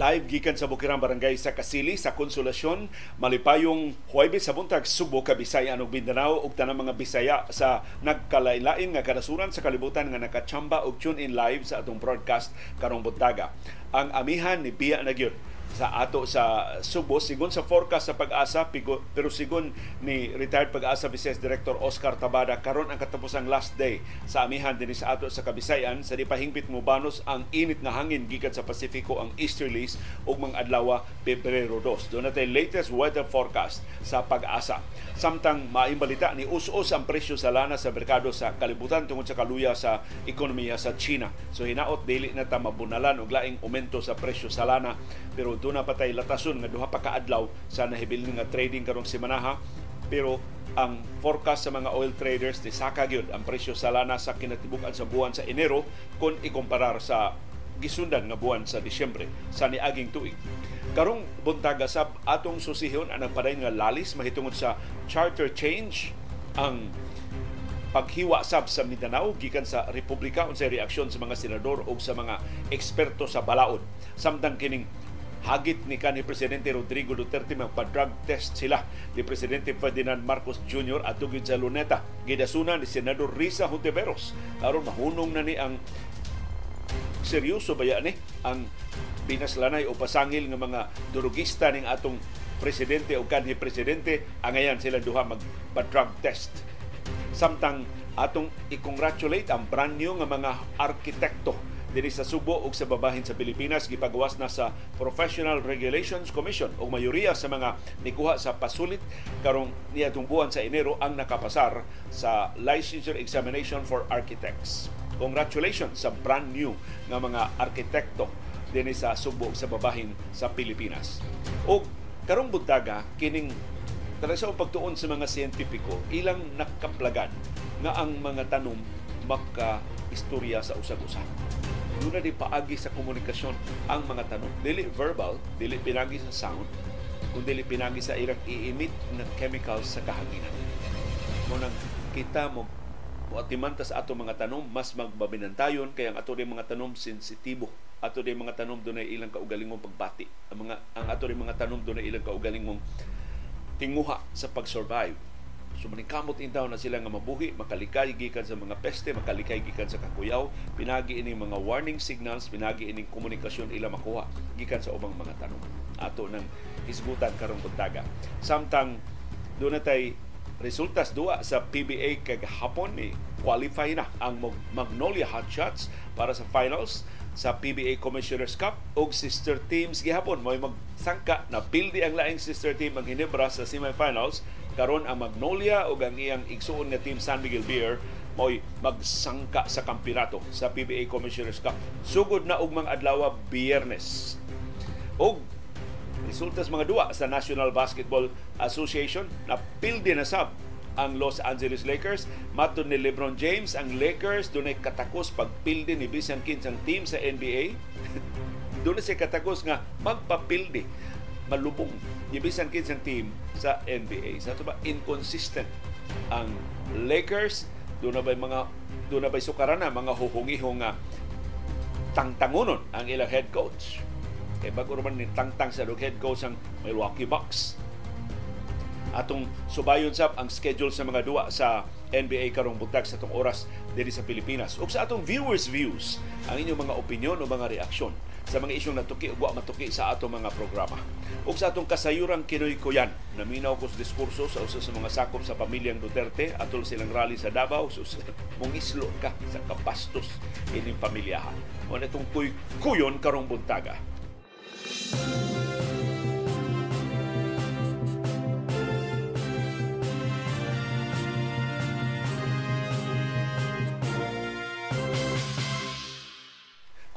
Live gikan sa Bukirang Barangay sa Kasili sa Konsolasyon malipayong Huwebes sa buntag Subo ka Bisaya ug Mindanao ug tanang mga Bisaya sa nagkalailain nga kanasuran sa kalibutan nga nakachamba og tune in live sa atong broadcast karong buntaga. Ang amihan ni Bia Nagyud sa ato sa Subo. Sigon sa forecast sa pag-asa pero sigon ni retired pag-asa Vice Director Oscar Tabada karon ang katapusang last day sa amihan dinhi sa ato sa Kabisayan. Sa di pahingpit mo banos ang init nga hangin gikan sa Pasifiko ang easterlies ug mga adlaw Pebrero 2 do natay latest weather forecast sa pag-asa. Samtang maimbalita ni us-us ang presyo sa lana sa merkado sa kalibutan tungod sa kaluya sa ekonomiya sa China. So hinaot dili na ta mabunalan og laing aumento sa presyo sa lana. Pero doon na patay latason nga duha pa ka sa nahibil nga trading karong semanaha pero ang forecast sa mga oil traders ni saka gyud ang presyo sa lana sa kinatibukan sa buwan sa Enero kung ikomparar sa gisundan nga buwan sa Disyembre sa niaging tuig. Karong buntaga sab atong susihon ang paday nga lalis mahitungod sa charter change ang paghiwa sab sa Mindanao gikan sa Republika. Unsay reaksyon sa mga senador o sa mga eksperto sa balaod? Samtang kining hagit ni kanhi Presidente Rodrigo Duterte magpa-drug test sila ni Presidente Ferdinand Marcos Jr. at tugid sa Luneta. Gidasuna ni Senador Risa Hontiveros. aron mahunong na ni ang seryoso ba ni ang pinaslanay o pasangil ng mga durugista ning atong presidente o kanhi presidente angayan sila duha magpa-drug test. Samtang atong i-congratulate ang brand new nga mga arkitekto dinhi sa Subo ug sa babahin sa Pilipinas gipagawas na sa Professional Regulations Commission ug mayoriya sa mga nikuha sa pasulit karong niadtong sa Enero ang nakapasar sa licensure examination for architects. Congratulations sa brand new nga mga arkitekto dinhi sa Subo sa babahin sa Pilipinas. Og karong buntaga kining tala sa pagtuon sa mga siyentipiko ilang nakaplagan nga ang mga tanom maka istorya sa usag-usag doon na di paagi sa komunikasyon ang mga tanong. Dili verbal, dili pinagi sa sound, kung dili pinagi sa ilang i-emit ng chemicals sa kahanginan. Munang kita mo Watiman sa ato mga tanom mas magbabinantayon kaya ang ato rin mga tanom sensitibo ato rin mga tanom doon ay ilang kaugaling mong pagbati ang mga ang ato rin mga tanom doon ay ilang kaugaling mong tinguha sa pag-survive So maningkamot intaw na sila nga mabuhi, makalikay gikan sa mga peste, makalikay gikan sa kakuyaw, pinagi ini mga warning signals, pinagi ini komunikasyon ila makuha gikan sa ubang mga tanong. Ato nang hisgutan karong buntaga. Samtang doon natay resultas duwa sa PBA kag hapon ni qualify na ang Magnolia Hotshots para sa finals sa PBA Commissioners Cup og sister teams gihapon may magsangka na pildi ang laing sister team ang Ginebra sa semifinals karon ang Magnolia o ang iyang igsuon nga team San Miguel Beer mo'y magsangka sa kampirato sa PBA Commissioners Cup. Sugod na og mga adlaw Biyernes. Og resultas mga duwa sa National Basketball Association na pildi na sab ang Los Angeles Lakers. Mato ni LeBron James, ang Lakers doon ay katakos pagpildi ni bisan kinsang team sa NBA. doon siya katakos nga magpapildi malubong gibisan kinsang team sa NBA. Sa ito ba, inconsistent ang Lakers. Doon na ba mga doon na ba sukaran na mga huhungihong nga tangtangunon ang ilang head coach. Kay bago naman ni tangtang sa head coach ang Milwaukee Bucks. Atong subayon sab ang schedule sa mga duwa sa NBA karong buntag sa itong oras diri sa Pilipinas. Ug sa atong viewers views, ang inyong mga opinion o mga reaksyon sa mga isyong natuki ug matuki sa ato mga programa. Ug sa atong kasayuran kinoy kuyan, naminaw ko sa diskurso sa usa sa mga sakop sa pamilyang Duterte atol silang rally sa Davao sus mong islo ka sa kapastos ining pamilyahan. Mo itong kuy kuyon karong buntaga.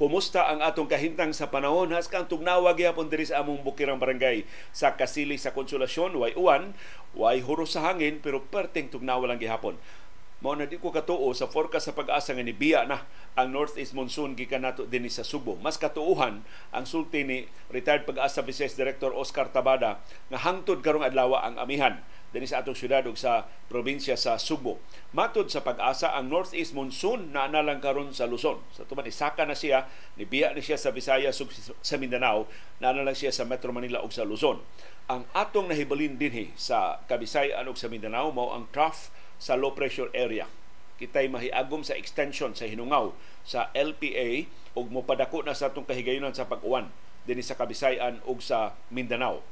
Kumusta ang atong kahintang sa panahon? Has kang tugnawa gyapon diri sa among bukirang barangay sa Kasili sa Konsolasyon, way uwan, way huro sa hangin pero perting tugnawa lang gihapon. Mao na di ko katuo sa forecast sa pag-asa nga ni biya na ang northeast monsoon gikan nato dinhi sa Subo. Mas katuuhan ang sulti ni retired pag-asa Vice Director Oscar Tabada nga hangtod karong adlaw ang amihan dinhi sa atong syudad ug sa probinsya sa Subo. Matod sa pag-asa ang northeast monsoon na lang karon sa Luzon. Sa tuman isaka na siya, nibiya ni siya sa Visayas ug sa Mindanao, na lang siya sa Metro Manila ug sa Luzon. Ang atong nahibalin dinhi sa Kabisayan ug sa Mindanao mao ang trough sa low pressure area. Kitay mahiagom sa extension sa hinungaw sa LPA ug mopadako na sa atong kahigayonan sa pag-uwan dinhi sa Kabisayan ug sa Mindanao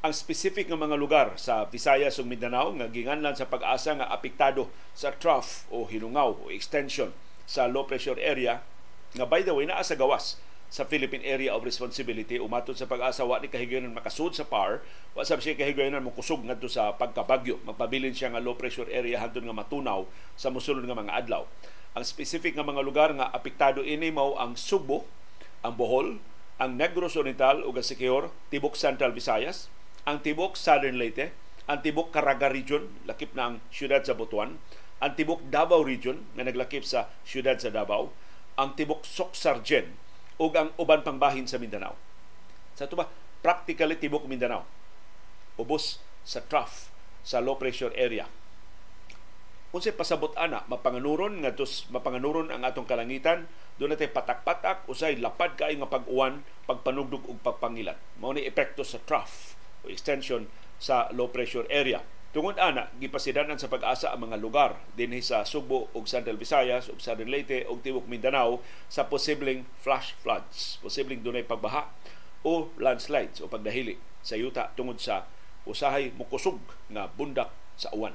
ang specific nga mga lugar sa Visayas ug Mindanao nga ginganlan sa pag-asa nga apektado sa trough o hinungaw o extension sa low pressure area nga by the way naa sa gawas sa Philippine Area of Responsibility. Umatod sa pag-asa wa ni kahigayonan makasud sa PAR wa sab siya kahigayonan mo kusog ngadto sa pagkabagyo. Magpabilin siya nga low pressure area hantud nga matunaw sa mosulod nga mga adlaw. Ang specific nga mga lugar nga apektado ini mao ang Subo ang Bohol ang Negros Oriental ug ang Siquijor tibok Central Visayas ang tibok Southern Leyte, ang tibok Caraga Region, lakip na ang siyudad sa Butuan, ang tibok Davao Region, nga naglakip sa siyudad sa Davao, ang tibok Soksargen, ug ang uban pang bahin sa Mindanao. Sa ito ba, practically tibok Mindanao. Ubos sa trough sa low pressure area. Kung sa pasabot ana, mapanganuron nga tos mapanganuron ang atong kalangitan, doon natin patak-patak, usay lapad kay nga pag-uwan, pagpanugdog ug pagpangilat. Mao ni epekto sa trough o extension sa low pressure area. Tungod ana, gipasidanan sa pag-asa ang mga lugar dinhi sa Subo ug Central Visayas ug Southern Leyte ug Tibok Mindanao sa posibleng flash floods, posibleng dunay pagbaha o landslides o pagdahili sa yuta tungod sa usahay mukusog nga bundak sa uwan.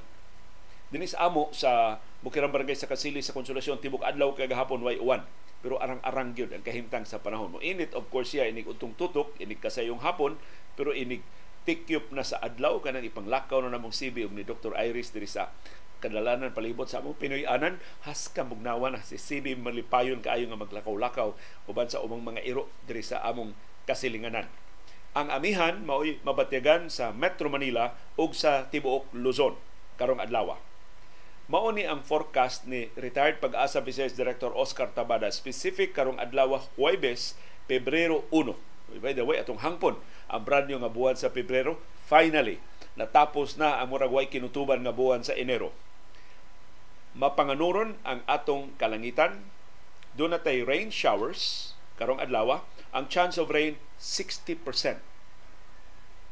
Dinis amo sa Bukirang Barangay sa Kasili sa Konsolasyon tibok adlaw kay gahapon way uwan pero arang-arang gyud ang kahimtang sa panahon mo. Init of course siya inig utong tutok, inig kasayong hapon pero inig tikyop na sa adlaw kanang ipanglakaw na namong CB og ni Dr. Iris diri sa kadalanan palibot sa among Pinoy anan has ka mugnawa na si CB malipayon kaayo nga maglakaw-lakaw uban sa umang mga iro diri sa among kasilinganan. Ang amihan mao'y mabatyagan sa Metro Manila ug sa tibuok Luzon karong adlaw. Mao ni ang forecast ni retired pag-asa Vice Director Oscar Tabada specific karong adlaw Huwebes, Pebrero 1 By the way, atong hangpon ang brand nga buwan sa Pebrero, finally natapos na ang murag way kinutuban nga buwan sa Enero. Mapanganuron ang atong kalangitan. Doon na tay rain showers karong adlaw. Ang chance of rain 60%.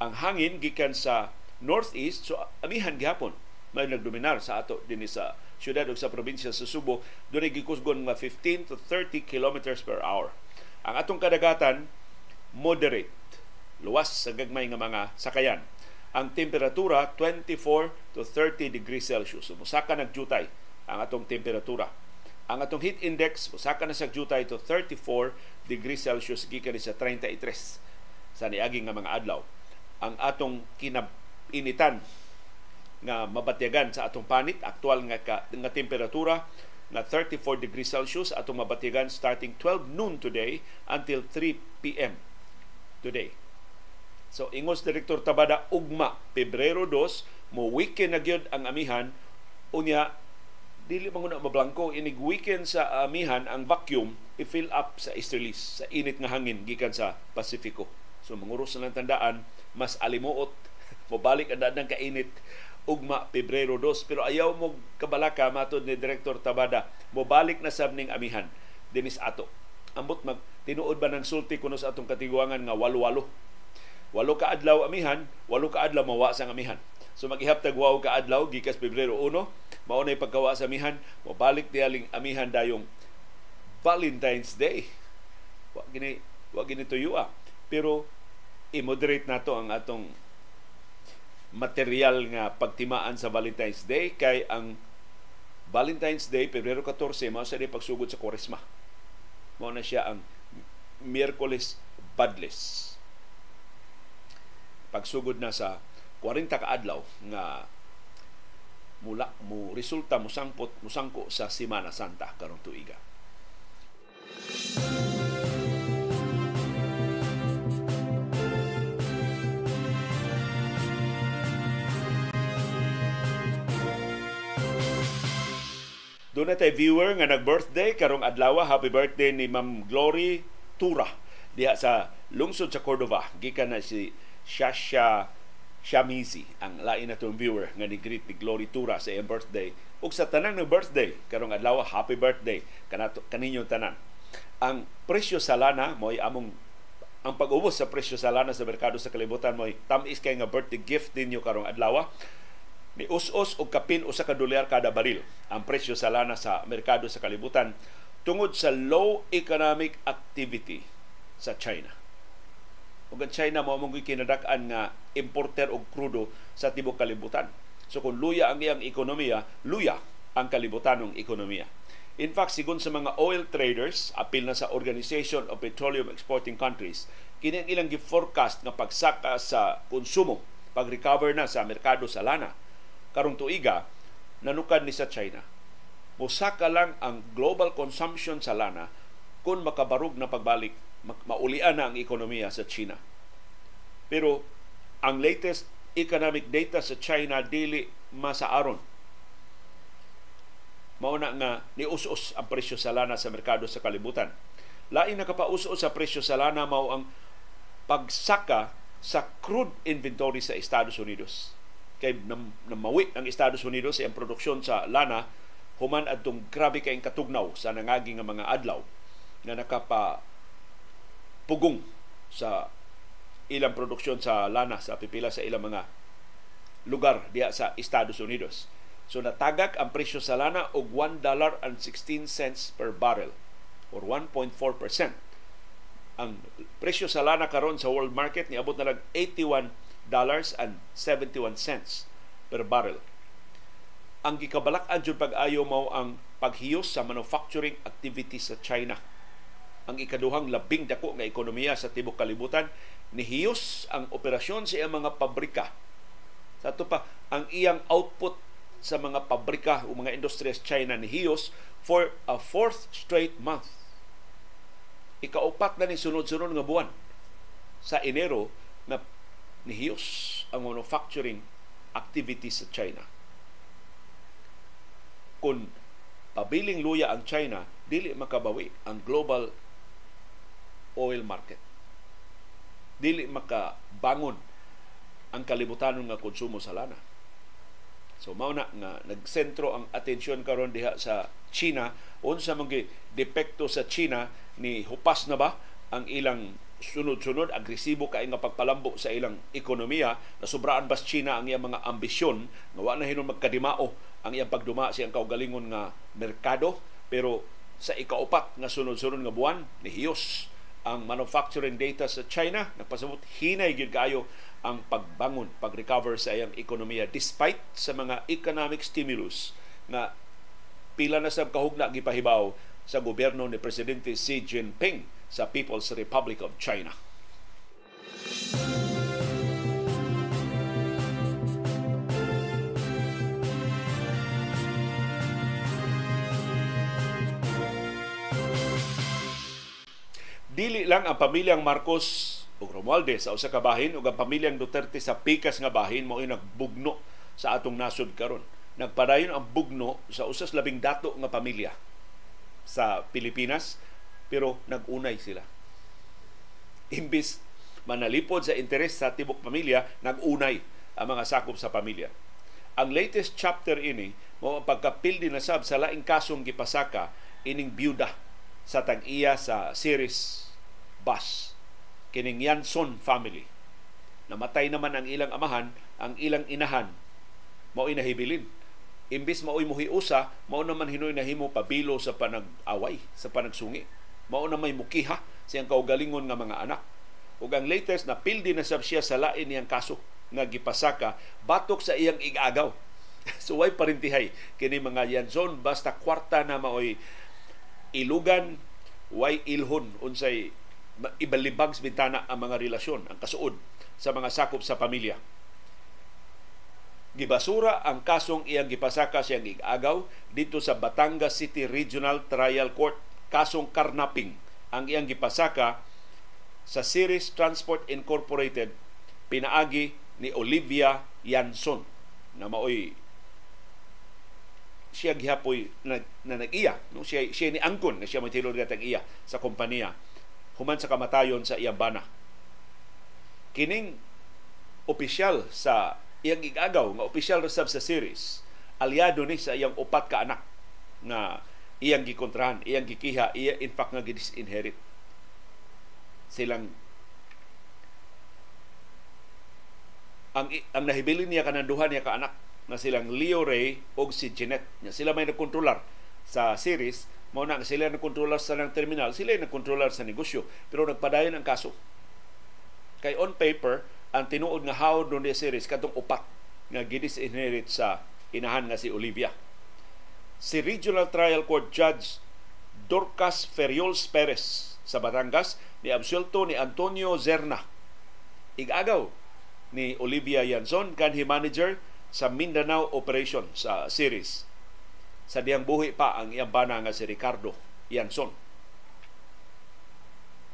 Ang hangin gikan sa northeast so amihan gihapon may nagdominar sa ato dinhi sa syudad ug sa probinsya sa Subo dunay gikusgon nga 15 to 30 kilometers per hour. Ang atong kadagatan moderate. Luwas sa gagmay nga mga sakayan. Ang temperatura 24 to 30 degrees Celsius. Musaka nagjutay ang atong temperatura. Ang atong heat index musaka na sa jutay to 34 degrees Celsius gikan sa 33 sa niaging nga mga adlaw. Ang atong kinab-initan nga mabatyagan sa atong panit aktual nga ka, nga temperatura na 34 degrees Celsius atong mabatyagan starting 12 noon today until 3 p.m today. So ingos Direktor Tabada ugma Pebrero 2 mo weekend na gyud ang amihan. Unya dili man na mablangko inig weekend sa amihan ang vacuum i-fill up sa easterlies sa init nga hangin gikan sa Pasifiko. So manguros na lang tandaan mas alimuot mobalik ang dadang kainit ugma Pebrero 2 pero ayaw mo kabalaka matod ni Direktor Tabada mobalik na sab ning amihan dinis ato. Ambot mag tinuod ba ng sulti kuno sa atong katiguangan nga walo-walo walo ka adlaw amihan walo ka adlaw mawa sa amihan so maghihaptag wow ka adlaw gikas Pebrero 1 mao nay pagkawa sa amihan mobalik dialing amihan dayong Valentine's Day wa gini wa gini tuyo ah. pero i-moderate nato ang atong material nga pagtimaan sa Valentine's Day kay ang Valentine's Day Pebrero 14 mao sa pagsugod sa Koresma mao na siya ang Miyerkules Badles. Pagsugod na sa 40 ka adlaw nga mula mo resulta mo sangpot mo sangko sa Semana Santa karong tuiga. Doon na tayo viewer nga nag-birthday karong adlaw. Happy birthday ni Ma'am Glory Tura diha sa lungsod sa Cordova. Gikan na si Shasha Shamizi ang lain na viewer nga ni greet ni Glory Tura sa iyang birthday ug sa tanang ng birthday. Karong adlaw happy birthday. Kanato kaninyo tanan. Ang presyo sa lana mo among ang pag-ubos sa presyo sa lana sa merkado sa kalibutan mo tamis kay nga birthday gift ninyo karong adlaw ni us-us og kapin usa ka dolyar kada baril ang presyo sa lana sa merkado sa kalibutan tungod sa low economic activity sa China. Ug ang China mao mong kinadak-an nga importer og krudo sa tibok kalibutan. So kung luya ang iyang ekonomiya, luya ang kalibutanong ekonomiya. In fact, sigon sa mga oil traders, apil na sa Organization of Petroleum Exporting Countries, kini ang ilang gi-forecast nga pagsaka sa konsumo, pag-recover na sa merkado sa lana. Karong tuiga, nanukad ni sa China. Musaka lang ang global consumption sa lana kung makabarog na pagbalik, maulian na ang ekonomiya sa China. Pero ang latest economic data sa China dili masaaron mao na nga nius-us ang presyo sa lana sa merkado sa kalibutan. Lain na kapaus-us sa presyo sa lana mao ang pagsaka sa crude inventory sa Estados Unidos. Kay nam, namawi ang Estados Unidos sa produksyon sa lana human adtong grabe kay katugnaw sa nangagi nga mga adlaw nga nakapa pugong sa ilang produksyon sa lana sa pipila sa ilang mga lugar diya sa Estados Unidos. So natagak ang presyo sa lana og $1.16 per barrel or 1.4%. Ang presyo sa lana karon sa world market ni abot na lang 81 dollars and 71 cents per barrel. Ang gikabalak-an jud pag-ayo mao ang paghiyos sa manufacturing activity sa China. Ang ikaduhang labing dako nga ekonomiya sa tibok kalibutan nihiyos ang operasyon sa iyang mga pabrika. Sa pa, ang iyang output sa mga pabrika o mga industriya sa China ni Hiyos for a fourth straight month. Ikaupat na ni sunod-sunod nga buwan sa Enero na nihiyos ang manufacturing activity sa China. Kung pabiling luya ang China, dili makabawi ang global oil market. Dili makabangon ang kalibutan nga konsumo sa lana. So mao na nga nagsentro ang atensyon karon diha sa China. Unsa man depekto sa China ni hupas na ba ang ilang sunod-sunod agresibo kay nga pagpalambo sa ilang ekonomiya? Na sobraan bas China ang iyang mga ambisyon? Nga wa na hinon magkadimao ang iyang pagduma sa iyang kaugalingon nga merkado? Pero sa ikaupat nga sunod-sunod nga buwan nihiyos ang manufacturing data sa China nagpasabot hinay gyud kaayo ang pagbangon, pag-recover sa iyang ekonomiya despite sa mga economic stimulus na pila na sa kahugna gipahibaw sa gobyerno ni Presidente Xi Jinping sa People's Republic of China. Dili lang ang pamilyang Marcos ug Romualdez sa usa ka bahin ug ang pamilyang Duterte sa pikas nga bahin mao nagbugno sa atong nasod karon. Nagpadayon ang bugno sa usas labing dato nga pamilya sa Pilipinas pero nagunay sila. Imbis manalipod sa interes sa tibok pamilya, nagunay ang mga sakop sa pamilya. Ang latest chapter ini mo ang pagkapildi na sab sa laing kasong gipasaka ining byuda sa tag-iya sa series bus kining Yanson family. Namatay naman ang ilang amahan, ang ilang inahan, mao inahibilin. Imbis mao'y muhiusa, mao naman hinoy nahimo pabilo sa panag-away, sa panagsungi. Mao na may mukiha siyang kaugalingon nga mga anak. Ug ang latest na pildi na sab siya sa lain niyang kaso nga gipasaka batok sa iyang igagaw. so way parintihay kini mga Yanson basta kwarta na maoy ilugan way ilhon unsay ibalibag sa bintana ang mga relasyon, ang kasuod sa mga sakop sa pamilya. Gibasura ang kasong iyang gipasaka siyang igagaw dito sa Batangas City Regional Trial Court kasong karnaping ang iyang gipasaka sa Series Transport Incorporated pinaagi ni Olivia Yanson na maoy siya gihapoy na, na nag-iya no? Siya siya ni angkon na siya may tilod gatag iya sa kompanya. Human sa kamatayon sa iyang bana. Kining opisyal sa iyang igagaw nga opisyal ra sab sa series aliado ni sa iyang upat ka anak nga iyang gikontrahan iyang gikiha iya in fact nga gidis-inherit. Silang ang ang nahibilin niya kanang duha niya ka anak na silang Leo Ray o si Jeanette. Sila may nagkontrolar sa series. Mao na sila nagkontrolar sa ng terminal, sila nagkontrolar sa negosyo. Pero nagpadayon ang kaso. Kay on paper, ang tinuod nga how doon series katong upat nga gidis-inherit sa inahan nga si Olivia. Si Regional Trial Court Judge Dorcas Ferriols Perez sa Batangas ni absuelto ni Antonio Zerna. Igagaw ni Olivia Yanson kanhi manager sa Mindanao Operation sa series. Sa diyang buhi pa ang iyang bana nga si Ricardo Yanson.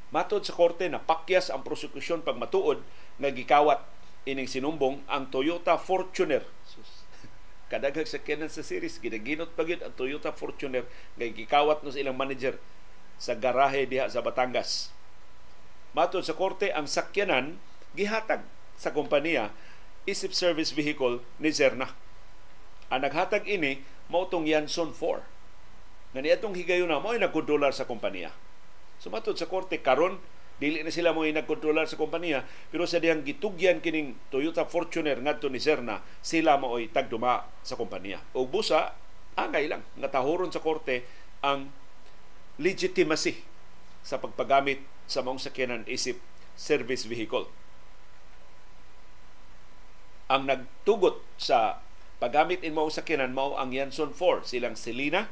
Matod sa korte na pakyas ang prosekusyon pag matuod nga gikawat ining sinumbong ang Toyota Fortuner. Kadagag sa kenan sa series, ginaginot pa ang Toyota Fortuner nga gikawat no sa ilang manager sa garahe diha sa Batangas. Matod sa korte, ang sakyanan gihatag sa kompanya isip service vehicle ni Zerna. Ang naghatag ini mao tong Yanson 4. Nga niadtong higayon na mo ay nagkontrolar sa kompanya. Sumatod sa korte karon dili na sila mo nagkontrolar sa kompanya pero sa diyang gitugyan kining Toyota Fortuner ngadto ni Zerna sila mo ay tagduma sa kompanya. O busa angay lang nga tahoron sa korte ang legitimacy sa pagpagamit sa mong sakyanan isip service vehicle ang nagtugot sa paggamit in mao sakyanan mao ang Yanson 4 silang Selina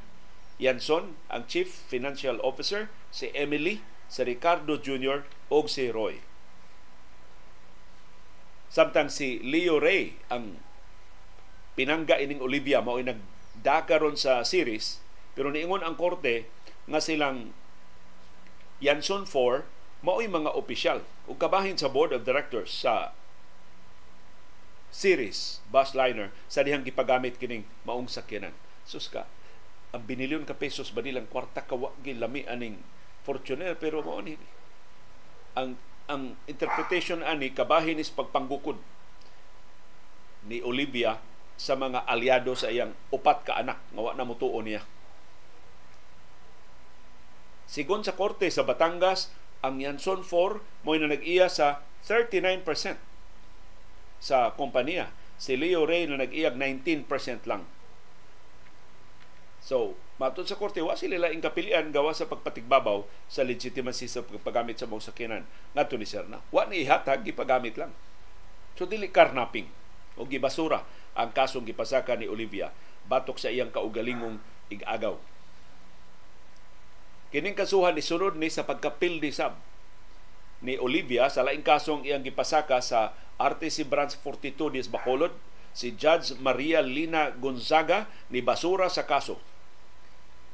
Yanson ang Chief Financial Officer si Emily si Ricardo Jr. o si Roy samtang si Leo Ray ang pinangga ining Olivia mao nagdakaron sa series pero niingon ang korte nga silang Yanson 4 mao'y mga opisyal ug kabahin sa board of directors sa series bus liner sa dihang gipagamit kining maong sakyanan. Sus ka, ang binilyon ka pesos ba nilang kwarta kawa lami aning Fortuner pero mao ni ang ang interpretation ani kabahin is pagpanggukod ni Olivia sa mga aliado sa iyang upat ka anak nga wa na mutuo niya. Sigon sa korte sa Batangas, ang Yanson 4 mo na nag-iya sa 39% sa kompanya. Si Leo Ray na nag-iyag 19% lang. So, matod sa korte, wa sila laing kapilian gawa sa pagpatigbabaw sa legitimacy sa pagpagamit sa mga sakyanan nga ni Serna. Wa ni ihatag, gipagamit lang. So, dili karnaping o gibasura ang kasong gipasaka ni Olivia batok sa iyang kaugalingong igagaw. Kining kasuhan ni sunod ni sa pagkapildi sab ni Olivia sa laing kasong iyang gipasaka sa RTC Branch 42 dis Bacolod si Judge Maria Lina Gonzaga ni basura sa kaso.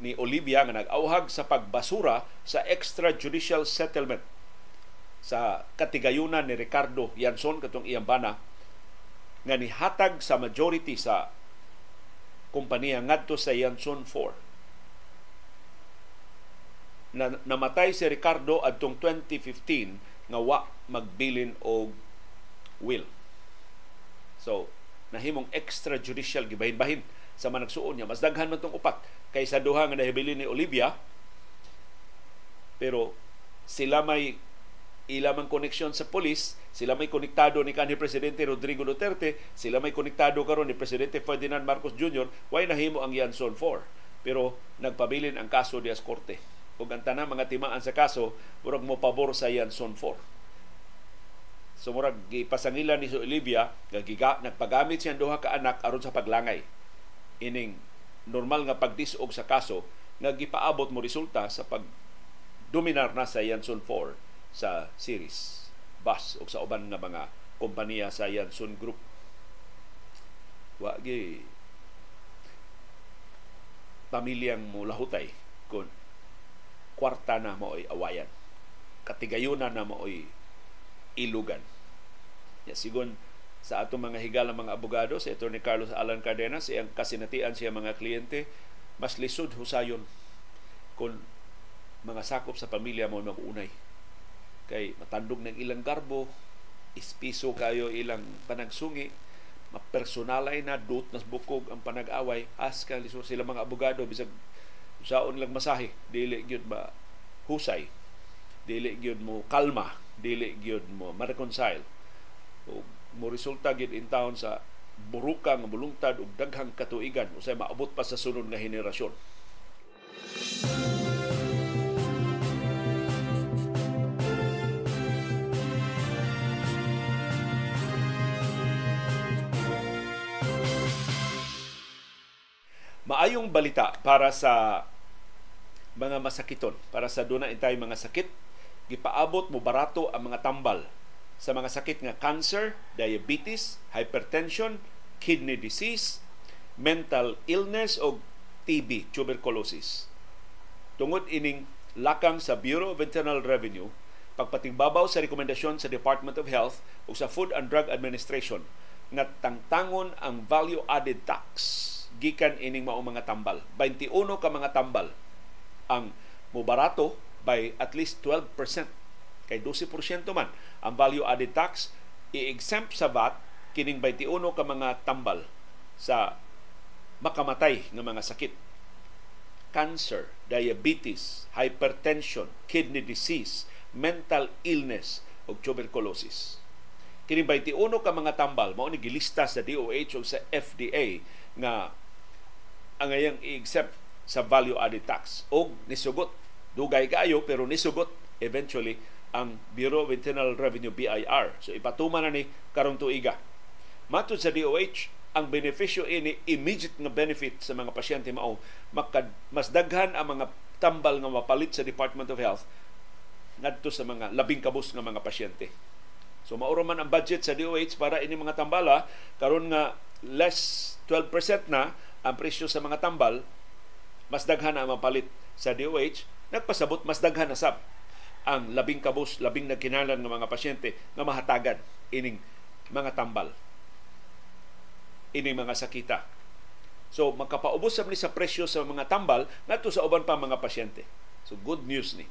Ni Olivia nga nag-auhag sa pagbasura sa extrajudicial settlement. Sa katigayunan ni Ricardo Yanson katong iyang bana nga nihatag sa majority sa kompanya ngadto sa Yanson 4 na namatay si Ricardo adtong 2015 nga wa magbilin og will. So, nahimong extrajudicial gibahin-bahin sa managsuon niya. Mas daghan man tong upat kaysa duha nga nahibilin ni Olivia. Pero sila may ilamang koneksyon sa polis, sila may konektado ni kanhi Presidente Rodrigo Duterte, sila may konektado karon ni Presidente Ferdinand Marcos Jr., why nahimo ang Yanson 4. Pero nagpabilin ang kaso dias korte ug ang tanang mga timaan sa kaso murag mo pabor sa Yanson 4. So murag gipasangilan ni Olivia gagiga nagpagamit siya duha ka anak aron sa paglangay. Ining normal nga pagdisog sa kaso nga gipaabot mo resulta sa pag dominar na sa Yanson 4 sa series bus o sa uban nga mga kompanya sa Yanson Group. Wa gi pamilyang mo lahutay kung kwarta na mao'y awayan. Katigayunan na mao'y ilugan. Ya, sigon sa atong mga higala mga abogado, si Atty. Carlos Alan Cardenas, iyang kasinatian siya mga kliyente, mas lisod husayon kung mga sakop sa pamilya mo mag-unay. Kay matandog ng ilang garbo, ispiso kayo ilang panagsungi mapersonalay na dut nas bukog ang panag-away as ka lisod sila mga abogado bisag saon lang masahe dili gyud ba husay dili gyud mo kalma dili gyud mo ma-reconcile o mo resulta gyud in town sa buruka nga mulungtad og daghang katuigan usay maabot pa sa sunod nga henerasyon. Maayong balita para sa mga masakiton, para sa duna intay mga sakit, gipaabot mo barato ang mga tambal sa mga sakit nga cancer, diabetes, hypertension, kidney disease, mental illness o TB, tuberculosis. Tungod ining lakang sa Bureau of Internal Revenue, pagpatingbabaw sa rekomendasyon sa Department of Health o sa Food and Drug Administration nga tangtangon ang value added tax gikan ining mao mga tambal. 21 ka mga tambal ang mubarato by at least 12% kay 12% man ang value added tax i-exempt sa VAT kining 21 ka mga tambal sa makamatay ng mga sakit. Cancer, diabetes, hypertension, kidney disease, mental illness ug tuberculosis. Kini 21 ka mga tambal mao ni gilista sa DOH o sa FDA nga ang ngayang i-exempt sa value added tax o nisugot dugay kaayo pero nisugot eventually ang Bureau of Internal Revenue BIR. So ipatuman na ni karong tuiga. Matod sa DOH, ang benepisyo ini immediate nga benefit sa mga pasyente mao makad, mas daghan ang mga tambal nga mapalit sa Department of Health ngadto sa mga labing kabus nga mga pasyente. So mauro man ang budget sa DOH para ini mga tambala karon nga less 12% na ang presyo sa mga tambal mas daghan ang mapalit sa DOH nagpasabot mas daghan na sab ang labing kabus, labing nagkinalan ng mga pasyente nga mahatagan ining mga tambal ini mga sakita. So makapaubos sa ni sa presyo sa mga tambal ngadto sa uban pa mga pasyente. So good news ni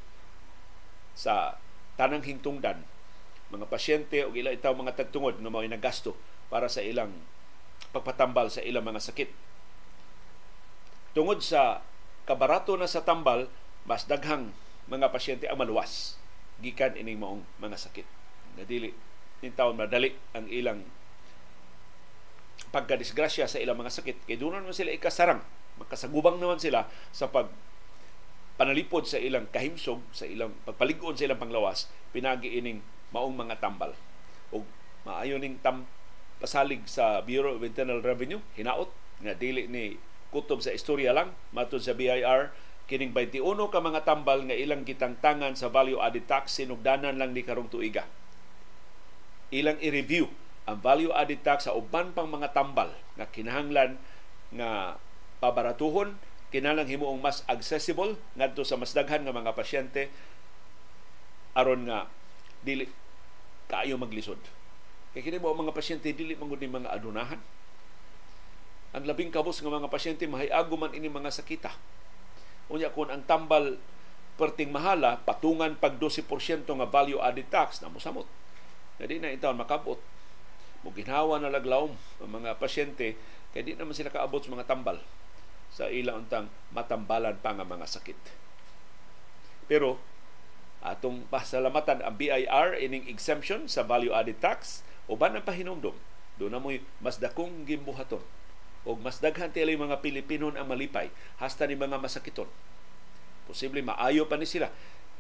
sa tanang hingtungdan mga pasyente o ilang itaw mga tagtungod nga mga nagasto para sa ilang pagpatambal sa ilang mga sakit. Tungod sa kabarato na sa tambal, mas daghang mga pasyente ang maluwas. Gikan ining maong mga sakit. Nadili in taon madali ang ilang pagkadisgrasya sa ilang mga sakit. Kay doon naman sila ikasarang. Makasagubang naman sila sa pag panalipod sa ilang kahimsog sa ilang pagpalig-on sa ilang panglawas pinagi ining maong mga tambal. O maayo ning tam pasalig sa Bureau of Internal Revenue hinaot nga dili ni kutob sa istorya lang matud sa BIR kining 21 ka mga tambal nga ilang gitangtangan sa value added tax sinugdanan lang ni karong tuiga. Ilang i-review ang value added tax sa uban pang mga tambal nga kinahanglan nga pabaratuhon kinahanglan himuong mas accessible ngadto sa mas daghan nga mga pasyente aron nga dili kaayo maglisod. Kay kini mo mga pasyente dili man ni mga adunahan ang labing kabos nga mga pasyente mahiago man ini mga sakita. Unya kun ang tambal perting mahala patungan pag 12% nga value added tax na mosamot na di na itaw makabot. Mo ginhawa na laglawom ang mga pasyente kay di naman sila kaabot sa mga tambal. Sa ilang untang matambalan pa nga mga sakit. Pero atong pasalamatan ang BIR ining exemption sa value added tax uban ang pahinumdom do na mo'y mas dakong gimbuhaton o mas daghan tila mga Pilipinon ang malipay hasta ni mga masakiton. Posible maayo pa ni sila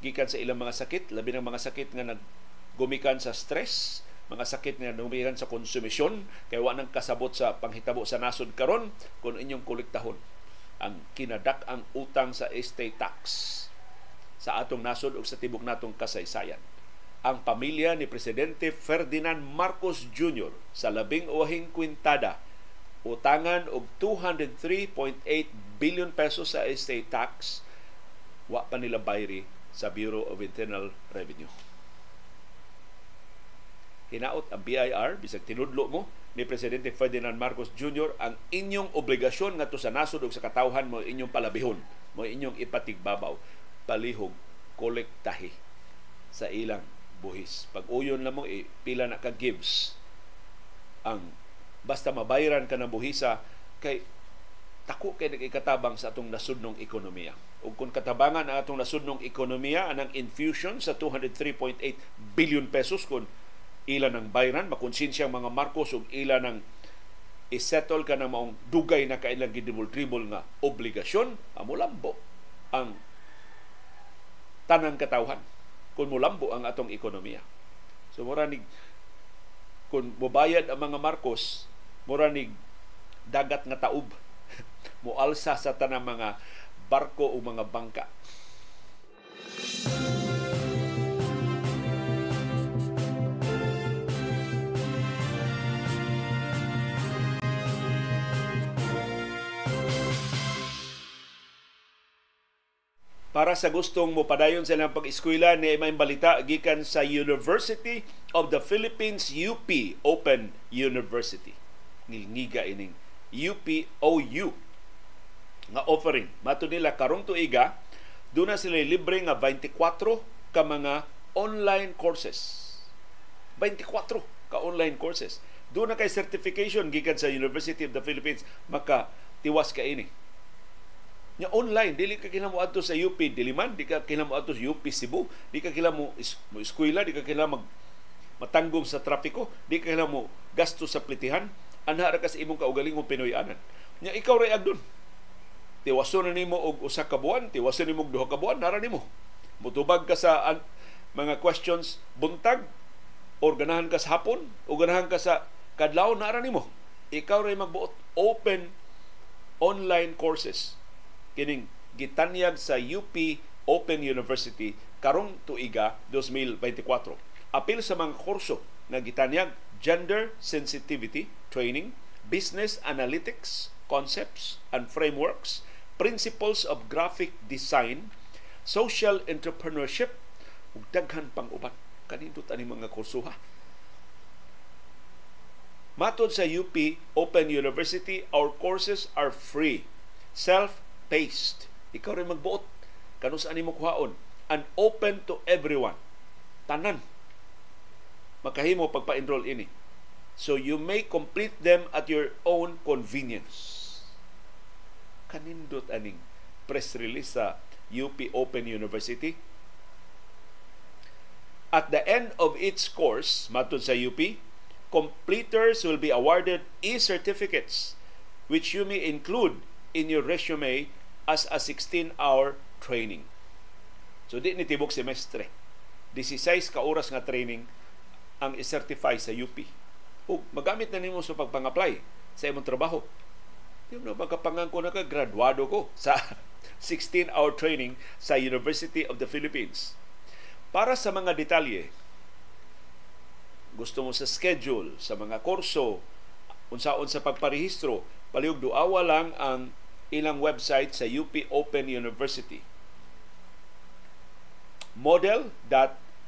gikan sa ilang mga sakit, labi ng mga sakit nga naggumikan sa stress, mga sakit nga numiran sa konsumisyon kay wa nang kasabot sa panghitabo sa nasod karon kung inyong kolektahon ang kinadak ang utang sa estate tax sa atong nasod ug sa tibok natong kasaysayan. Ang pamilya ni Presidente Ferdinand Marcos Jr. sa labing uwahing kwintada utangan og 203.8 billion pesos sa estate tax wa pa nila bayri sa Bureau of Internal Revenue hinaot ang BIR bisag tinudlo mo ni presidente Ferdinand Marcos Jr. ang inyong obligasyon ngadto sa nasod ug sa katawhan mo inyong palabihon mo inyong ipatigbabaw palihog kolektahi sa ilang buhis. Pag uyon na mo, eh, pila na ka gives ang basta mabayaran ka ng buhisa kay tako kay nagikatabang sa atong nasudnong ekonomiya. Ug kung katabangan ang atong nasudnong ekonomiya anang infusion sa 203.8 billion pesos kung ila ng bayran, makonsensya mga Marcos ug ila ng isettle ka ng maong dugay na kailang gidibol-tribol nga obligasyon, amo lambo ang tanang katawhan kung mulambo ang atong ekonomiya. So mura ni kung mobayad ang mga Marcos, mura ni dagat nga taob mualsa sa tanang mga barko o mga bangka. para sa gustong mopadayon sa ilang pag-eskwela ni may balita gikan sa University of the Philippines UP Open University. Ngilngiga ining UPOU nga offering. Mato nila karong tuiga, doon na sila libre nga 24 ka mga online courses. 24 ka online courses. Doon na kay certification gikan sa University of the Philippines maka tiwas ka ini Nya online dili ka kinahanglan adto sa UP Diliman, di ka kinahanglan adto sa UP Cebu, di ka kinahanglan mo, eskwela, di ka kinahanglan mag matanggong sa trapiko, di ka kinahanglan mo gasto sa plitihan, anha ra ka sa imong kaugalingong Pinoy-anan. Nya ikaw ra agdon. Tiwaso na nimo og usa ka buwan, tiwaso nimo og duha ka buwan, nara nimo. Mutubag ka sa an, mga questions buntag, or ganahan ka sa hapon, o ganahan ka sa kadlaw, nara nimo. Ikaw ray magbuot open online courses kining gitanyag sa UP Open University karong tuiga 2024. Apil sa mga kurso na gitanyag Gender Sensitivity Training, Business Analytics Concepts and Frameworks, Principles of Graphic Design, Social Entrepreneurship, ug daghan pang uban. Kanindot ani mga kurso ha. Matod sa UP Open University, our courses are free. Self paced. Ikaw rin magbuot. Kano sa mo kuhaon. And open to everyone. Tanan. Makahimo pagpa-enroll ini. So you may complete them at your own convenience. Kanindot aning press release sa UP Open University. At the end of each course, matod sa UP, completers will be awarded e-certificates which you may include in your resume as a 16-hour training. So di ni tibok semestre. 16 ka oras nga training ang i-certify sa UP. Ug magamit na nimo sa pagpang-apply sa imong trabaho. Di mo magkapangangko na ka graduado ko sa 16-hour training sa University of the Philippines. Para sa mga detalye, gusto mo sa schedule, sa mga kurso, unsaon sa pagparehistro, palihog duawa lang ang ilang website sa UP Open University.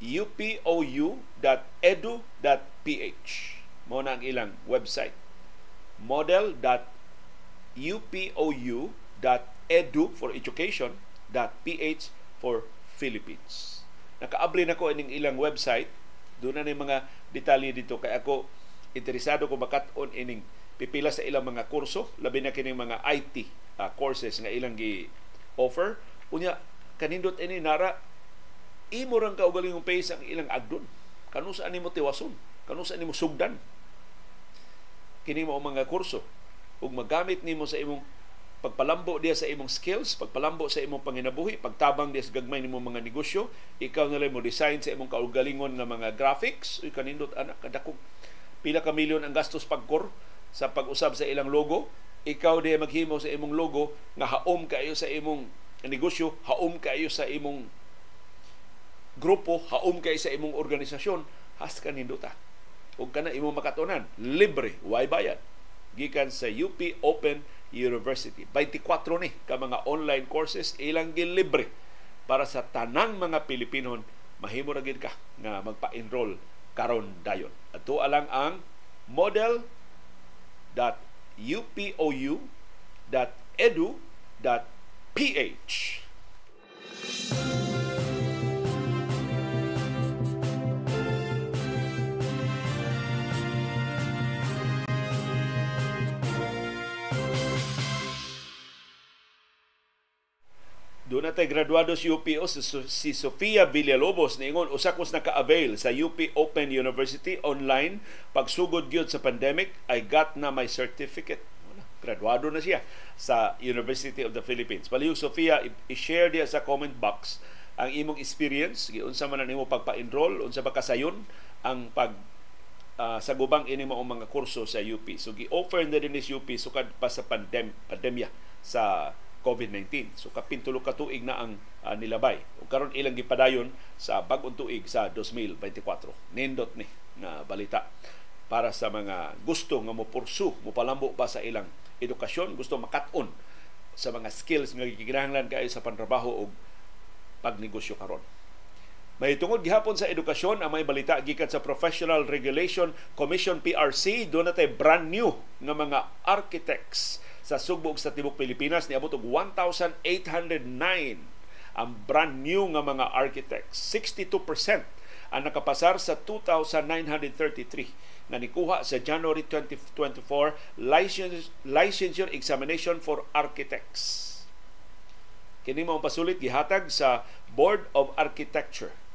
model.upou.edu.ph Mo na ang ilang website. model.upou.edu for education.ph for Philippines. Nakaabli na ko ining ilang website. Doon na mga detalye dito. Kaya ako interesado ko makat-on ining pipila sa ilang mga kurso, labi na kining mga IT uh, courses nga ilang gi offer. Unya kanindot ini nara imo rang kaugalingong pace ang ilang agdon. Kanu sa nimo tiwason, kanu sa nimo sugdan. Kini mo mga kurso. Ug magamit nimo sa imong pagpalambo diya sa imong skills, pagpalambo sa imong panginabuhi, pagtabang diya sa gagmay nimo mga negosyo, ikaw na mo design sa imong kaugalingon nga mga graphics, uy kanindot anak kadakog pila ka milyon ang gastos pagkor sa pag-usab sa ilang logo, ikaw di maghimo sa imong logo nga haom kayo sa imong negosyo, haom kayo sa imong grupo, haom kayo sa imong organisasyon, has ka ninduta. Ug kana imong makatunan, libre, way bayad. Gikan sa UP Open University. 24 ni ka mga online courses ilang libre para sa tanang mga Pilipinon mahimo ra gid ka nga magpa-enroll karon dayon. Ato alang ang model Doon na tayo graduado sa UPO si Sofia Villalobos niingon usa kos naka-avail sa UP Open University online pagsugod gyud sa pandemic I got na my certificate. Graduado na siya sa University of the Philippines. Palihog Sofia i-share dia sa comment box ang imong experience, unsa man nimo pagpa-enroll, unsa ba kasayon ang pag uh, sa gubang ini mo mga kurso sa UP. So gi-offer na din ni UP sukad pa sa pandem pandemya sa COVID-19. So kapintulo ka tuig na ang uh, nilabay. O karon ilang gipadayon sa bag-ong tuig sa 2024. Nindot ni na balita para sa mga gusto nga mo pursu, mo pa sa ilang edukasyon, gusto makat-on sa mga skills nga gikinahanglan kay sa pantrabaho o pagnegosyo karon. May tungod gihapon sa edukasyon ang may balita gikan sa Professional Regulation Commission PRC do na brand new nga mga architects sa sugbog sa tibok Pilipinas niabot og 1,809 ang brand new nga mga architects. 62% ang nakapasar sa 2,933 na nikuha sa January 2024 license, licensure examination for architects. Kini mo pasulit gihatag sa Board of Architecture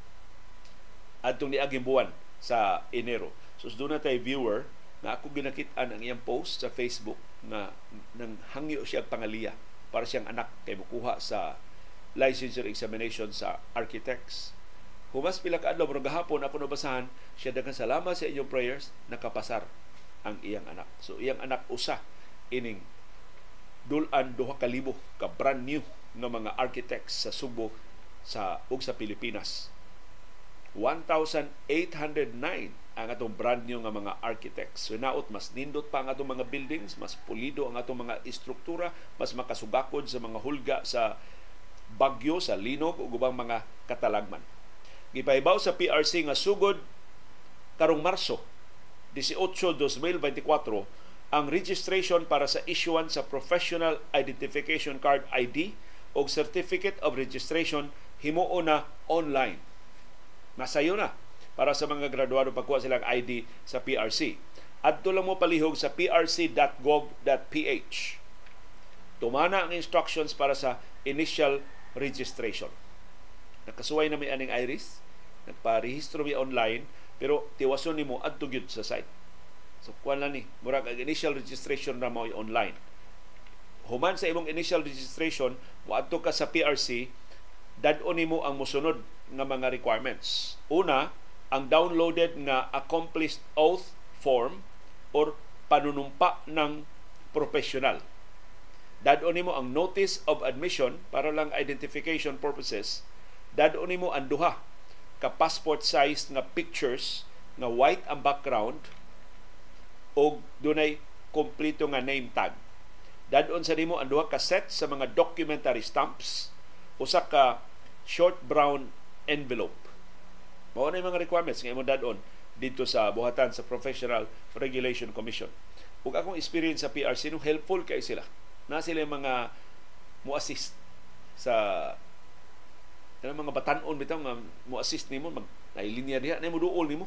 adtong niaging buwan sa Enero. So doon na tayo viewer na ako ginakitaan ang iyang post sa Facebook na nang hangyo siya pangaliya para siyang anak kay mukuha sa licensure examination sa architects. Humas pila ka adlaw pero gahapon ako nabasahan siya daghang salamat sa inyong prayers nakapasar ang iyang anak. So iyang anak usa ining dulan duha ka libo ka brand new nga mga architects sa Subo sa ug sa Pilipinas. 1,809 ang atong brand new nga mga architects. So naot mas nindot pa ang atong mga buildings, mas pulido ang atong mga istruktura, mas makasugakod sa mga hulga sa bagyo, sa linog ug ubang mga katalagman. Gipahibaw sa PRC nga sugod karong Marso 18, 2024 ang registration para sa issuance sa Professional Identification Card ID o Certificate of Registration himuo na online. Nasayo na para sa mga graduado pagkuha silang ID sa PRC. Adto lang mo palihog sa prc.gov.ph. Tumana ang instructions para sa initial registration. Nakasuway na may aning iris, nagparehistro mi online, pero tiwason nimo adto gyud sa site. So kuan lang ni, murag ang initial registration na mo online. Human sa imong initial registration, moadto ka sa PRC, dad-on nimo ang mosunod nga mga requirements. Una, ang downloaded nga accomplished oath form or panunumpa ng professional. Dadon nimo ang notice of admission para lang identification purposes. Dadon nimo ang duha ka passport size nga pictures nga white ang background o dunay kompleto nga name tag. Dadon sa nimo ang duha ka set sa mga documentary stamps usa ka short brown envelope mao na mga requirements nga imong dadon dito sa buhatan sa Professional Regulation Commission. Ug akong experience sa PRC no helpful kay sila. Na sila mga mo assist sa kanang mga batan-on bitaw nga mo assist nimo mag nailinya diha na mo duol nimo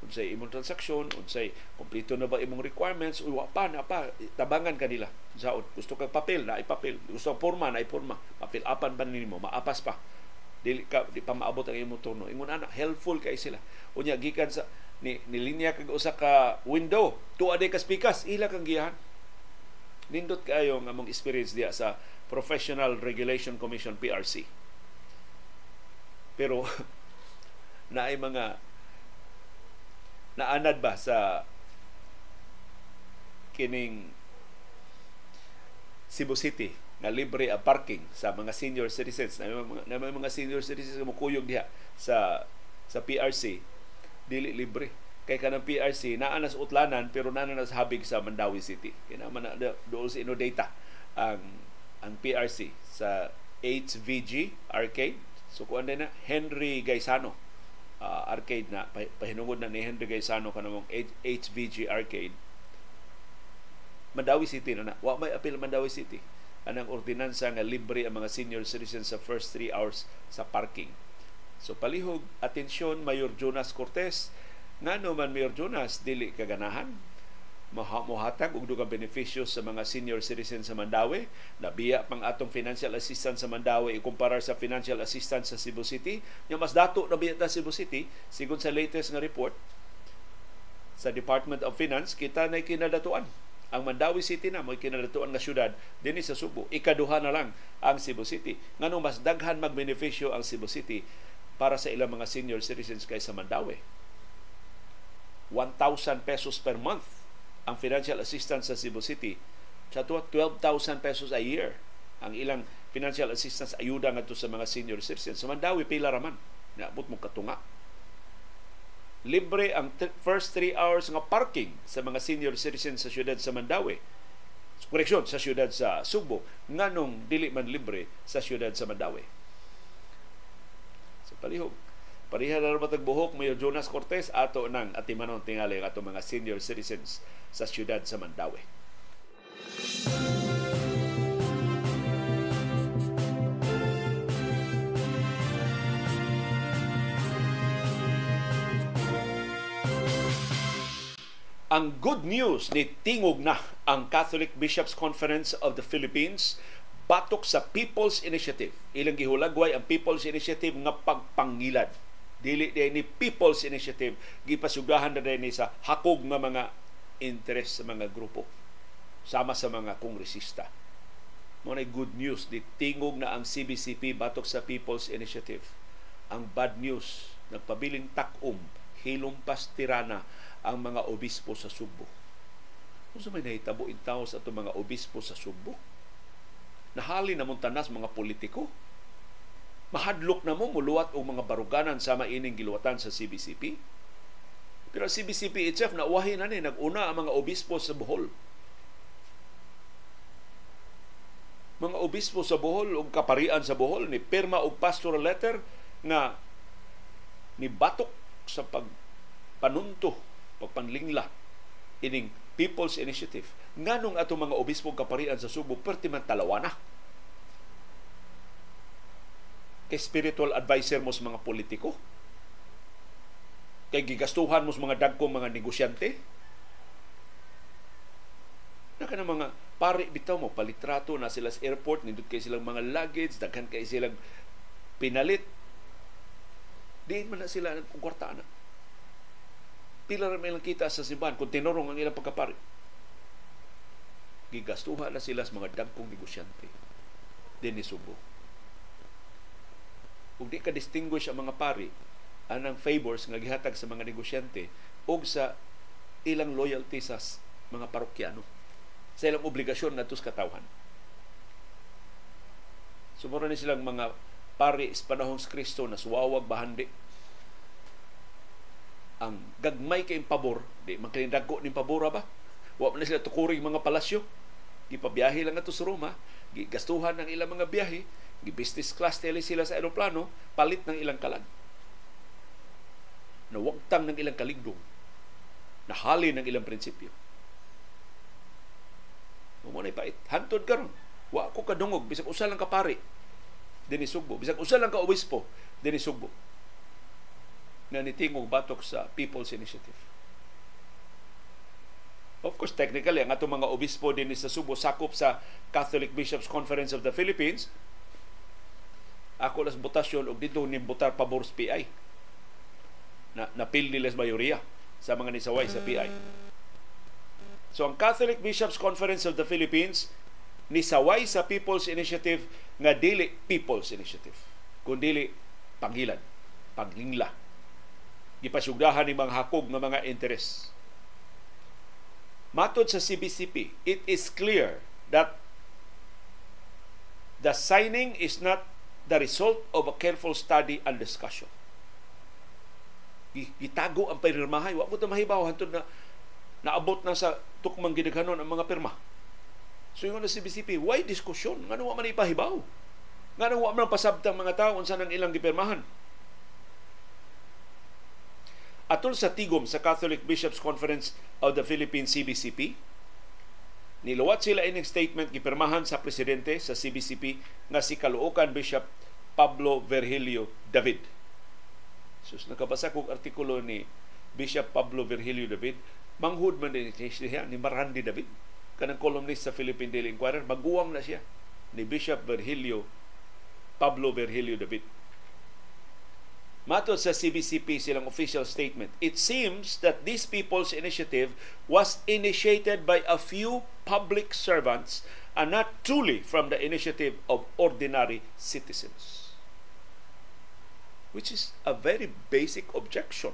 unsay imong transaksyon, unsay kompleto na ba imong requirements, uy, pa na pa, tabangan kanila. Saon, gusto kag papel, na papel. Gusto forma, na forma. Papel apan pa nimo, maapas pa. Dili ka di pa maabot ang imong turno. Ingon ana helpful kay sila. Unya gikan sa ni nilinya kag usa ka window. Tuwa day ka spikas ila kang giyahan. Nindot kayo nga mong experience diya sa Professional Regulation Commission PRC pero naay mga naanad ba sa kining Cebu City na libre ang parking sa mga senior citizens? Na may mga, na may mga senior citizens nga mukuyog diha sa sa PRC dili libre. Kay kanang PRC naa nas utlanan pero naa nas habig sa Mandawi City. Kina man dool sa data ang ang PRC sa HVG Arcade so kuan na Henry Gaisano uh, arcade na pahinungod na ni Henry Gaisano kanang HVG Arcade. Mandawi City na na. Wa may apil Mandawi City. Anang ordinansa nga libre ang mga senior citizens sa first 3 hours sa parking. So palihog, atensyon Mayor Jonas Cortez, nga no man Mayor Jonas dili kaganahan mohatag og dugang benepisyo sa mga senior citizens sa Mandawi. Nabiya pang atong financial assistance sa Mandawi ikumpara sa financial assistance sa Cebu City. Nga mas dato na biya ta Cebu City sigon sa latest nga report sa Department of Finance kita na kinadatuan ang Mandawi City na mo kinadatuan nga syudad dinhi sa Subo. Ikaduha na lang ang Cebu City. Ngano mas daghan magbenepisyo ang Cebu City para sa ilang mga senior citizens kaysa Mandawi. 1,000 pesos per month ang financial assistance sa Cebu City sa 12,000 pesos a year ang ilang financial assistance ayuda ngadto sa mga senior citizens. Sa Mandawi pila raman. Naabot mo katunga. Libre ang first three hours nga parking sa mga senior citizens sa siyudad sa Mandawi. Koreksyon, sa siyudad sa Subo. Nganong dili man libre sa siyudad sa Mandawi. Sa palihog, Pariha na matag buhok Mayor Jonas Cortez ato nang atimanon tingali ato mga senior citizens sa siyudad sa Mandawi. Ang good news ni tingog na ang Catholic Bishops Conference of the Philippines batok sa People's Initiative. Ilang gihulagway ang People's Initiative nga pagpangilad dili di ni People's Initiative gipasugahan na ni sa hakog nga mga interest sa mga grupo sama sa mga kongresista. Mo na good news di tingog na ang CBCP batok sa People's Initiative. Ang bad news nagpabiling takom hilumpas tirana ang mga obispo sa Subo kung sa may nahitabo in sa mga obispo sa Subo nahali na tanas mga politiko mahadlok na mo muluwat og mga baruganan sa maining giluwatan sa CBCP. Pero CBCP itself na uwahin na ni naguna ang mga obispo sa Bohol. Mga obispo sa Bohol ug kaparian sa Bohol ni pirma og pastoral letter nga ni batok sa pagpanunto, pagpanlingla ining People's Initiative. Nganong ato mga obispo kaparian sa Subo perti man talawana kay spiritual advisor mo sa mga politiko? Kay gigastuhan mo sa mga dagkong mga negosyante? Na mga pare bitaw mo palitrato na sila sa airport nindot kay silang mga luggage daghan kay silang pinalit. Di man na sila nagkukwarta na. Pila ra may kita sa simbahan kung tinorong ang ilang pagkapari. Gigastuhan na sila sa mga dagkong negosyante. Din ni Subo ug di ka distinguish ang mga pari anang favors nga gihatag sa mga negosyante ug sa ilang loyalty sa mga parokyano sa ilang obligasyon ngadto sa katawhan. Sumuro ni silang mga pari sa panahon sa Kristo na suwawag bahandi ang gagmay kay pabor di man kay dagko ning pabora ba? Wa man sila tukuring mga palasyo. Gipabiyahe lang ato sa Roma. Gigastuhan ng ilang mga biyahe Gi-business class tele sila sa aeroplano, palit ng ilang kalag. Nawagtang ng ilang kaligdong. Nahali ng ilang prinsipyo. Na pait. Hantod karon. Wa ko kadungog bisag usa lang ka pari dinhi Sugbo. Bisag usa lang ka obispo dinhi Sugbo. Na nitingog batok sa People's Initiative. Of course, technically, ang atong mga obispo din sa Subo sakop sa Catholic Bishops Conference of the Philippines, ako las botasyon og dito ni botar pabor sa PI na napil nila sa mayoriya sa mga nisaway sa PI. So ang Catholic Bishops Conference of the Philippines nisaway sa People's Initiative nga dili People's Initiative kundi pangilan, paglingla. Gipasugdahan ni mga hakog nga mga interes. Matod sa CBCP, it is clear that the signing is not the result of a careful study and discussion. Gitago ang pirmahay. Wa mo ito mahibaw hantod na naabot na sa tukmang gidaghanon ang mga pirma. So yung na si BCP, why diskusyon? Nga wa man ipahibaw? Nga wa man pasabtang mga tao unsa nang ilang gipirmahan? Atol sa tigom sa Catholic Bishops Conference of the Philippines CBCP, Niluwat sila ining statement gipirmahan sa presidente sa CBCP nga si Kaluokan Bishop Pablo Virgilio David. Sus nakabasa kog artikulo ni Bishop Pablo Virgilio David. Manghud man din siya ni Marandi David kanang columnist sa Philippine Daily Inquirer. Baguwang na siya ni Bishop Virgilio Pablo Virgilio David Matod sa CBCP silang official statement, it seems that this people's initiative was initiated by a few public servants and not truly from the initiative of ordinary citizens. Which is a very basic objection.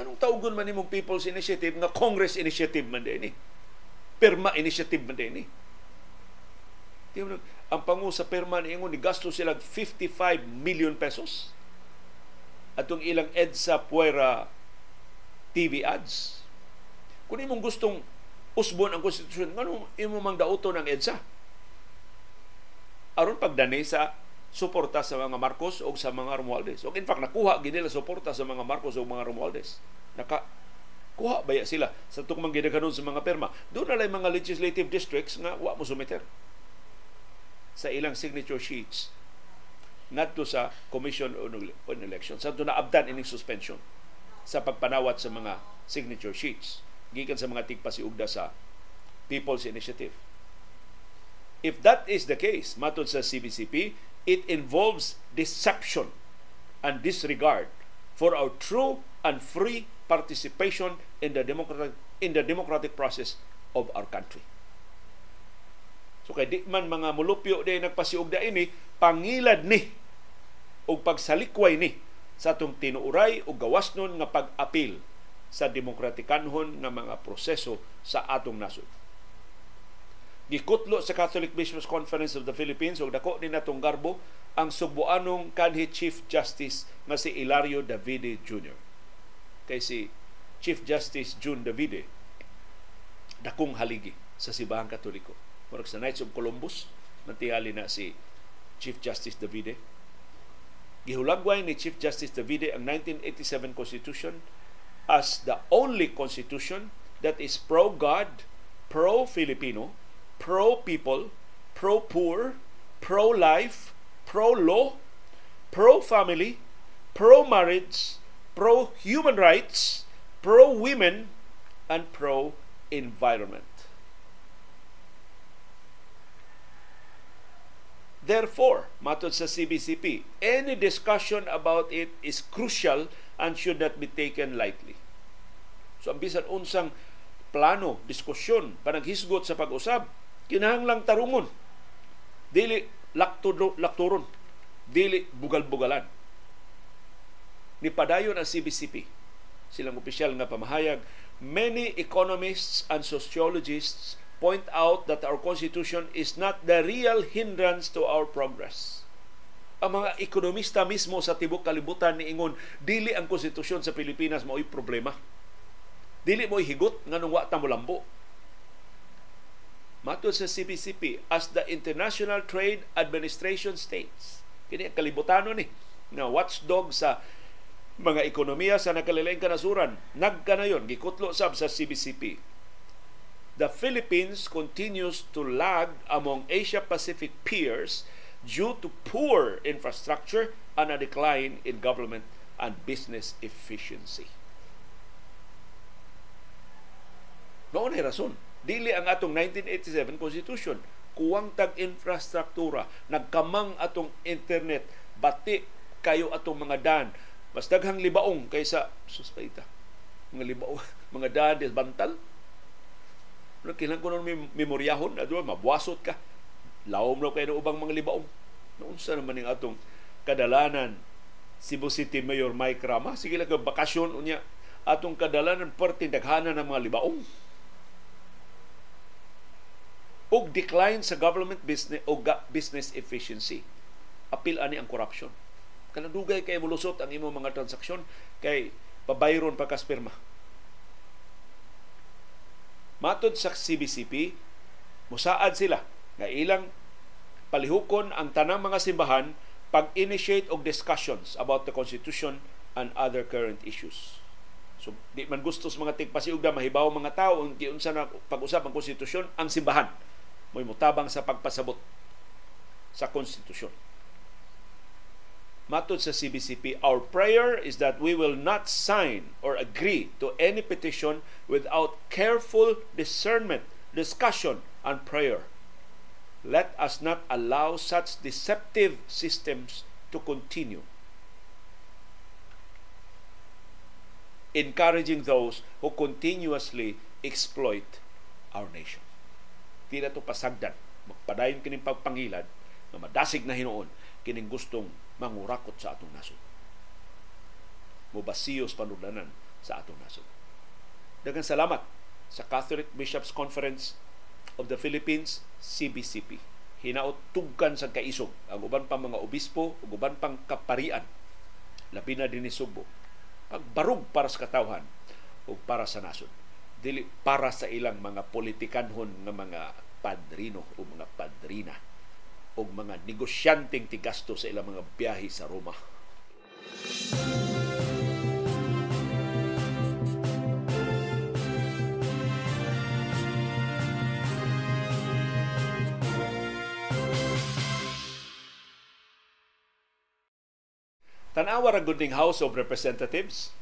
Anong tawgon man imong people's initiative nga Congress initiative man din eh. Perma initiative man din eh. Ang pangu sa perma ni ni gasto sila 55 million pesos atong ilang EDSA Puera TV ads. Kung imong gustong usbon ang konstitusyon, ngano imo mang dauto ng EDSA? Aron pagdani sa suporta sa mga Marcos o sa mga Romualdez. O in fact, nakuha gid nila suporta sa mga Marcos o mga Romualdez. Naka kuha baya sila sa tukmang ginaganon sa mga perma. Doon na lang mga legislative districts nga wa mo sumiter sa ilang signature sheets ngadto sa Commission on Elections. Sa naabdan ining suspension sa pagpanawat sa mga signature sheets gikan sa mga tigpasiugda sa People's Initiative. If that is the case, matod sa CBCP, it involves deception and disregard for our true and free participation in the democratic in the democratic process of our country. So kay di man mga mulupyo di nagpasiugda ini, pangilad ni og pagsalikway ni sa atong tinuuray o gawasnon nga pag-apil sa demokratikanhon nga mga proseso sa atong nasod. Gikutlo sa Catholic Bishops Conference of the Philippines og dako ni natong garbo ang subuanong kanhi Chief Justice nga si Ilario Davide Jr. Kay si Chief Justice June Davide dakong haligi sa Sibahang Katoliko. Murag sa Knights of Columbus, mantingali na si Chief Justice Davide Gihulagway ni Chief Justice Davide ang 1987 Constitution as the only constitution that is pro-God, pro-Filipino, pro-people, pro-poor, pro-life, pro-law, pro-family, pro-marriage, pro-human rights, pro-women, and pro-environment. Therefore, matod sa CBCP, any discussion about it is crucial and should not be taken lightly. So, ang bisan unsang plano, diskusyon, panaghisgot sa pag-usab, kinahanglang tarungon. Dili lakturo, lakturon. Dili bugal-bugalan. Ni padayon ang CBCP, silang opisyal nga pamahayag, many economists and sociologists point out that our Constitution is not the real hindrance to our progress. Ang mga ekonomista mismo sa tibok kalibutan ni Ingon, dili ang konstitusyon sa Pilipinas mo'y problema. Dili mo'y higot nga nung ta mo lambo. Matod sa CPCP, as the International Trade Administration states, kini ang kalibutano ni, na watchdog sa mga ekonomiya sa nakalilaing kanasuran, nagkanayon, gikutlo sab sa CBCP the Philippines continues to lag among Asia Pacific peers due to poor infrastructure and a decline in government and business efficiency. Noon ay rason. Dili ang atong 1987 Constitution. Kuwang tag-infrastruktura. Nagkamang atong internet. Bati kayo atong mga dan. Mas daghang libaong kaysa suspeita. Mga libaong, mga dan, bantal No, kailan ko nun memoryahon, adto mabuasot ka. Lawom na kayo ubang mga libaong. Noon sa naman yung atong kadalanan Cebu City Mayor Mike Rama. Sige lang bakasyon unya atong kadalanan parte daghanan ng mga libaong. Og decline sa government business o business efficiency. Apil ani ang corruption. Kanang dugay kay mulusot ang imo mga transaksyon kay pabayron pa kasperma Matod sa CBCP, musaad sila nga ilang palihukon ang tanang mga simbahan pag-initiate og discussions about the Constitution and other current issues. So, di man gusto sa mga tigpasiugda, mahibaw mga tao, ang giunsa na pag-usap ang konstitusyon, ang simbahan. Mo'y mutabang sa pagpasabot sa konstitusyon. Matod sa CBCP, our prayer is that we will not sign or agree to any petition without careful discernment, discussion, and prayer. Let us not allow such deceptive systems to continue. Encouraging those who continuously exploit our nation. Di na ito pasagdan. Magpadayon kining pagpangilad na madasig na hinoon kining gustong mangurakot sa atong nasod. Mubasiyos panudlanan sa atong nasod. Daghang salamat sa Catholic Bishops Conference of the Philippines, CBCP. Hinaot tugkan sa kaisog ang uban pang mga obispo ug uban pang kaparian labi na din ni Subo pagbarug para sa katawhan o para sa nasod dili para sa ilang mga politikanhon nga mga padrino o mga padrina o mga negosyanteng tigasto sa ilang mga biyahe sa Roma. Tanawa ra guding House of Representatives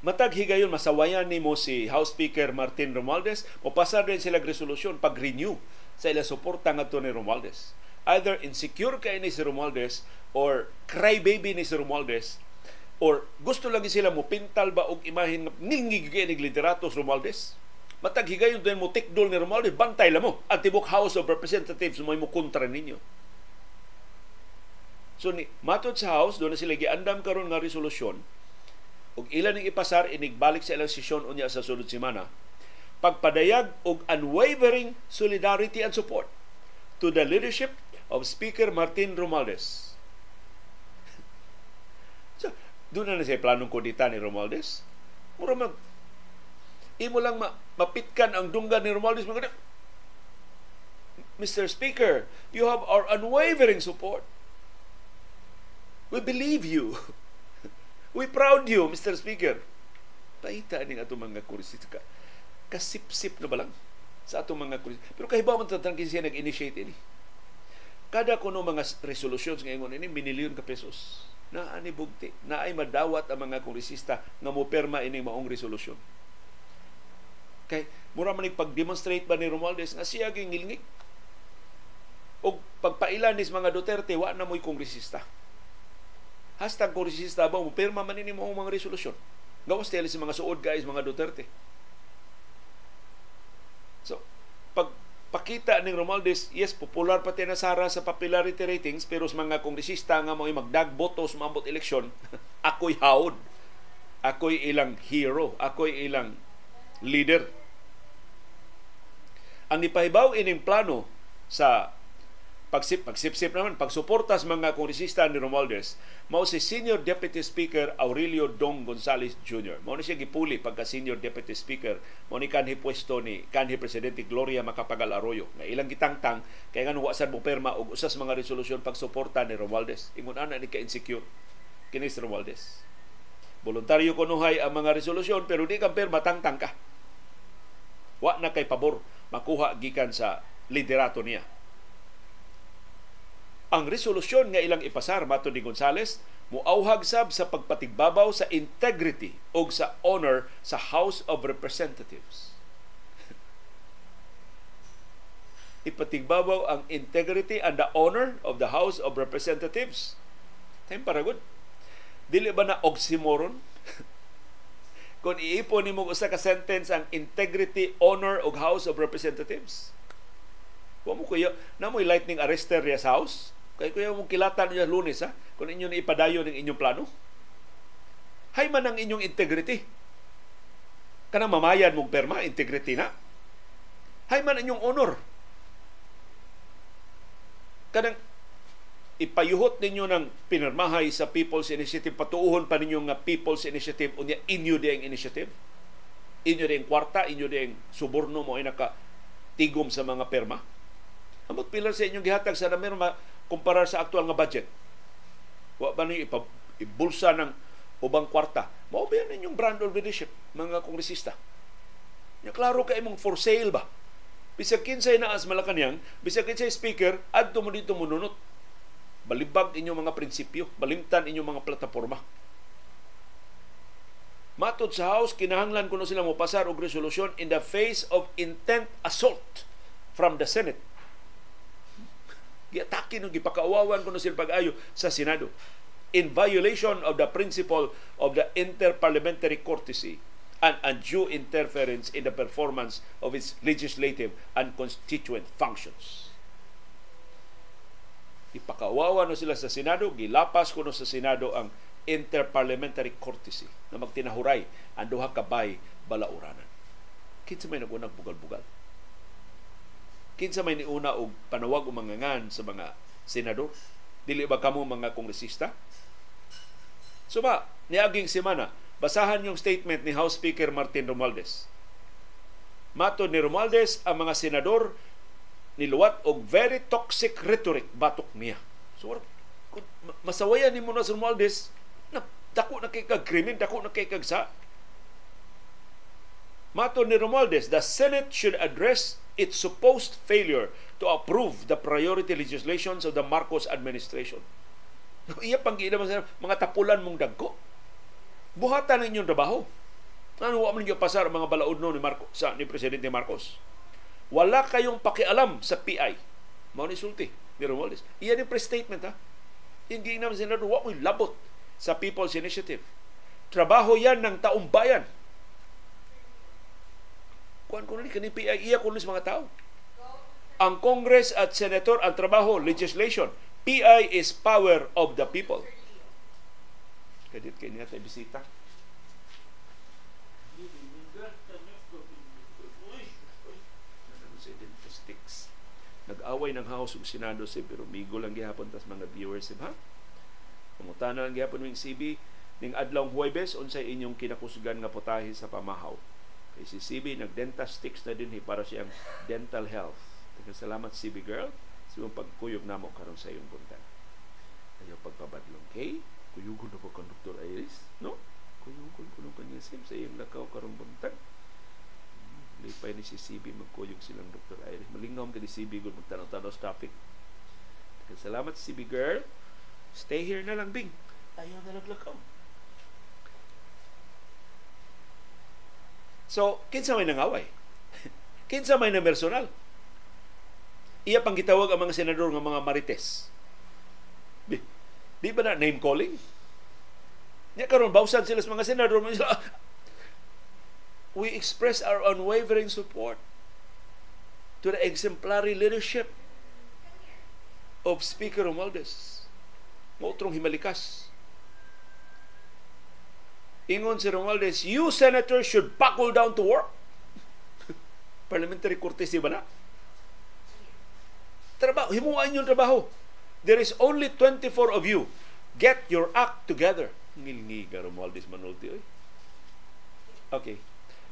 matag higayon masawayan nimo si House Speaker Martin Romualdez o pasar din sila resolusyon pag-renew sa ila suporta ngadto ni Romualdez. Either insecure kay ni si Romualdez or crybaby ni si Romualdez or gusto lang sila mo pintal ba og imahin ningig kay ni lideratos Romualdez. Matag higayon din mo tikdol ni Romualdez bantay la mo ang tibok House of Representatives mo mo kontra ninyo. So ni matod sa House doon na sila giandam karon nga resolusyon ug ilan ning ipasar inigbalik sa ilang sesyon unya sa sulod semana pagpadayag og unwavering solidarity and support to the leadership of Speaker Martin Romualdez. so, doon na na siya planong kudita ni Romualdez. Mura mag imo lang ma, mapitkan ang dunggan ni Romualdez mga Mr. Speaker, you have our unwavering support. We believe you. We proud you, Mr. Speaker. Paita ning ato mga kurisita ka. Kasip-sip na ba lang sa ato mga kurisita. Pero kahibaw man tatang siya nag-initiate ini. Kada kuno mga resolutions ngayon ini minilyon ka pesos na ani bugti na ay madawat ang mga kongresista nga mo perma ini maong resolusyon. Kay mura man pag-demonstrate ba ni Romualdez nga siya gingilngig. Og pagpailan ni mga Duterte wa na mo'y kongresista hashtag kongresista ba mo pirma man ini mo mga resolusyon gawas tele sa mga suod guys mga Duterte so pag pakita ni Romualdez yes popular pati na Sara sa popularity ratings pero sa mga kongresista nga mo magdag boto sa mambot eleksyon ako'y haod. Ako'y ilang hero. Ako'y ilang leader. Ang ipahibaw ining plano sa pagsip pagsipsip naman pagsuporta sa mga kongresista ni Romualdez mao si Senior Deputy Speaker Aurelio Dong Gonzales Jr. Mao ni siya gipuli pagka Senior Deputy Speaker. Mao ni kanhi pwesto ni kanhi presidente Gloria Macapagal Arroyo. Nga ilang gitangtang kay nga wa sad mo perma og usas mga resolusyon pagsuporta ni Romualdez. Ingon ana ni ka insecure. Kini si Romualdez. Voluntaryo kunuhay ang mga resolusyon pero di ka perma tangtang ka. Wa na kay pabor makuha gikan sa liderato niya ang resolusyon nga ilang ipasar mato ni Gonzales muauhag sab sa pagpatigbabaw sa integrity o sa honor sa House of Representatives. Ipatigbabaw ang integrity and the honor of the House of Representatives. Time para good. Dili ba na oxymoron? Kung iipon ni mo usa ka sentence ang integrity, honor og House of Representatives. Wa mo kuya, na mo'y lightning arrester sa house kaya kuya mong kilatan niya lunes ha, kung inyo ni ipadayon ng inyong plano. Hay man ang inyong integrity. Kanang mamayan mong perma, integrity na. Hay man inyong honor. Kanang ipayuhot ninyo ng pinirmahay sa People's Initiative, patuuhon pa ninyo nga People's Initiative, unya inyo di initiative. Inyo di kwarta, inyo di suborno mo ay naka tigom sa mga perma. Amot pilar sa inyong gihatag sa namin kumpara sa aktual nga budget. Wa ba ni ibulsa ng ubang kwarta. Mao ba yan inyong brand of leadership, mga kongresista? Ya klaro kay imong for sale ba? Bisag kinsay na as Malacanang, bisag kinsay speaker, adto mo dito mununot. balibag inyong mga prinsipyo, balimtan inyong mga plataporma. Matod sa House, kinahanglan kuno sila mo pasar og resolusyon in the face of intent assault from the Senate. Giatake no gipakaawawan kuno sila pag-ayo sa Senado in violation of the principle of the interparliamentary courtesy and undue interference in the performance of its legislative and constituent functions. Ipakawawa no sila sa Senado, gilapas kuno sa Senado ang interparliamentary courtesy na magtinahuray ang duha ka bay balauranan. Kinsa may nagunang bugal-bugal. Kinsa may niuna og panawag o mangangan sa mga senador. Dili ba kamo mga kongresista? So ba, niaging semana, basahan yung statement ni House Speaker Martin Romualdez. Mato ni Romualdez, ang mga senador niluwat og very toxic rhetoric batok niya. So, masawayan ni mo na si Romualdez, na dako na kay kag dako na kay kag. Mato ni Romualdez, the Senate should address its supposed failure to approve the priority legislations of the Marcos administration. Iya pang giinaman sa mga tapulan mong dagko. Buhatan ninyong trabaho. Ano wa man pasar mga balaod no ni Marcos sa ni presidente Marcos. Wala kayong pakialam sa PI. Mao ni sulti ni Romualdez. Iya ni pre-statement ha. Hindi naman sila wa mo labot sa People's Initiative. Trabaho yan ng taong bayan. Kuan ko ni kani iya kuno mga tao. Ang Congress at Senator ang trabaho legislation. PI is power of the people. Kadit kay niya tayo bisita. Nag-away ng House ug Senado si pero migo lang gihapon tas mga viewers ha. Pangutana lang gyapon ning CB ning adlaw Huwebes unsay inyong kinakusgan nga putahe sa pamahaw. Kay si CB nagdental sticks na din para siyang dental health. Salamat CB girl sa imong pagkuyog namo karon sa iyong buntag. Ayaw pagpabadlong kay kuyugon na kang Dr. Iris, no? Kuyugon ko nung kanya sim sa iyong lakaw karong buntag. Lipay ni si CB magkuyog silang Dr. Iris. Malingom ka ni CB kung magtanong-tanong sa topic. Salamat CB girl. Stay here na lang, Bing. Ayaw na naglakaw. So, kinsa may nangaway? kinsa may na personal? Iya pang gitawag ang mga senador ng mga marites. Di, di ba na name calling? Nya karon bawsan sila sa mga senador sila, we express our unwavering support to the exemplary leadership of Speaker Romualdez Motrong himalikas. Ingon si Romualdez, you senators should buckle down to work. Parliamentary courtesy ba na? Trabaho, himuan yung trabaho. There is only 24 of you. Get your act together. Ngilngi ka Romualdez Manulti. Oy. Okay.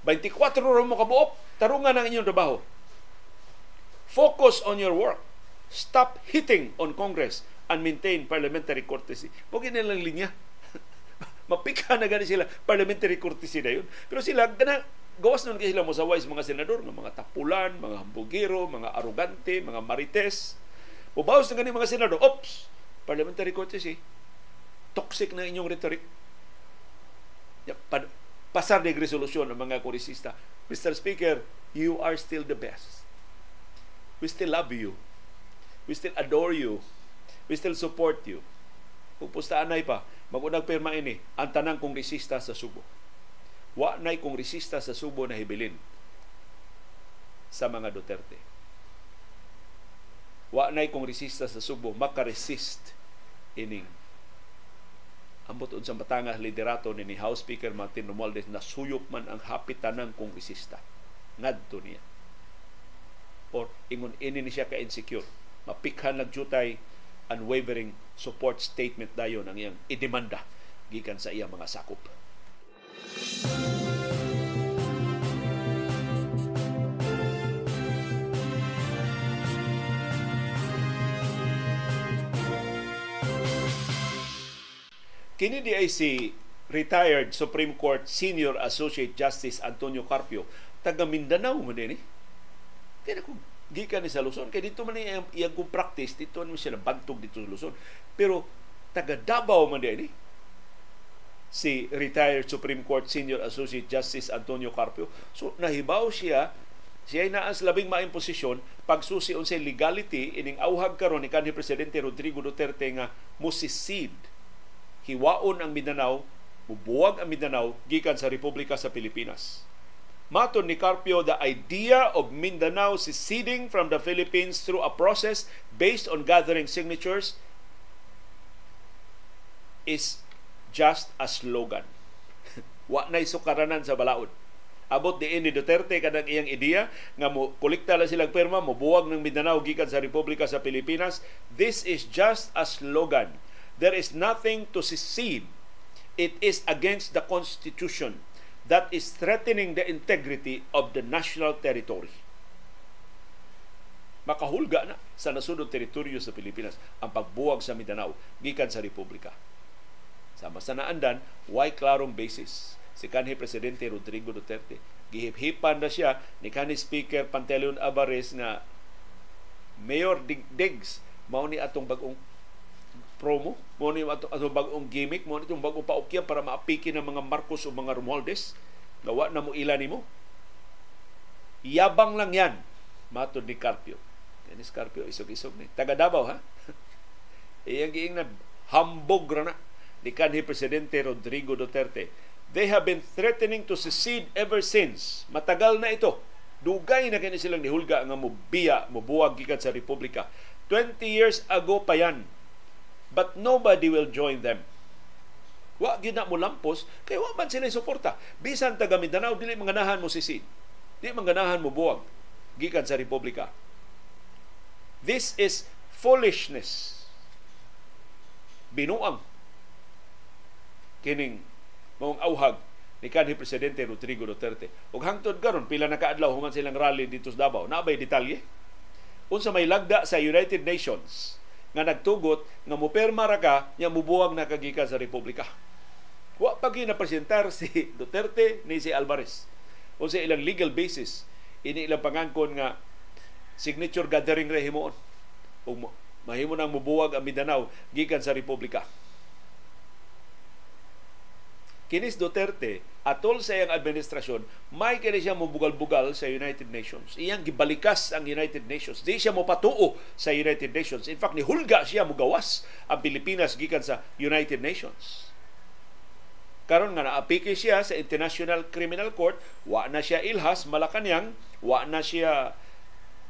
24 ro mo kabuok. Tarungan ang inyong trabaho. Focus on your work. Stop hitting on Congress and maintain parliamentary courtesy. Huwag nilang linya. Mapika na gani sila parliamentary courtesy na yun. Pero sila, gana, gawas nun kasi sila mo sa mga senador, ng mga tapulan, mga hambugero, mga arugante, mga marites. Ubawas na gani mga senador, ops, parliamentary courtesy. Toxic na inyong rhetoric. Pasar ng resolusyon ng mga kurisista. Mr. Speaker, you are still the best. We still love you. We still adore you we still support you. Kung pustaanay pa, magunag pirma ini ang tanang kongresista sa Subo. Wa nay kongresista sa Subo na hibilin sa mga Duterte. Wa nay kongresista sa Subo makaresist ining ambot unsa matanga liderato ni House Speaker Martin Romualdez na suyop man ang hapit tanang kongresista ngadto niya or ingon ini ni siya ka insecure mapikhan nagjutay unwavering support statement dayon ang iyang idemanda gikan sa iyang mga sakop. Kini di ay si retired Supreme Court Senior Associate Justice Antonio Carpio taga Mindanao mo din eh. Kaya gikan ni sa Luzon. Kay dito man iyang, iyang kung practice dito man siya nabantog dito sa Luzon. Pero taga Davao man di si retired Supreme Court Senior Associate Justice Antonio Carpio. So nahibaw siya siya ay naas labing maayong posisyon pagsusi unsay legality ining awhag karon ni kanhi presidente Rodrigo Duterte nga musisid. Hiwaon ang Mindanao mubuwag ang Mindanao gikan sa Republika sa Pilipinas. Maton ni Carpio, the idea of Mindanao seceding from the Philippines through a process based on gathering signatures is just a slogan. Wa na sukaranan sa balaod. Abot di ni Duterte kadang iyang ideya nga mo kolekta lang silang perma mo buwag ng Mindanao gikan sa Republika sa Pilipinas. This is just a slogan. There is nothing to secede. It is against the constitution that is threatening the integrity of the national territory. Makahulga na sa nasunod teritoryo sa Pilipinas ang pagbuwag sa Mindanao gikan sa Republika. Sama sa naandan why klarong basis? Si kanhi presidente Rodrigo Duterte. Gihip-hipan na siya ni kanhi speaker Pantaleon Abares na Mayor Diggs mao ni atong bagong promo, mo ni atong bagong gimmick, mo ni itong bagong paukya para maapiki ng mga Marcos o mga Romualdez. Gawa na mo ilan nimo. Yabang lang yan, matod ni Carpio. Is Carpio, isog-isog ni. Taga Davao, ha? Iyang giing na hambog na ni kanhi Presidente Rodrigo Duterte They have been threatening to secede ever since. Matagal na ito. Dugay na kini silang nihulga nga mubiya, mubuwag gikan sa Republika. 20 years ago pa yan. But nobody will join them. Wa gyud na mo lampos kay wa man sila suporta. Bisan taga Mindanao dili manganahan mo sisid. Dili manganahan mo buwag gikan sa Republika. This is foolishness. Binuang kining maong auhag ni kanhi presidente Rodrigo Duterte. Ug hangtod karon pila na kaadlaw human silang rally dito sa Davao. Naabay detalye. Unsa may lagda sa United Nations nga nagtugot nga moperma ra ka nya mubuwag na kagikan sa republika. Wa pa na presentar si Duterte ni si Alvarez. Unsa ilang legal basis ini ilang pangangkon nga signature gathering ra himuon ug mahimo nang mubuwag ang Mindanao gikan sa republika kinis Duterte atol sa iyang administrasyon may kini siya mubugal-bugal sa United Nations. Iyang gibalikas ang United Nations. Di siya mo patuo sa United Nations. In fact ni hulga siya mugawas ang Pilipinas gikan sa United Nations. Karon nga naapiki siya sa International Criminal Court. Wa na siya ilhas Malacañang wa na siya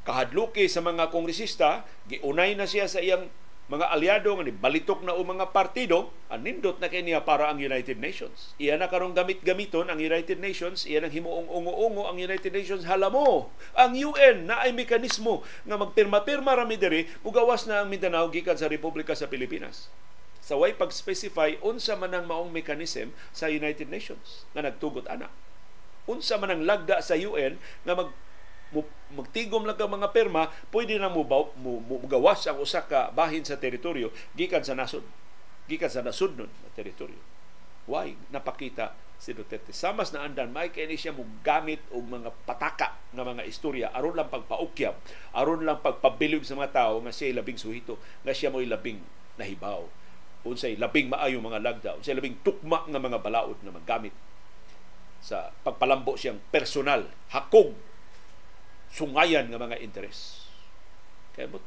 kahadluki sa mga kongresista. Giunay na siya sa iyang mga aliado nga ni balitok na mga partido anindot na kay niya para ang United Nations. Iya na karong gamit-gamiton ang United Nations, iya nang himuong ungo-ungo ang United Nations halamo. Ang UN na ay mekanismo nga magpirma-pirma rami diri mugawas na ang Mindanao gikan sa Republika sa Pilipinas. Sa way pag-specify unsa man ang maong mechanism sa United Nations nga nagtugot ana. Unsa man ang lagda sa UN nga mag magtigom lang ka mga perma, pwede na mo, mo, mo gawas ang usa ka bahin sa teritoryo gikan sa nasod. Gikan sa nasod nun na teritoryo. Why? Napakita si Duterte. Samas na andan, may kaya siya mo gamit og mga pataka ng mga istorya aron lang pagpaukyab, aron lang pagpabilib sa mga tao nga siya labing suhito, nga siya mo labing nahibaw. Unsay labing maayo mga lagda, unsay labing tukma nga mga balaod na magamit sa pagpalambo siyang personal, hakog sungayan nga mga interes. Kaya mo,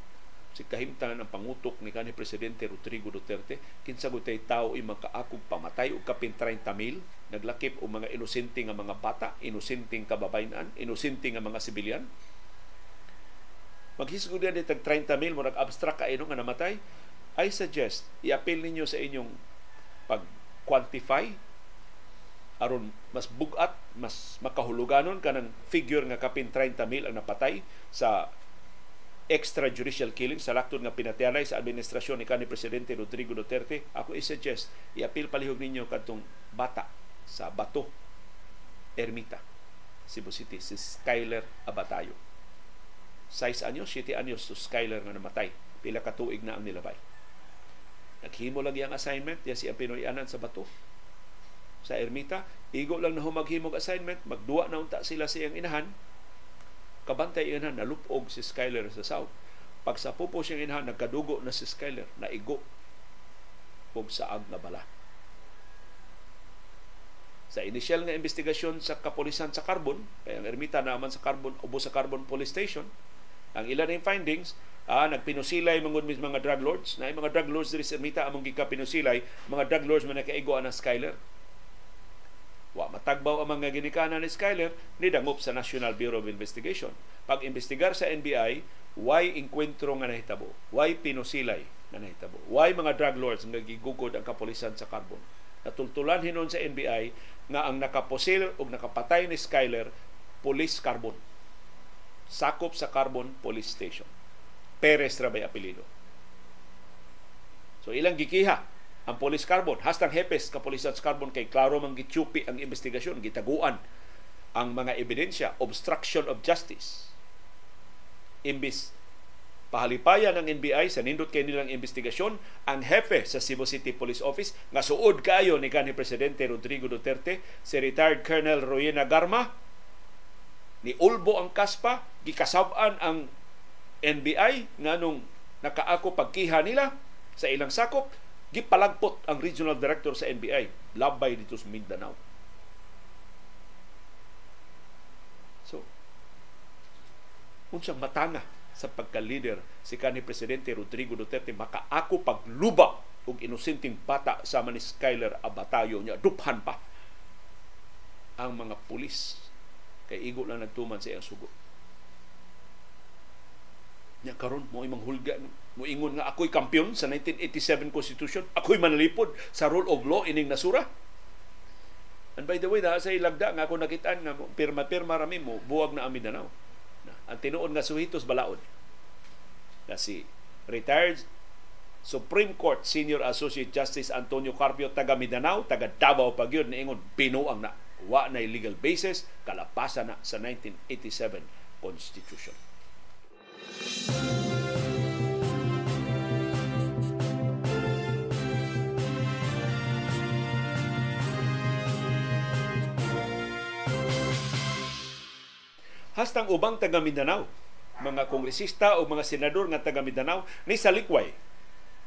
si kahimtangan ang pangutok ni kanhi Presidente Rodrigo Duterte, kinsa gutay tao ay makaakog pamatay o kapin 30 mil, naglakip o mga inosente nga mga bata, inosenteng kababayan, inosente nga mga sibilyan. Maghisgo din tag 30 mil, mo nag-abstract ka ino nga namatay, I suggest, i-appeal ninyo sa inyong pag-quantify aron mas bugat, mas makahuluganon kanang figure nga kapin 30 mil ang napatay sa extrajudicial killing sa laktod nga pinatianay sa administrasyon ni kanhi presidente Rodrigo Duterte. Ako i-suggest i-appeal palihog ninyo kadtong bata sa Bato Ermita Cebu City si Skyler Abatayo. 6 anyos 7 anyos to Skyler nga namatay. Pila ka tuig na ang nilabay. Naghimo lagi ang assignment ya si Pinoy anan sa Bato sa ermita. Igo lang na humaghimog assignment, magduwa na unta sila sa iyang inahan. kabantay ina nalupog si Skyler sa south. Pag sa pupo siyang ina nagkadugo na si Skyler, naigo og saag nga bala. Sa initial nga investigasyon sa kapulisan sa Carbon, kaya ang ermita naman sa Carbon, ubo sa Carbon Police Station, ang ilan ng findings, ah, nagpinusilay mga mga drug lords, na mga drug lords diri sa ermita among gikapinusilay, mga drug lords man nakaigo na Skyler. Wa matagbaw ang mga ginikanan ni Skyler, nidangop sa National Bureau of Investigation. Pag investigar sa NBI, why inkwentro nga nahitabo? Why pinusilay nga nahitabo? Why mga drug lords nga gigugod ang kapulisan sa Carbon? Natultulan hinon sa NBI nga ang nakaposil o nakapatay ni Skyler, Police Carbon. Sakop sa Carbon Police Station. Perez Rabay apelido. So ilang gikiha ang Police Carbon. Hastang hepes ka Police Carbon kay klaro mang gitsupi ang investigasyon, gitaguan ang mga ebidensya, obstruction of justice. Imbis pahalipayan ng NBI sa nindot kay nilang investigasyon ang hepe sa Cebu City Police Office nga suod kayo ni kanhi presidente Rodrigo Duterte si retired Colonel Royena Garma ni ulbo ang kaspa gikasab-an ang NBI nganong nakaako pagkiha nila sa ilang sakop gipalagpot ang regional director sa NBI labay dito sa Mindanao. So unsang matanga sa pagka-leader si kanhi presidente Rodrigo Duterte makaako pagluba og inosenteng bata sa ni Skyler Abatayo niya. Duphan pa ang mga pulis. Kay igo lang nagtuman sa iyang sugo. Nya karon mo imong hulga mo ingon nga ako'y kampiyon sa 1987 Constitution. Ako'y manalipod sa rule of law ining nasura. And by the way da sa ilagda nga ako nakitaan nga pirma-pirma rami mo buwag na ang Mindanao. Ang tinuod nga suhitos balaod. Na si retired Supreme Court Senior Associate Justice Antonio Carpio taga Mindanao, taga Davao pa gyud niingon binuang na. Wa na legal basis. Kalapasan na sa 1987 Constitution. Hastang ubang taga Mindanao, mga kongresista o mga senador nga taga Mindanao ni salikway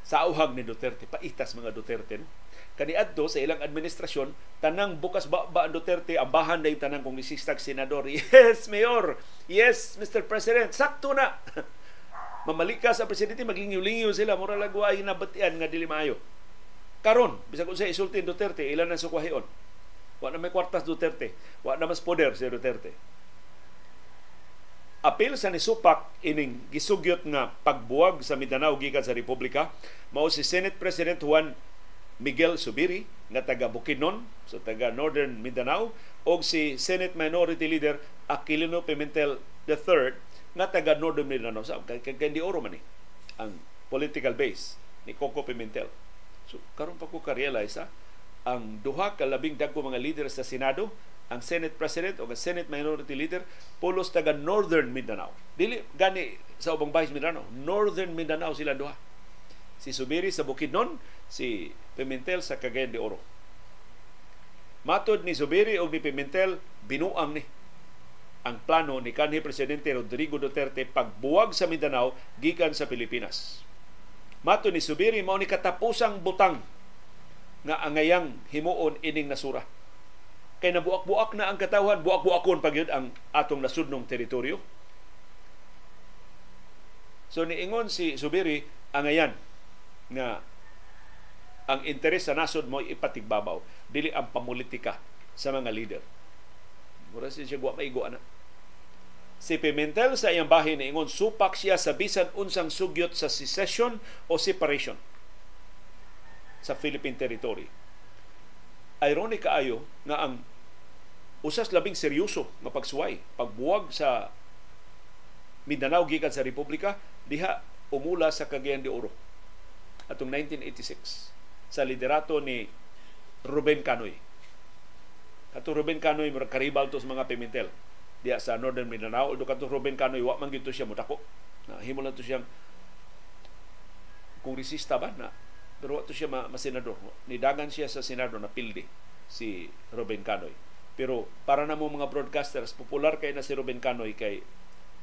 sa auhag ni Duterte. Paitas mga Duterte. No? Kaniadto sa ilang administrasyon, tanang bukas ba, ba ang Duterte, ambahan na yung tanang kongresista senador. Yes, Mayor! Yes, Mr. President! Sakto na! Mamalika sa presidente, maglingiw-lingiw sila. Mura lagwa ay nabatian nga dili maayo. Karon, bisag sa isulti Duterte, ilan ang sukwahion? Wa na may kwartas Duterte. Wa na mas poder si Duterte apil sa nisupak ining gisugyot nga pagbuwag sa Mindanao gikan sa Republika mao si Senate President Juan Miguel Subiri nga taga Bukidnon so taga Northern Mindanao o si Senate Minority Leader Aquilino Pimentel III nga taga Northern Mindanao. Sa kay kay oro man ni ang political base ni Coco Pimentel. So karon pa ko ka-realize ha, ang duha ka labing dagko mga leader sa Senado ang Senate President o ang Senate Minority Leader pulos taga Northern Mindanao. Dili gani sa ubang bahis Mindanao, Northern Mindanao sila duha. Si Subiri sa Bukidnon, si Pimentel sa Cagayan de Oro. Matod ni Subiri o ni Pimentel, binuang ni ang plano ni kanhi Presidente Rodrigo Duterte pagbuwag sa Mindanao gikan sa Pilipinas. Mato ni Subiri mao ni katapusang butang nga angayang himuon ining nasura kay nabuak-buak na ang katawhan, buak-buakon pag ang atong nasudnong teritoryo. So niingon si Subiri ang ayan nga ang interes sa nasod mo ipatigbabaw dili ang pamulitika sa mga leader. Mura si siya guwa maigo na. Si Pimentel sa iyang bahin niingon supak siya sa bisan unsang sugyot sa secession o separation sa Philippine territory ironic kaayo nga ang usas labing seryoso nga pagsuway, pagbuwag sa Mindanao gikan sa Republika diha umula sa Cagayan de Oro atong 1986 sa liderato ni Ruben Canoy. Kato Ruben Canoy mura karibal to sa mga Pimentel diha sa Northern Mindanao although kato Ruben Canoy wa man gito siya mutako. Na himo lang to siyang kongresista ba na pero wato siya ma, masenador. Nidagan siya sa senado na pildi si Ruben Canoy. Pero para na mo mga broadcasters, popular kay na si Ruben Canoy kay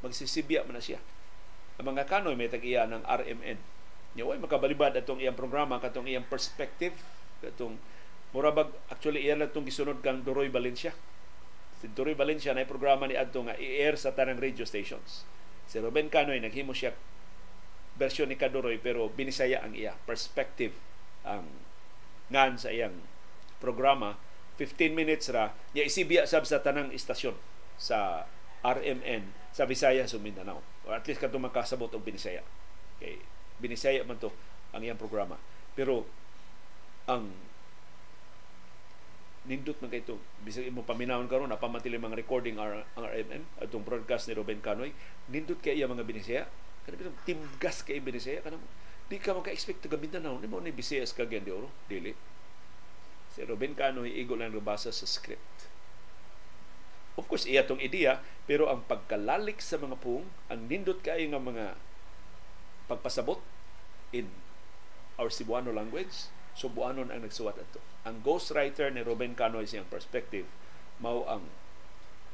magsisibya man na siya. Ang mga kanoy may tag-iya ng RMN. Nya way makabalibad atong iyang programa katong iyang perspective katong murabag actually iyan na itong gisunod kang Doroy Valencia. Si Doroy Valencia na programa ni adto nga i-air sa tanang radio stations. Si Ruben Canoy naghimo siya version ni Kadoroy pero binisaya ang iya. Perspective ang ngan sa iyang programa. 15 minutes ra niya isibya sab sa tanang istasyon sa RMN sa Visayas ug Mindanao. Or at least kadto makasabot og binisaya. Kay binisaya man to ang iyang programa. Pero ang nindot man kay ito bisag imo paminawon karon napamatili mga recording ang RMN atong broadcast ni Ruben Canoy nindot kay iya mga binisaya kada bitong timgas kay binisaya kana di ka maka-expect taga Mindanao ni mo ni Visayas ka di oro dili si Ruben Canoy igo lang nabasa sa script Of course, iya tong ideya, pero ang pagkalalik sa mga pung, ang nindot kayo nga mga pagpasabot in our Cebuano language, Cebuanon ang nagsuwat ato. Ang ghostwriter ni Ruben Canoy siyang perspective, mao ang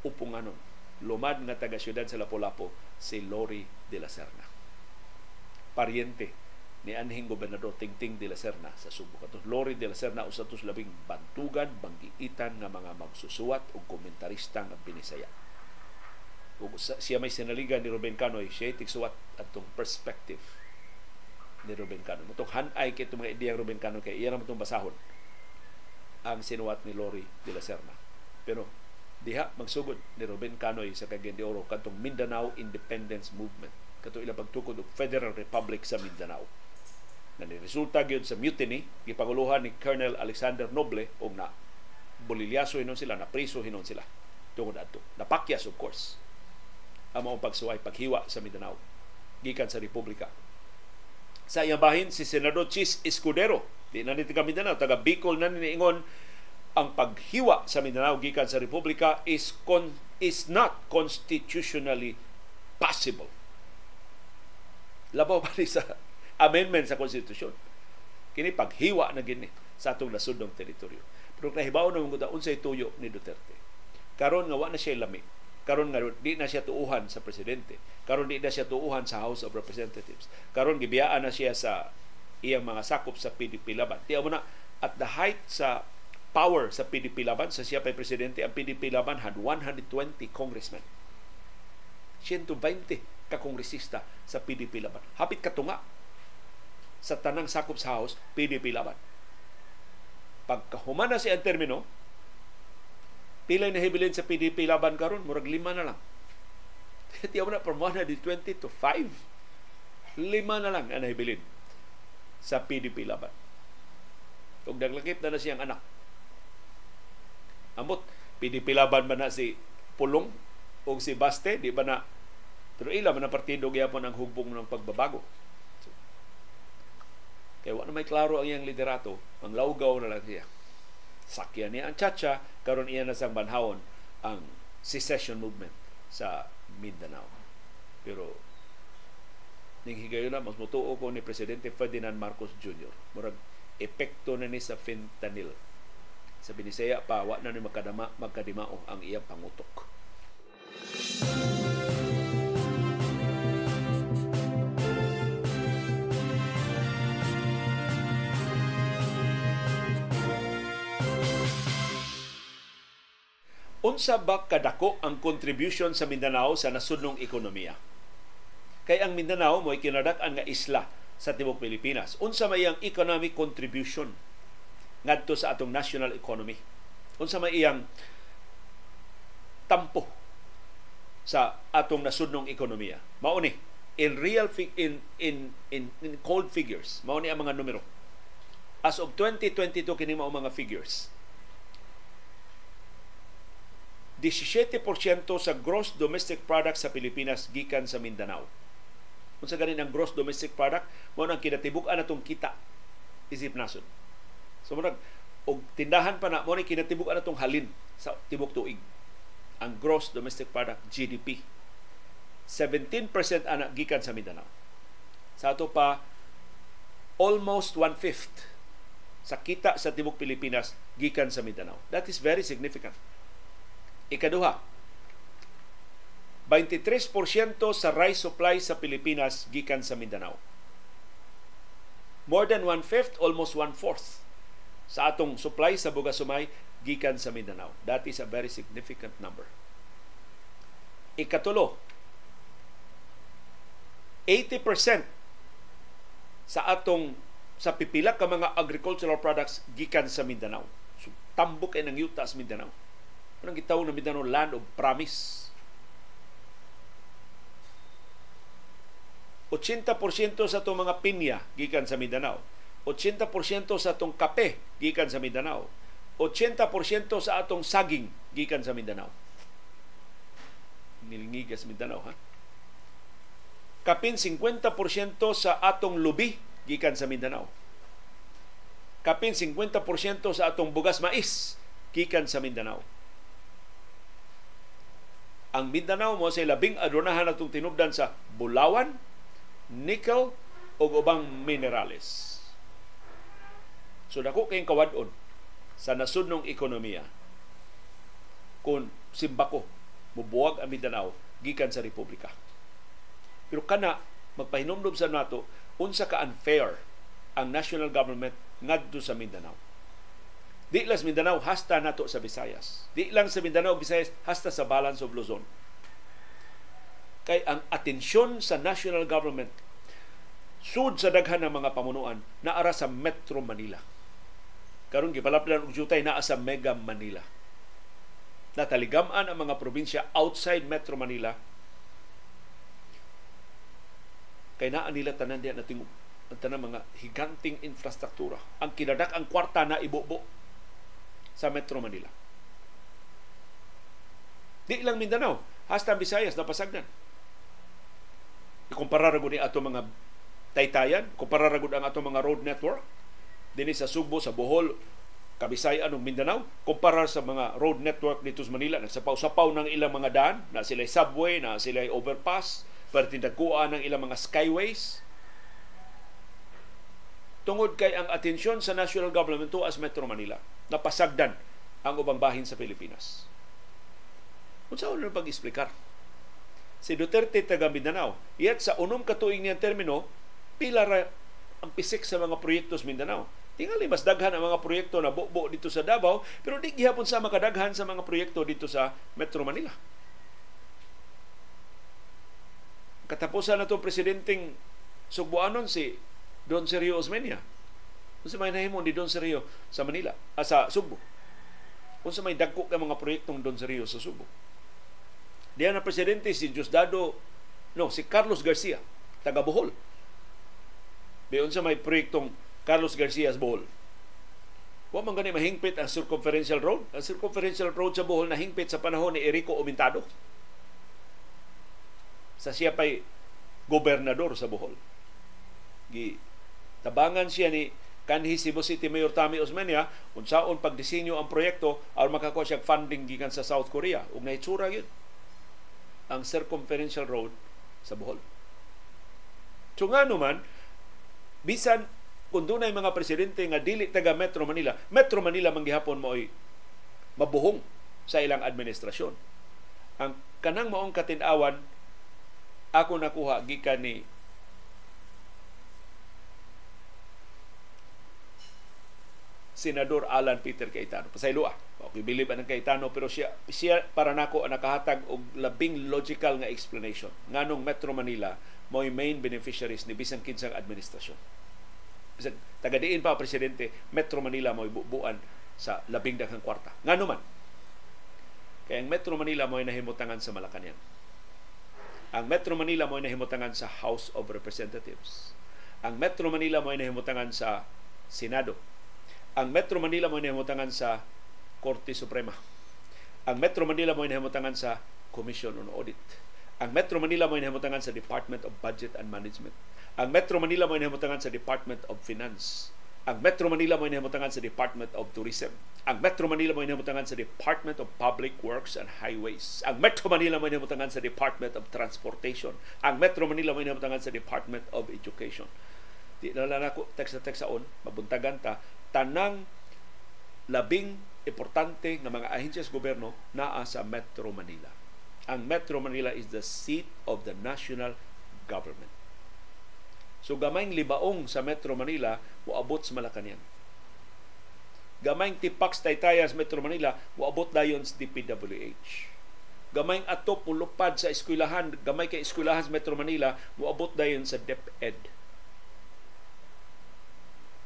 upunganon. Lumad nga taga siyudad sa Lapu-Lapu, si Lori de la Serna. Pariente ni anhing gobernador Tingting de la Serna sa Subo. Kato Lori de la Serna usa tos labing bantugan, banggiitan nga mga magsusuwat o komentarista nga binisaya. Ug siya may sinaligan ni Ruben Canoy, siya tigsuwat atong perspective ni Ruben Canoy. Mutong hanay kay mga ideyang Ruben Canoy kay iya itong basahon ang sinuwat ni Lori de la Serna. Pero diha magsugod ni Ruben Canoy sa Cagayan de Oro katong Mindanao Independence Movement. Kato ila pagtukod og Federal Republic sa Mindanao. Na niresulta gyud sa mutiny gipanguluhan ni Colonel Alexander Noble og na bolilyaso hinon sila na priso hinon sila. Tungod adto napakyas of course. Ang mga pagsuway paghiwa sa Mindanao gikan sa Republika. Sa iyang bahin si Senador Chis Escudero. Di na ni taga Mindanao taga Bicol na niingon ang paghiwa sa Mindanao gikan sa Republika is con is not constitutionally possible labaw pa ni sa amendment sa konstitusyon. Kini paghiwa na gini sa atong nasudnong teritoryo. Pero nahibaw na mga unsay tuyo ni Duterte. Karon nga wa na siya lami. Karon nga di na siya tuuhan sa presidente. Karon di na siya tuuhan sa House of Representatives. Karon gibiyaan na siya sa iyang mga sakop sa PDP laban. Tiya mo na at the height sa power sa PDP laban sa siya pay presidente ang PDP laban had 120 congressmen 120 ka kongresista sa PDP laban hapit katunga sa tanang sakop sa House, PDP laban. Pagkahuman na si ang termino, pila na hibilin sa PDP laban karon murag lima na lang. Tiyaw na from 120 to 5. Lima na lang ang nahibilin sa PDP laban. Kung naglakip na na siyang anak. Amot, PDP laban ba na si Pulong o si Baste, di ba na pero ila man ang partido gyapon ang hugbong ng pagbabago. Kaya wala may klaro ang iyang liderato, ang lawgaw na lang siya. Sakyan niya ang chacha, karon iya na sang banhawon ang secession movement sa Mindanao. Pero ning higayon na mas mutuo ko ni presidente Ferdinand Marcos Jr. Murag epekto na ni sa fentanyl. Sa Binisaya pa wa na ni magkadama magkadimao ang iyang pangutok. Unsa ba kadako ang contribution sa Mindanao sa nasudnong ekonomiya? Kay ang Mindanao mo kinadak-an nga isla sa tibok Pilipinas. Unsa may iyang economic contribution ngadto sa atong national economy? Unsa may iyang tampo sa atong nasudnong ekonomiya? Mao ni in real in in in, in cold figures. Mao ni ang mga numero. As of 2022 kini mao mga figures 17% sa gross domestic product sa Pilipinas gikan sa Mindanao. Kung sa ganin ang gross domestic product, mo nang kinatibuk-an natong kita isip nason. So mo og tindahan pa na mo ni kinatibuk-an natong halin sa tibok tuig. Ang gross domestic product GDP 17% ana gikan sa Mindanao. Sa ato pa almost one-fifth sa kita sa tibok Pilipinas gikan sa Mindanao. That is very significant Ikaduha, 23% sa rice supply sa Pilipinas gikan sa Mindanao. More than one-fifth, almost one-fourth sa atong supply sa bugas sumay gikan sa Mindanao. That is a very significant number. Ikatulo, 80% sa atong sa pipila ka mga agricultural products gikan sa Mindanao. So, tambok ay nang yuta sa Mindanao. Anong gitawag na Mindanao land of promise 80% sa itong mga pinya gikan sa Mindanao. 80% sa itong kape gikan sa Mindanao. 80% sa atong saging gikan sa Mindanao. Nilingiga sa Mindanao, ha? Kapin 50% sa atong lubi gikan sa Mindanao. Kapin 50% sa atong bugas mais gikan sa Mindanao. Ang Mindanao mo sa labing adunahan atong tinubdan sa Bulawan, nickel o ubang minerales. So dako kayong kawadon sa nasudnong ekonomiya kung simbako mubuwag ang Mindanao gikan sa Republika. Pero kana magpahinomdom sa nato unsa ka unfair ang national government ngadto sa Mindanao. Di lang sa Mindanao hasta nato sa Visayas. Di lang sa Mindanao Visayas hasta sa balance of Luzon kay ang atensyon sa national government sud sa daghan ng mga pamunuan naara sa Metro Manila. Karon gipalapdan og jutay naa sa Mega Manila. Nataligaman ang mga probinsya outside Metro Manila kay naa nila tanan diyan nating ang tanang mga higanting infrastruktura. Ang kinadak ang kwarta na ibubo sa Metro Manila. Di lang Mindanao, hasta Visayas napasagdan ikumpara ra ni ato mga taytayan, kumpara ra ang ato mga road network dinhi sa Subo, sa Bohol, Kabisayan ug Mindanao kumpara sa mga road network dito sa Manila nagsapaw-sapaw ng ilang mga daan na sila subway na sila overpass pertindagkuan ng ilang mga skyways tungod kay ang atensyon sa national government to as Metro Manila napasagdan ang ubang bahin sa Pilipinas. Unsa ulo pag-explicar? si Duterte taga Mindanao. Yet sa unom katuig niyang termino, pila ra ang pisik sa mga proyekto sa Mindanao. Tingali mas daghan ang mga proyekto na bubo dito sa Davao, pero di gihapon sa makadaghan sa mga proyekto dito sa Metro Manila. Katapusan na itong presidenteng Sugbuanon si Don Sergio Osmeña. Kung may nahimo ni Don Sergio sa Manila, ah, sa Subo. Kung may dagko ka mga proyektong Don Sergio sa Subo. Diyan na presidente si Diosdado, no, si Carlos Garcia, taga Bohol. Diyon sa may proyektong Carlos Garcia's Bohol. Wa man gani mahingpit ang circumferential road. Ang circumferential road sa Bohol nahingpit sa panahon ni Erico Omintado. Sa siya pa'y gobernador sa Bohol. Gi tabangan siya ni kanhi Cebu City Mayor Tami Osmeña unsaon pagdisenyo ang proyekto aron makakuha siya funding gikan sa South Korea ug naitsura yun ang circumferential road sa Bohol. So nga bisan kung doon ay mga presidente nga dili taga Metro Manila, Metro Manila manggihapon mo ay mabuhong sa ilang administrasyon. Ang kanang maong katinawan ako nakuha gikan ni Senador Alan Peter Cayetano. Pasaylo ah. Okay, believe ang Cayetano pero siya siya para nako ang nakahatag og labing logical nga explanation nganong Metro Manila mo main beneficiaries ni bisan kinsang administrasyon. Bisan tagadiin pa presidente Metro Manila mo bubuan sa labing daghang kwarta. Ngano man? Kaya ang Metro Manila mo nahimutangan sa Malacañang. Ang Metro Manila mo nahimutangan sa House of Representatives. Ang Metro Manila mo nahimutangan sa Senado ang Metro Manila mo nahimutangan sa Korte Suprema. Ang Metro Manila mo nahimutangan sa Commission on Audit. Ang Metro Manila mo nahimutangan sa Department of Budget and Management. Ang Metro Manila mo nahimutangan sa Department of Finance. Ang Metro Manila mo nahimutangan sa Department of Tourism. Ang Metro Manila mo nahimutangan sa Department of Public Works and Highways. Ang Metro Manila mo nahimutangan sa Department of Transportation. Ang Metro Manila mo nahimutangan sa Department of Education. Di na lang ako teksa on, mabuntagan ta, tanang labing importante nga mga ahensya sa gobyerno naa sa Metro Manila. Ang Metro Manila is the seat of the national government. So gamayng libaong sa Metro Manila waabot sa Malacañang. Gamayng tipak sa Taytayas Metro Manila waabot dayon sa DPWH. Gamayng atop ulupad sa eskwelahan, gamay kay eskwelahan sa Metro Manila waabot dayon sa DepEd.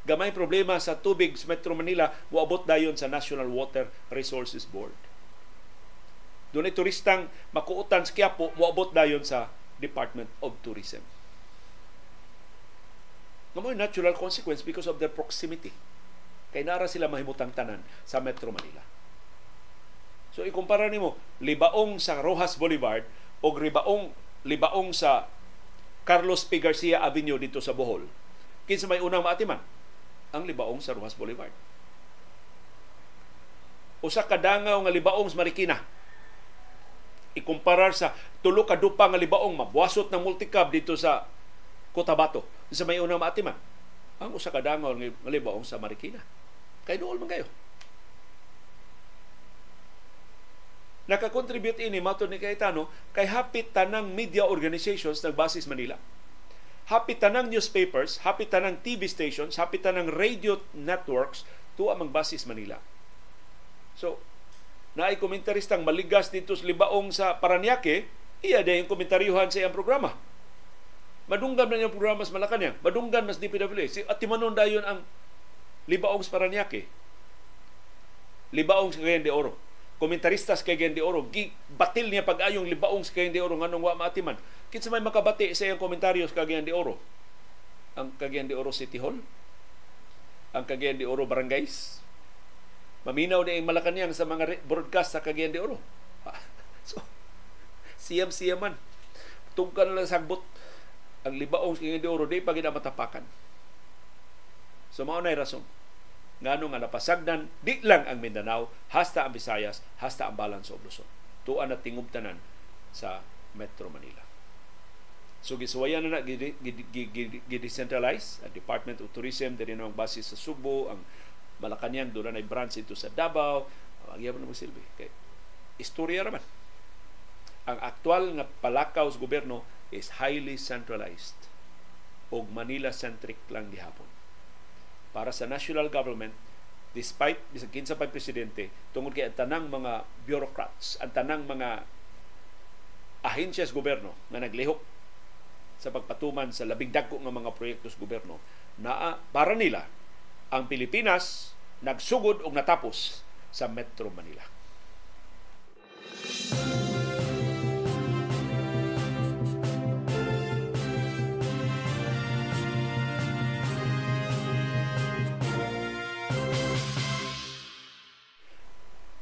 Gamay problema sa tubig sa Metro Manila waabot dayon sa National Water Resources Board doon ay turistang makuutan sa Quiapo, moabot dayon sa Department of Tourism. Nga mo natural consequence because of their proximity. Kay nara sila mahimutang tanan sa Metro Manila. So ikumpara nimo libaong sa Rojas Boulevard o libaong libaong sa Carlos P. Garcia Avenue dito sa Bohol. Kinsa may unang maatiman? Ang libaong sa Rojas Boulevard. Usa ka dangaw nga libaong sa Marikina ikumparar sa tulo ka dupa nga libaong mabuasot ng multicab dito sa Cotabato sa may unang maatiman ang usa ka dangon nga libaong sa Marikina. Kay duol man kayo. Nakakontribute ini matod ni Cayetano kay hapit tanang media organizations nagbasis Manila. Hapit tanang newspapers hapit tanang TV stations hapit tanang radio networks tuwa magbasis Manila. So na ay komentaristang maligas dito sa libaong sa Paranaque, iya din yung komentaryuhan sa iyang programa. Madunggan na yung programa sa Malacanang, madunggan mas DPWA. At timanon dayon ang libaong sa Paranaque. Libaong sa Cagayan de Oro. Komentaristas kay Cagayan de Oro, batil niya pag-ayong libaong sa Cagayan de Oro nganong wa maatiman. Kinsa may makabati sa iyang komentaryo sa Cagayan de Oro? Ang Cagayan de Oro City Hall? Ang Cagayan de Oro Barangays? Maminaw na yung Malacanang sa mga broadcast sa Cagayan de Oro. so, siyam-siyaman. Tungkan lang sagbot ang libaong sa Cagayan de Oro, di pa matapakan. So, mao na rason. Ngano nga napasagdan, di lang ang Mindanao, hasta ang Visayas, hasta ang Balan sa Luzon. Tuan na tingubtanan sa Metro Manila. So gisuwayan na na gidecentralize ang Department of Tourism diri ang base sa Subo, ang Malacanang doon na branch ito sa Davao. Magyapon na magsilbi. Kay istorya raman. Ang aktual nga palakaw sa gobyerno is highly centralized og Manila-centric lang gihapon. Para sa national government, despite bisag kinsa pa presidente, tungod kay ang tanang mga bureaucrats, ang tanang mga ahensya sa gobyerno nga naglihok sa pagpatuman sa labing dagko nga mga proyekto sa gobyerno, na para nila ang Pilipinas nagsugod og natapos sa Metro Manila.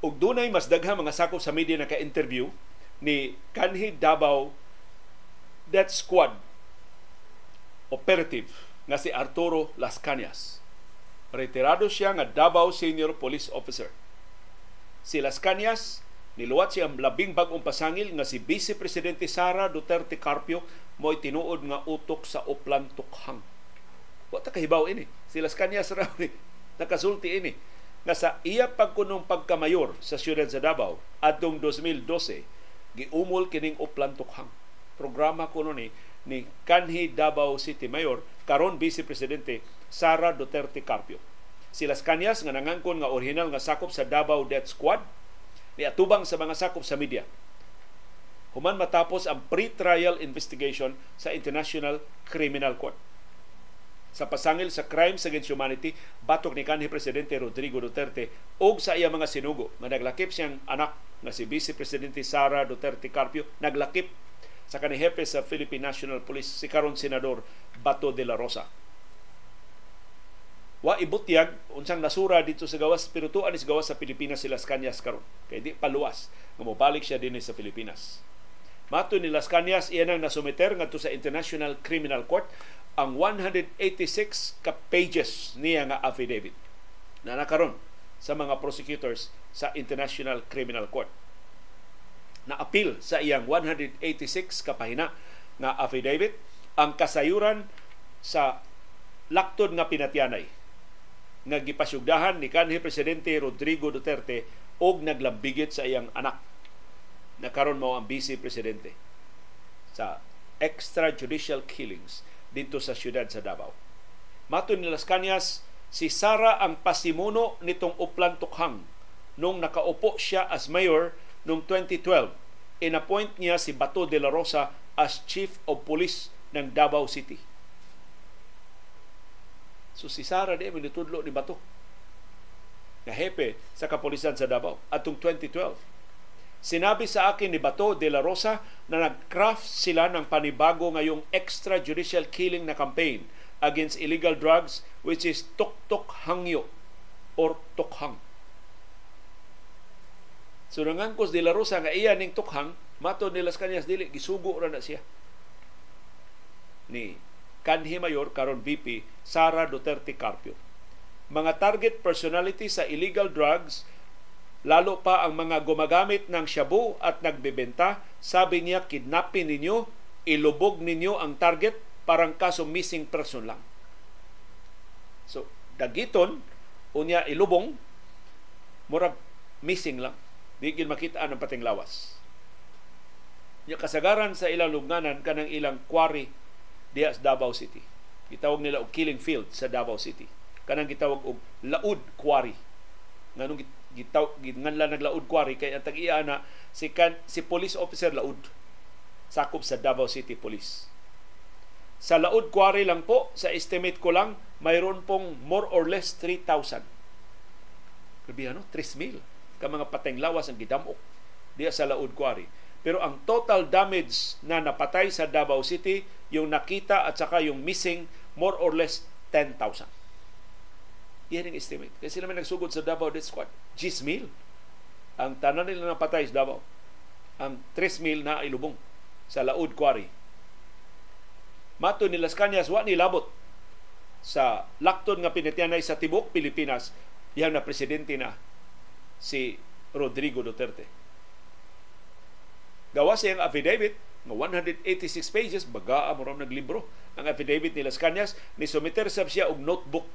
ug dunay mas daghang mga sakop sa media na ka-interview ni Kanhi Davao Death Squad operative nga si Arturo Las Cañas retirado siya nga Davao Senior Police Officer. Si Las Cañas, niluwat siya ang labing bagong pasangil nga si Vice Presidente Sara Duterte Carpio mo'y tinuod nga utok sa Uplan Tukhang. Wata kahibaw ini. Si Las Cañas raw ni nakasulti ini nga sa iya pagkunong pagkamayor sa siyudad sa Davao adtong 2012 giumol kining Uplan Tukhang. Programa kuno ni ni kanhi Davao City Mayor karon Vice Presidente Sara Duterte Carpio. Si Las Cañas nga nangangkon nga original nga sakop sa Davao Death Squad ni atubang sa mga sakop sa media. Human matapos ang pre-trial investigation sa International Criminal Court. Sa pasangil sa crimes against humanity, batok ni kanhi Presidente Rodrigo Duterte og sa iya mga sinugo nga naglakip siyang anak nga si Vice Presidente Sara Duterte Carpio naglakip sa kanihepe sa Philippine National Police si karon senador Bato de la Rosa. Wa ibutyag unsang nasura dito sa gawas pero is gawas sa Pilipinas sila Kanyas karon. Kay di paluwas nga mobalik siya dinhi sa Pilipinas. Mato ni Las Cañas iyan ang nasumiter ngadto sa International Criminal Court ang 186 ka pages niya nga affidavit na nakaron sa mga prosecutors sa International Criminal Court na appeal sa iyang 186 ka pahina nga affidavit ang kasayuran sa laktod nga pinatyanay nga gipasugdahan ni kanhi presidente Rodrigo Duterte og naglambigit sa iyang anak na karon mao ang vice presidente sa extrajudicial killings dito sa siyudad sa Davao. Mato ni Las Cañas, si Sara ang pasimuno nitong Uplan Tukhang nung nakaupo siya as mayor noong 2012. Inappoint niya si Bato de la Rosa as Chief of Police ng Davao City. So si Sara di minitudlo ni Bato na hepe sa kapulisan sa Davao atong 2012. Sinabi sa akin ni Bato de la Rosa na nag-craft sila ng panibago ngayong extrajudicial killing na campaign against illegal drugs which is Tok Hangyo or Tokhang. So nangangkos de la Rosa nga iya ning Tokhang, mato ni Las Cañas dili gisugo ra na siya ni kanhi mayor karon VP Sara Duterte Carpio mga target personality sa illegal drugs, lalo pa ang mga gumagamit ng shabu at nagbebenta, sabi niya, kidnapin ninyo, ilubog ninyo ang target, parang kaso missing person lang. So, dagiton, unya ilubong, murag missing lang. Di makita ang pating lawas. Nya kasagaran sa ilang lugnanan kanang ilang quarry diya sa Davao City. Gitawag nila og killing field sa Davao City kanang gitawag og laud quarry nganong gitaw ginganla naglaud quarry kay ang tag-iya na si kan, si police officer laud sakop sa Davao City Police sa laud quarry lang po sa estimate ko lang mayroon pong more or less 3,000 Grabe ano? 3,000 ka mga pateng lawas ang gidamok diya sa laud quarry. Pero ang total damage na napatay sa Davao City, yung nakita at saka yung missing, more or less 10,000. Iyan ang estimate. Kasi sila nagsugod sa Davao Death Squad. 10,000. Ang tanan nila na patay sa Davao. Ang 3,000 na ilubong sa Laud Quarry. Mato ni Las Cañas, wa ni labot sa lakton nga pinitianay sa Tibok, Pilipinas, yang na presidente na si Rodrigo Duterte. Gawa siyang affidavit nga 186 pages, bagaa mo naglibro ang affidavit ni Las Cañas, ni sumiter sab siya og notebook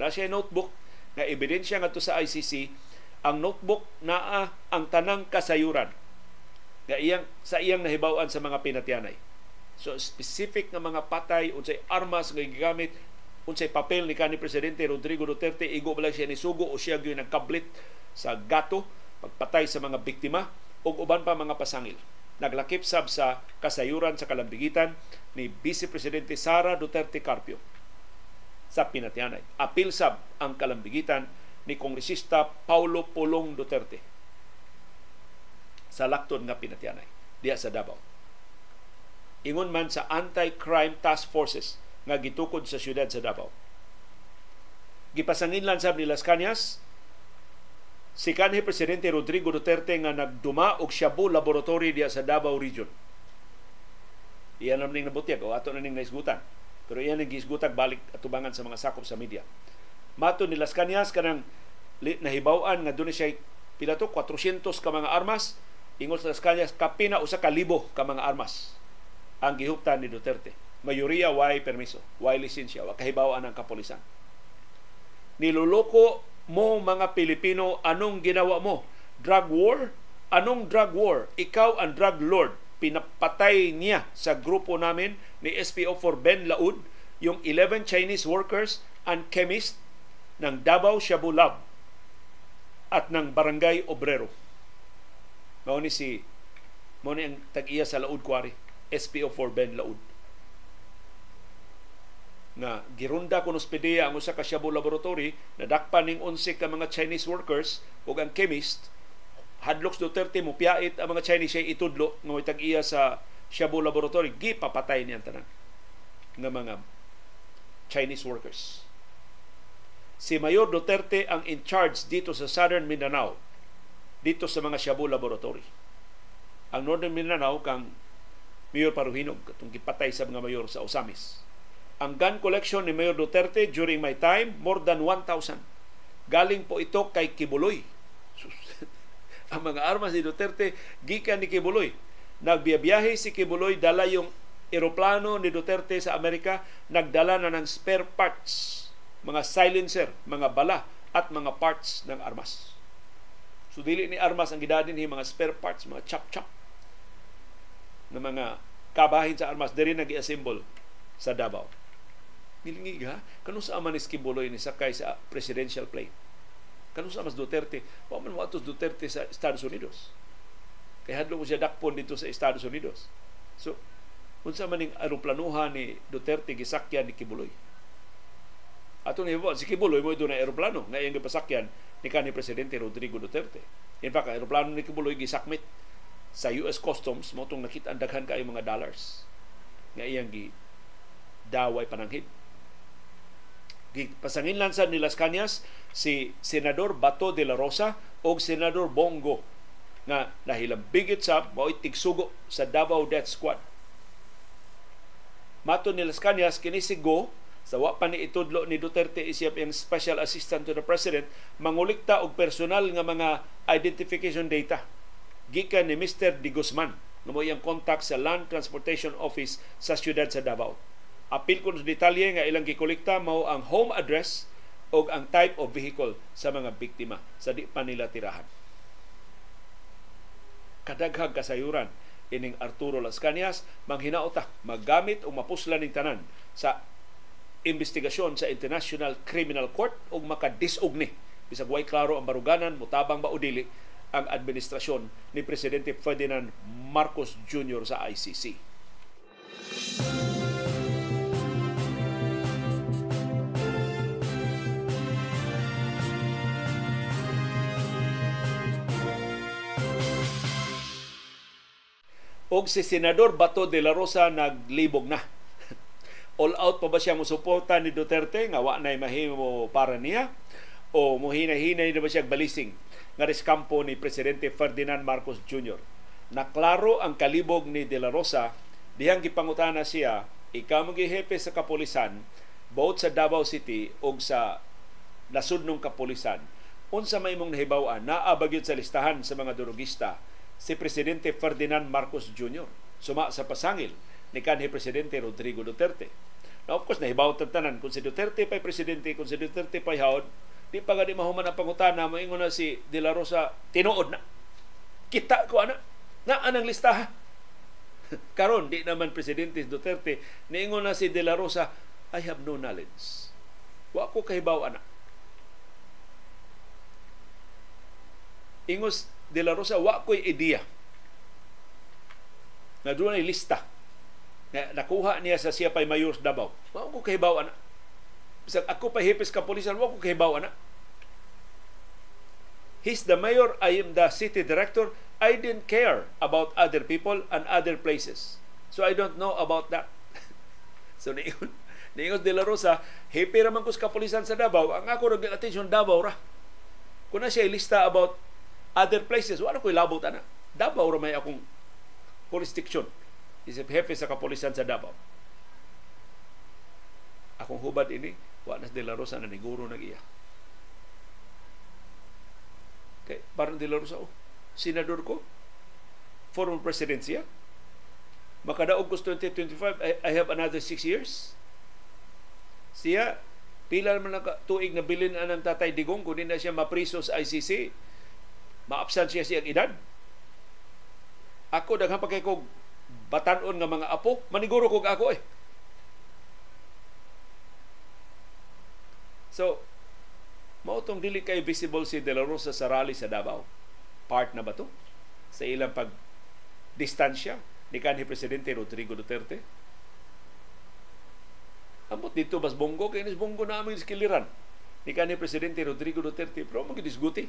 na siya notebook na ebidensya ngadto sa ICC ang notebook naa ang tanang kasayuran nga iyang sa iyang nahibaw-an sa mga pinatyanay. So specific nga mga patay unsay armas nga gigamit unsay papel ni kanhi presidente Rodrigo Duterte igo ba siya ni sugo o siya gyud nagkablit sa gato pagpatay sa mga biktima ug uban pa mga pasangil. Naglakip sab sa kasayuran sa kalambigitan ni Vice Presidente Sara Duterte Carpio sa pinatyanay. Apil sab ang kalambigitan ni Kongresista Paulo Pulong Duterte sa lakton nga pinatyanay diya sa Davao. Ingon man sa Anti-Crime Task Forces nga gitukod sa siyudad sa Davao. Gipasangin lang sab ni Las Cañas si kanhi presidente Rodrigo Duterte nga nagduma og Shabu Laboratory diya sa Davao Region. Iyan naman ning nabutyag o ato na ning naisgutan pero iyan ang gisgutag balik atubangan sa mga sakop sa media. Mato ni Las Cañas kanang nahibaw-an nga doon siya pila to 400 ka mga armas ingol sa Las Cañas kapina usa ka libo ka mga armas ang gihuptan ni Duterte. Mayoriya way permiso, way lisensya, wa kahibaw-an ang kapolisan. Niluloko mo mga Pilipino anong ginawa mo? Drug war? Anong drug war? Ikaw ang drug lord pinapatay niya sa grupo namin ni SPO4 Ben Laud yung 11 Chinese workers and chemist ng Davao Shabu Lab at ng Barangay Obrero. Mao ni si mao ni ang tag-iya sa Laud Quarry, SPO4 Ben Laud. Nga girunda kun ospideya ang usa ka Shabu laboratory nadakpan ning 11 ka mga Chinese workers ug ang chemist hadlok Duterte mo piyait ang mga Chinese siya itudlo nga may tag-iya sa Shabu Laboratory gipapatay niyan tanan nga mga Chinese workers. Si Mayor Duterte ang in charge dito sa Southern Mindanao dito sa mga Shabu Laboratory. Ang Northern Mindanao kang Mayor Paruhinog katong gipatay sa mga mayor sa Osamis. Ang gun collection ni Mayor Duterte during my time more than 1,000. Galing po ito kay Kibuloy ang mga armas ni Duterte gikan ni Kibuloy. Nagbiyabiyahe si Kibuloy dala yung eroplano ni Duterte sa Amerika, nagdala na ng spare parts, mga silencer, mga bala at mga parts ng armas. So dili ni armas ang gidadin ni mga spare parts, mga chop-chop ng mga kabahin sa armas diri nag-assemble sa Davao. Nilingig ha, kanus sa man ni Kibuloy ni sakay sa presidential plane. Kanus sa mas Duterte, wa man mo atos Duterte sa Estados Unidos. Kay hadlo mo siya dakpon dito sa Estados Unidos. So, unsa man ning aeroplanuhan ni Duterte gisakyan ni Kibuloy. Ato ni si Kibuloy mo na aeroplano nga iyang gipasakyan ni kanhi presidente Rodrigo Duterte. In fact, aeroplano ni Kibuloy gisakmit sa US Customs mo tong nakita ang daghan kaayo mga dollars nga iyang gi daway pananghid. Pasangin lang sa ni Las Cañas si Senador Bato de la Rosa o Senador Bongo nga nahilambigit sa mao'y tigsugo sa Davao Death Squad. Mato ni Las Cañas kini si Go sa wa pa ni itudlo ni Duterte isip yung special assistant to the president mangulikta og personal nga mga identification data gikan ni Mr. Di Guzman na mo iyang contact sa Land Transportation Office sa siyudad sa Davao. Apil ko detalye nga ilang gikolekta mao ang home address o ang type of vehicle sa mga biktima sa di pa nila tirahan. Kadaghag kasayuran ining Arturo Las Cañas manghinaota maggamit o mapuslan ning tanan sa investigasyon sa International Criminal Court ug makadisog ni bisag way klaro ang baruganan mutabang ba o dili ang administrasyon ni presidente Ferdinand Marcos Jr. sa ICC. Og si Senador Bato de la Rosa naglibog na. All out pa ba siya mo suporta ni Duterte? Nga wa nay mahimo para niya? O muhina-hinay na ba siya balising nga reskampo ni Presidente Ferdinand Marcos Jr. Naklaro ang kalibog ni De La Rosa. Dihang gipangutana siya ikaw mo hepe sa kapulisan both sa Davao City o sa nasudnong kapulisan. Unsa may mong nahibaw-an? Naa bagyod sa listahan sa mga durugista si Presidente Ferdinand Marcos Jr. suma sa pasangil ni kanhi Presidente Rodrigo Duterte. Now, of course, nahibaw tanan kung si Duterte pa'y presidente, kung si Duterte pa'y haod, di pa gani mahuman ang pangutana, maingon na si De La Rosa, tinuod na. Kita ko ana, na anang listaha. Karon di naman presidente Duterte, niingon na si De La Rosa, I have no knowledge. Wa ko kahibaw ana. Ingos De La Rosa, wa ko'y ideya na doon ay lista na nakuha niya sa siya pay mayor sa Davao. Wa ko kahibaw ana. Bisag ako pa hipis ka polisan, wa ko kahibaw ana. He's the mayor, I am the city director. I didn't care about other people and other places. So I don't know about that. so niingon, niingon De La Rosa, hipi raman ko sa kapulisan sa Davao, ang ako nag attention Davao ra. Kung na siya lista about other places, wala ko ilabot ana. Davao ra may akong jurisdiction isip hepe sa kapulisan sa Davao. Akong hubad ini, wa na De Rosa na niguro nag iya. Kay parang De La Rosa, oh, senador ko, former president siya. Makada August 2025, I, I have another six years. Siya, pila naman na tuig na bilin ang tatay Digong kung na siya mapriso sa ICC. Maapsan siya siyang edad. Ako, daghang pa kay kog batanon nga mga apo, maniguro kog ako eh. So, mao tong dili kay visible si De La Rosa sa rally sa Davao. Part na ba to? Sa ilang pag distansya ni kanhi presidente Rodrigo Duterte. Ambot dito bas bongo kay nis bongo na aming skiliran ni kanhi presidente Rodrigo Duterte pero mo disguti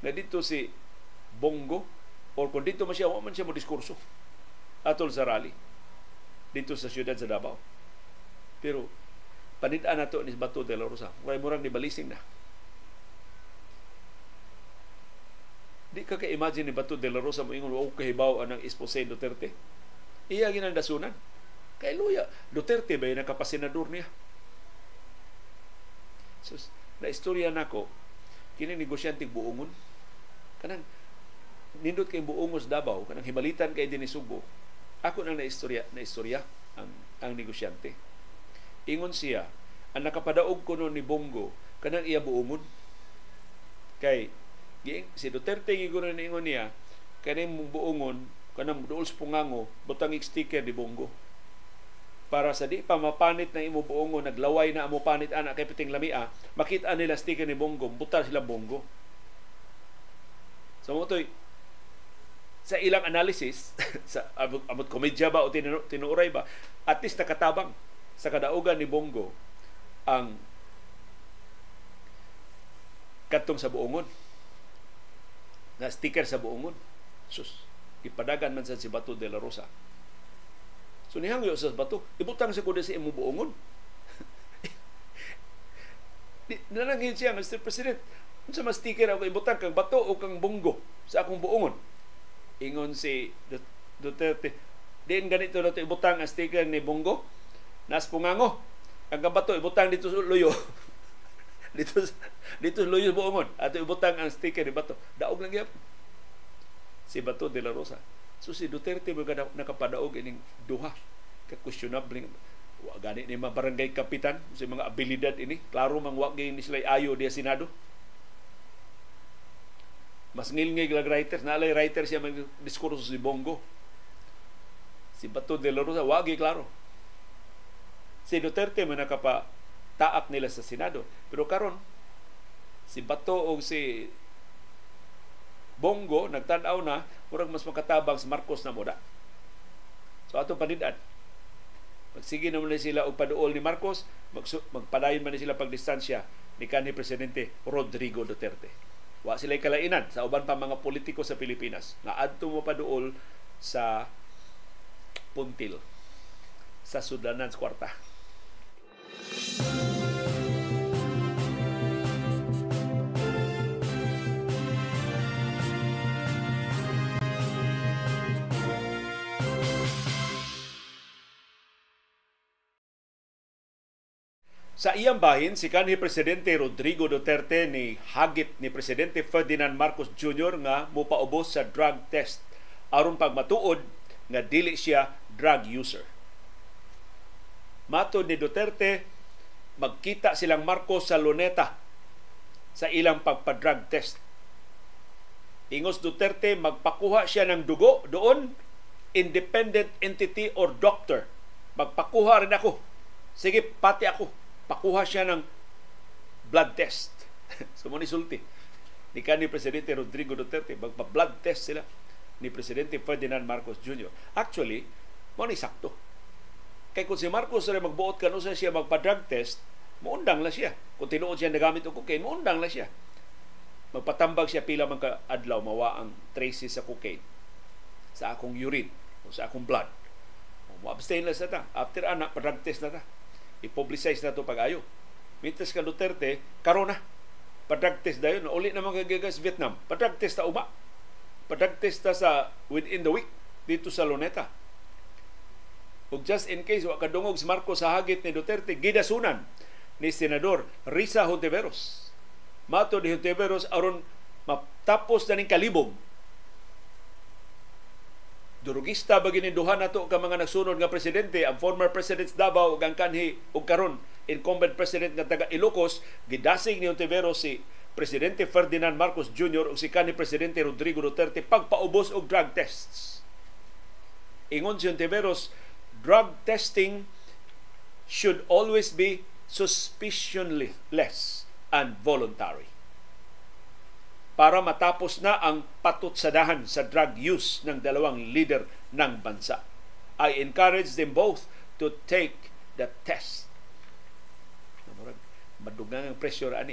na dito si bongo or kung dito man siya, man siya mo diskurso atol sa rally dito sa siyudad sa Davao. Pero panidaan nato ni Bato de la Rosa. Kaya murang ni balising na. Di ka ka-imagine ni Bato de la Rosa mo ingon wa kahibaw anang Esposé Duterte. Iya ginang dasunan. Kay luya, Duterte ba yung nakapasenador niya? So, na istorya nako kini negosyante buongon kanang nindot kay buongos Davao kanang himalitan kay dinhi Subo ako nang naistorya, naistorya ang, ang negosyante. Ingon siya, ang nakapadaog ko ni Bongo, kanang iya buungon. Kay, si Duterte gigunan ni ingon niya, kaning buungon, kanang duol sa pungango butang sticker di Bongo para sa di pa mapanit na imo buongo naglaway na amo panit ana kay piting lamia makita nila sticker ni Bongo butar sila Bongo so mo sa ilang analysis sa amot komedya ba o tinuray ba at least nakatabang sa kadaugan ni Bongo ang katong sa buongon na sticker sa buongon sus ipadagan man sa si Bato de la Rosa So nihangyo sa bato, ibutang sa kuda sa imo buongon. Nanangin siya, Mr. President, sa mas sticker ako ibutang kang bato o kang bunggo sa akong buongon. Ingon si Duterte, diin ganito na ibutang ang sticker ni bunggo, nas pungango, ang bato ibutang dito sa luyo. dito dito sa luyo buongon, ato ibutang ang sticker ni bato. Daog lang gyapon. Si Bato de la Rosa So si Duterte mo nakapadaog ining duha ka questionable wa gani ni mga barangay kapitan sa mga abilidad ini klaro mang wa ni sila ayo dia senado mas ngilngay lag writers na alay writer siya mag diskurso si Bongo si Bato de la Rosa wa klaro si Duterte mo nakapa taak nila sa Senado pero karon si Bato o si Bongo nagtan-aw na murag mas makatabang sa Marcos na moda. So ato panidad. Magsige naman sila og paduol ni Marcos, magpadayon man sila pagdistansya ni kanhi presidente Rodrigo Duterte. Wa sila kalainan sa uban pa mga politiko sa Pilipinas na adto mo paduol sa puntil sa Sudanan sa kwarta. Sa iyang bahin, si kanhi Presidente Rodrigo Duterte ni hagit ni Presidente Ferdinand Marcos Jr. nga mupaubos sa drug test aron pagmatuod nga dili siya drug user. Matod ni Duterte, magkita silang Marcos sa Luneta sa ilang pagpa-drug test. Ingos Duterte, magpakuha siya ng dugo doon, independent entity or doctor. Magpakuha rin ako. Sige, pati ako pakuha siya ng blood test. so mo ni sulti ni kanhi presidente Rodrigo Duterte magpa-blood test sila ni presidente Ferdinand Marcos Jr. Actually, mo ni sakto. Kay kung si Marcos rin magbuot kanu sa siya magpa-drug test, muundang la siya. Kung tinuod siya nagamit og cocaine, muundang la siya. Magpatambag siya pila man ka adlaw mawa ang traces sa cocaine sa akong urine o sa akong blood. Mo-abstain la sa ta. After ana, pa-drug test na ta i-publicize na to pag-ayo. Mientras ka Duterte, karon na. Padrag test dayon. Uli naman kagagas Vietnam. Padrag test ta uma. Padrag test ta sa within the week dito sa Luneta. Ug just in case wa kadungog si Marcos sa hagit ni Duterte, gidasunan ni Senador Risa Hontiveros. Mato ni Hontiveros aron matapos na ning kalibog durugista ba gini duha nato ka mga nagsunod nga presidente ang former president Davao ug ang kanhi ug karon incumbent president nga taga Ilocos gidasig ni Ontiveros si presidente Ferdinand Marcos Jr. ug si kanhi presidente Rodrigo Duterte pagpaubos og drug tests ingon si Ontiveros drug testing should always be suspicionless and voluntary para matapos na ang patutsadahan sa drug use ng dalawang leader ng bansa. I encourage them both to take the test. Madugang ang pressure ani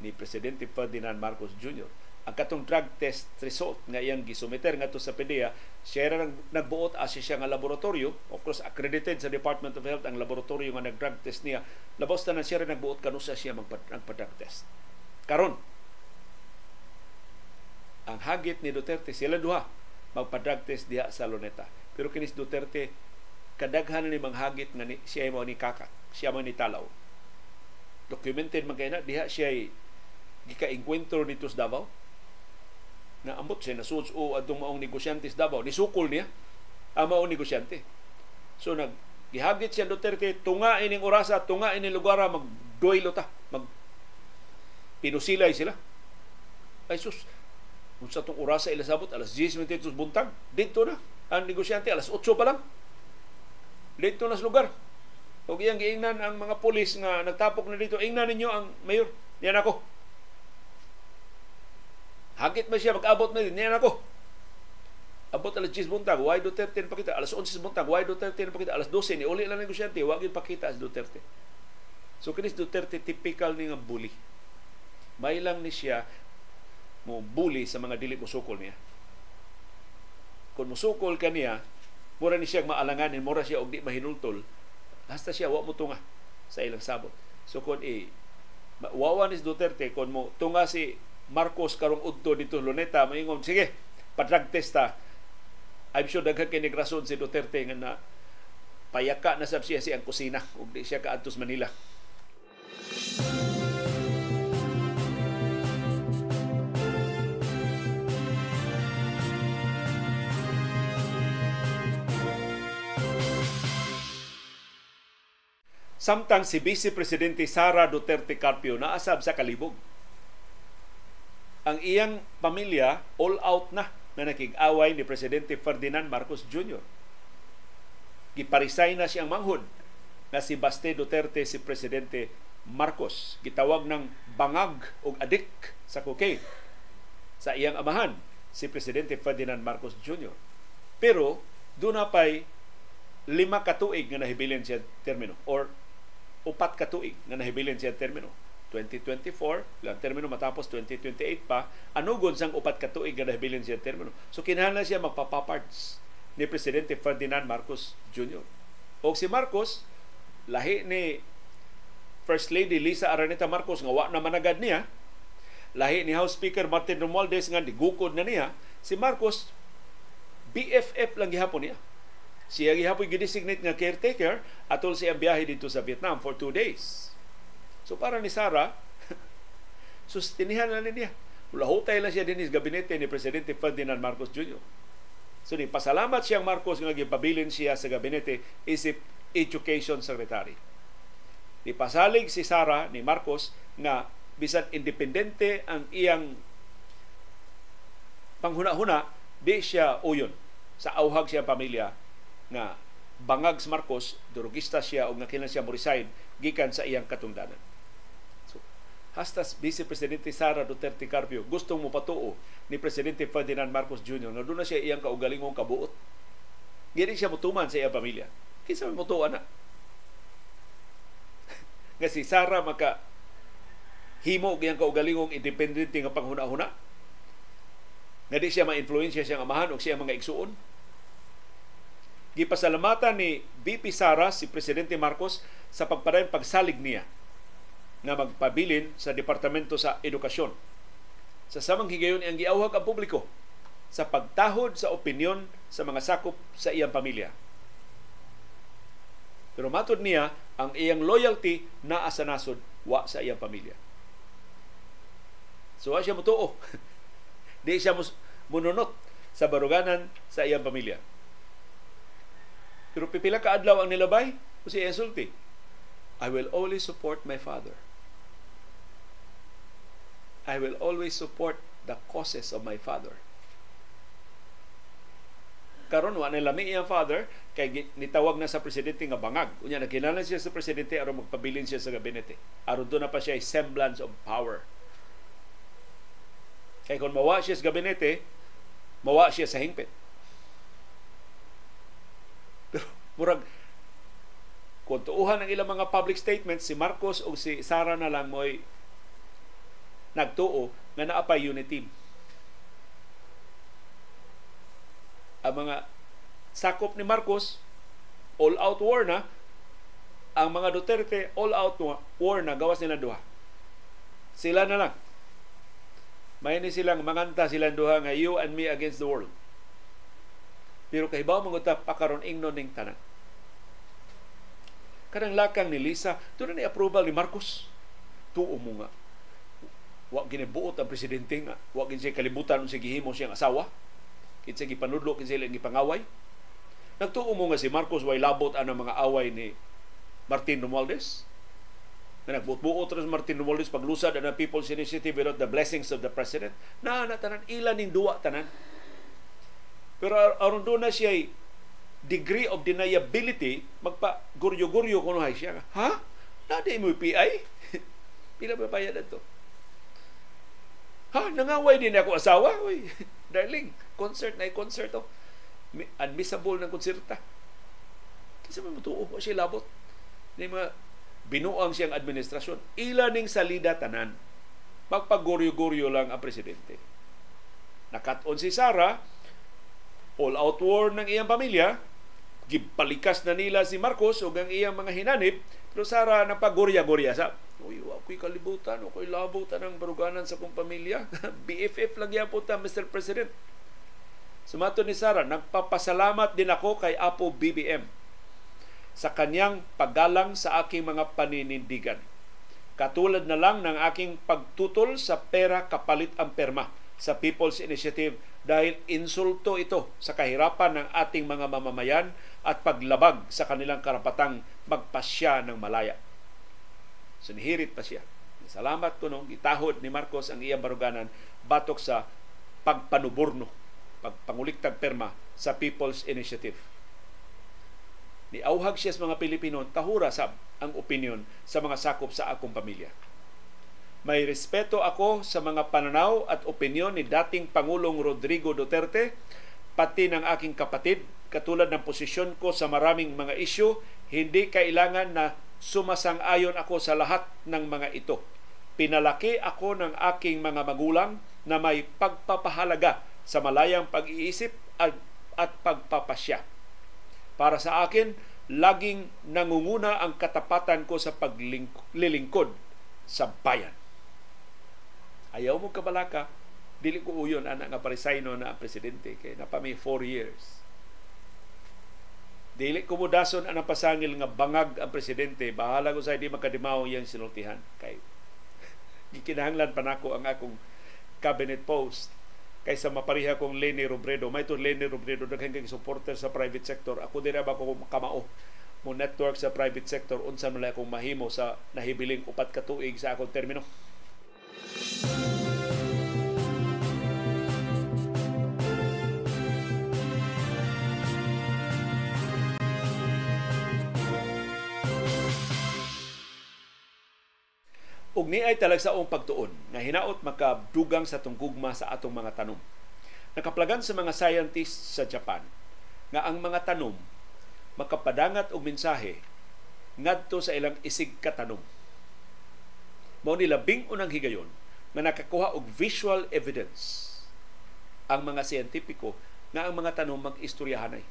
ni Presidente Ferdinand Marcos Jr. Ang katong drug test result nga iyang gisumiter ngadto sa PDEA, siya ra nagbuot as siya nga laboratorio, of course accredited sa Department of Health ang laboratorio nga nag-drug test niya. Labos na siya ra nagbuot kanusa siya magpa-drug test. Karon, ang hagit ni Duterte sila duha magpa-drug test diha sa Luneta. Pero kinis Duterte kadaghan ni mga hagit nga ni, siya mo ni kakak, siya mo ni talaw. Documented man na diha siya gika-enkwentro dito sa Davao na ambot siya nasuds o adtong maong negosyante sa Davao nisukol niya ang maong negosyante. So nag gihagit siya Duterte tunga ining orasa tunga ining lugar magduelo ta mag pinusilay sila ay sus Kung sa itong oras sa ilasabot, alas 10 minutos buntag, dito na. Ang negosyante, alas 8 pa lang. Dito na sa lugar. Huwag iyang giingnan ang mga pulis nga nagtapok na dito. Ingnan ninyo ang mayor. Yan ako. Hagit man siya, mag-abot na din. Yan ako. Abot alas 10 buntag, why Duterte na pakita? Alas 11 buntag, why Duterte na pakita? Alas 12, ni uli lang negosyante, wag yung pakita as Duterte. So kinis Duterte, typical ni nga bully. May lang ni siya mo bully sa mga dili musukol niya. Kung musukol ka niya, mura ni siya maalanganin, mura siya og di mahinultol, Basta siya, wa mo tunga sa ilang sabot. So kung i wawa ni Duterte, kung mo tunga si Marcos karong udto dito Luneta, maingon, sige, padrag testa. I'm sure daghan kay rason si Duterte nga na payaka na sab siya si ang kusina ug di siya kaadtos Manila. Samtang si Vice Presidente Sara Duterte Carpio naasab sa kalibog. Ang iyang pamilya all out na na nakig-away ni Presidente Ferdinand Marcos Jr. Giparisay na siyang manghod na si Baste Duterte si Presidente Marcos. Gitawag ng bangag o adik sa cocaine sa iyang amahan si Presidente Ferdinand Marcos Jr. Pero doon na pa'y lima katuig nga nahibilin siya termino or upat ka tuig nga nahibilin siya termino. 2024, lang termino matapos 2028 pa, anugod sang upat ka tuig nga nahibilin siya termino. So kinahanglan siya magpapaparts ni Presidente Ferdinand Marcos Jr. O si Marcos, lahi ni First Lady Lisa Araneta Marcos nga wa na managad niya, lahi ni House Speaker Martin Romualdez nga digukod na niya, si Marcos BFF lang gihapon niya siya gihapon gidesignate nga caretaker atol siya biyahe dito sa Vietnam for two days. So para ni Sara, sustinihan na niya. Mula hutay lang siya din sa gabinete ni Presidente Ferdinand Marcos Jr. So ni pasalamat siyang Marcos nga gipabilin siya sa gabinete isip Education Secretary. Ni pasalig si Sara ni Marcos nga bisan independente ang iyang panghuna-huna, di siya uyon sa auhag siya pamilya nga bangag sa Marcos, durugista siya o nakilan siya mo resign gikan sa iyang katungdanan. So, hasta Vice Presidente Sara Duterte Carpio gustong mo patuo ni Presidente Ferdinand Marcos Jr. na doon na siya iyang kaugalingong kabuot. Gini siya mutuman sa iyang pamilya. Kinsa mo mutuan na? nga si Sara maka himo giyang kaugalingong independente nga panghuna-huna nga di siya ma-influensya siyang amahan o siya mga igsuon Gipasalamatan ni BP Sara si Presidente Marcos sa pagpadayon pagsalig niya na magpabilin sa Departamento sa Edukasyon. Sa samang higayon ang giawhag ang publiko sa pagtahod sa opinyon sa mga sakop sa iyang pamilya. Pero matod niya, ang iyang loyalty naa sa nasod, wa sa iyang pamilya. So, siya mutuo. Di siya mununot sa baruganan sa iyang pamilya. Pero pipila ka adlaw ang nilabay o si Esulti. I will always support my father. I will always support the causes of my father. Karon wa nilami iyang father kay nitawag na sa presidente nga bangag. Unya nakilala siya sa presidente aron magpabilin siya sa gabinete. Aron do na pa siya semblance of power. Kay kung mawa siya sa gabinete, mawa siya sa hingpit murag kung tuuhan ang ilang mga public statements si Marcos o si Sara na lang mo'y nagtuo nga naapay unit team. Ang mga sakop ni Marcos all out war na ang mga Duterte all out war na gawas nila duha. Sila na lang. May ni silang manganta silang duha nga you and me against the world. Pero kahibaw mga pakaron ingnon ning tanan. Kanang lakang ni Lisa, doon na ni approval ni Marcos. Tuo mo nga. Wa ginibuot ang presidente nga. Wa gin siya kalibutan sa gihimo siyang asawa. Kinsa gipanudlo kinsa ilang gipangaway. Nagtuo mo nga si Marcos way labot ang mga away ni Martin Romualdez. na nagbuot-buot rin Martin Romualdez paglusad ang People's Initiative without the blessings of the President. Na, na tanan, ilan ning duwa tanan. Pero aron doon na siya degree of deniability, magpa guryo-guryo kuno hay siya. Ha? Nada mo PI? Pila ba bayad ito? Ha? Nangaway din ako asawa? Uy, darling, concert na concert oh. Unmissable ng konserta. Kasi may matuo ko siya labot. Ni mga binuang siyang administrasyon. Ila ning salida tanan. Pagpagoryo-goryo lang ang presidente. Nakaton si Sara, all out war ng iyang pamilya, gibalikas na nila si Marcos o ang iyang mga hinanib, pero Sara napagorya-gorya sa Uy, ako'y kalibutan, ako'y labutan ng baruganan sa kong pamilya. BFF lang yan po ta, Mr. President. Sumato ni Sara, nagpapasalamat din ako kay Apo BBM sa kanyang paggalang sa aking mga paninindigan. Katulad na lang ng aking pagtutol sa pera kapalit ang perma sa People's Initiative dahil insulto ito sa kahirapan ng ating mga mamamayan at paglabag sa kanilang karapatang magpasya ng malaya. Sinihirit pa siya. Salamat ko nung gitahod ni Marcos ang iyang baruganan batok sa pagpanuborno, pagpanguliktag perma sa People's Initiative Niauhag siya sa mga Pilipino, tahura sab ang opinion sa mga sakop sa akong pamilya. May respeto ako sa mga pananaw at opinion ni dating Pangulong Rodrigo Duterte, pati ng aking kapatid, katulad ng posisyon ko sa maraming mga isyu, hindi kailangan na sumasang-ayon ako sa lahat ng mga ito. Pinalaki ako ng aking mga magulang na may pagpapahalaga sa malayang pag-iisip at, at pagpapasya para sa akin, laging nangunguna ang katapatan ko sa paglilingkod sa bayan. Ayaw mo kabalaka, dili ko uyon anak nga parisayno na presidente kay napami 4 years. Dili ko mo dason ang pasangil nga bangag ang presidente, bahala ko sa di makadimaw yang sinultihan kay gikinahanglan pa nako ang akong cabinet post kaysa mapariha kong Lenny Robredo. May to Lenny Robredo daghang kay supporter sa private sector. Ako dira ba ko kamao mo network sa private sector unsa man akong mahimo sa nahibiling upat ka tuig sa akong termino. Ug ni ay talagsaong pagtuon nga hinaot makadugang sa tunggugma sa atong mga tanom. Nakaplagan sa mga scientists sa Japan nga ang mga tanom makapadangat og mensahe ngadto sa ilang isig katanom. Mao ni labing unang higayon nga nakakuha og visual evidence ang mga siyentipiko nga ang mga tanom mag-istoryahanay.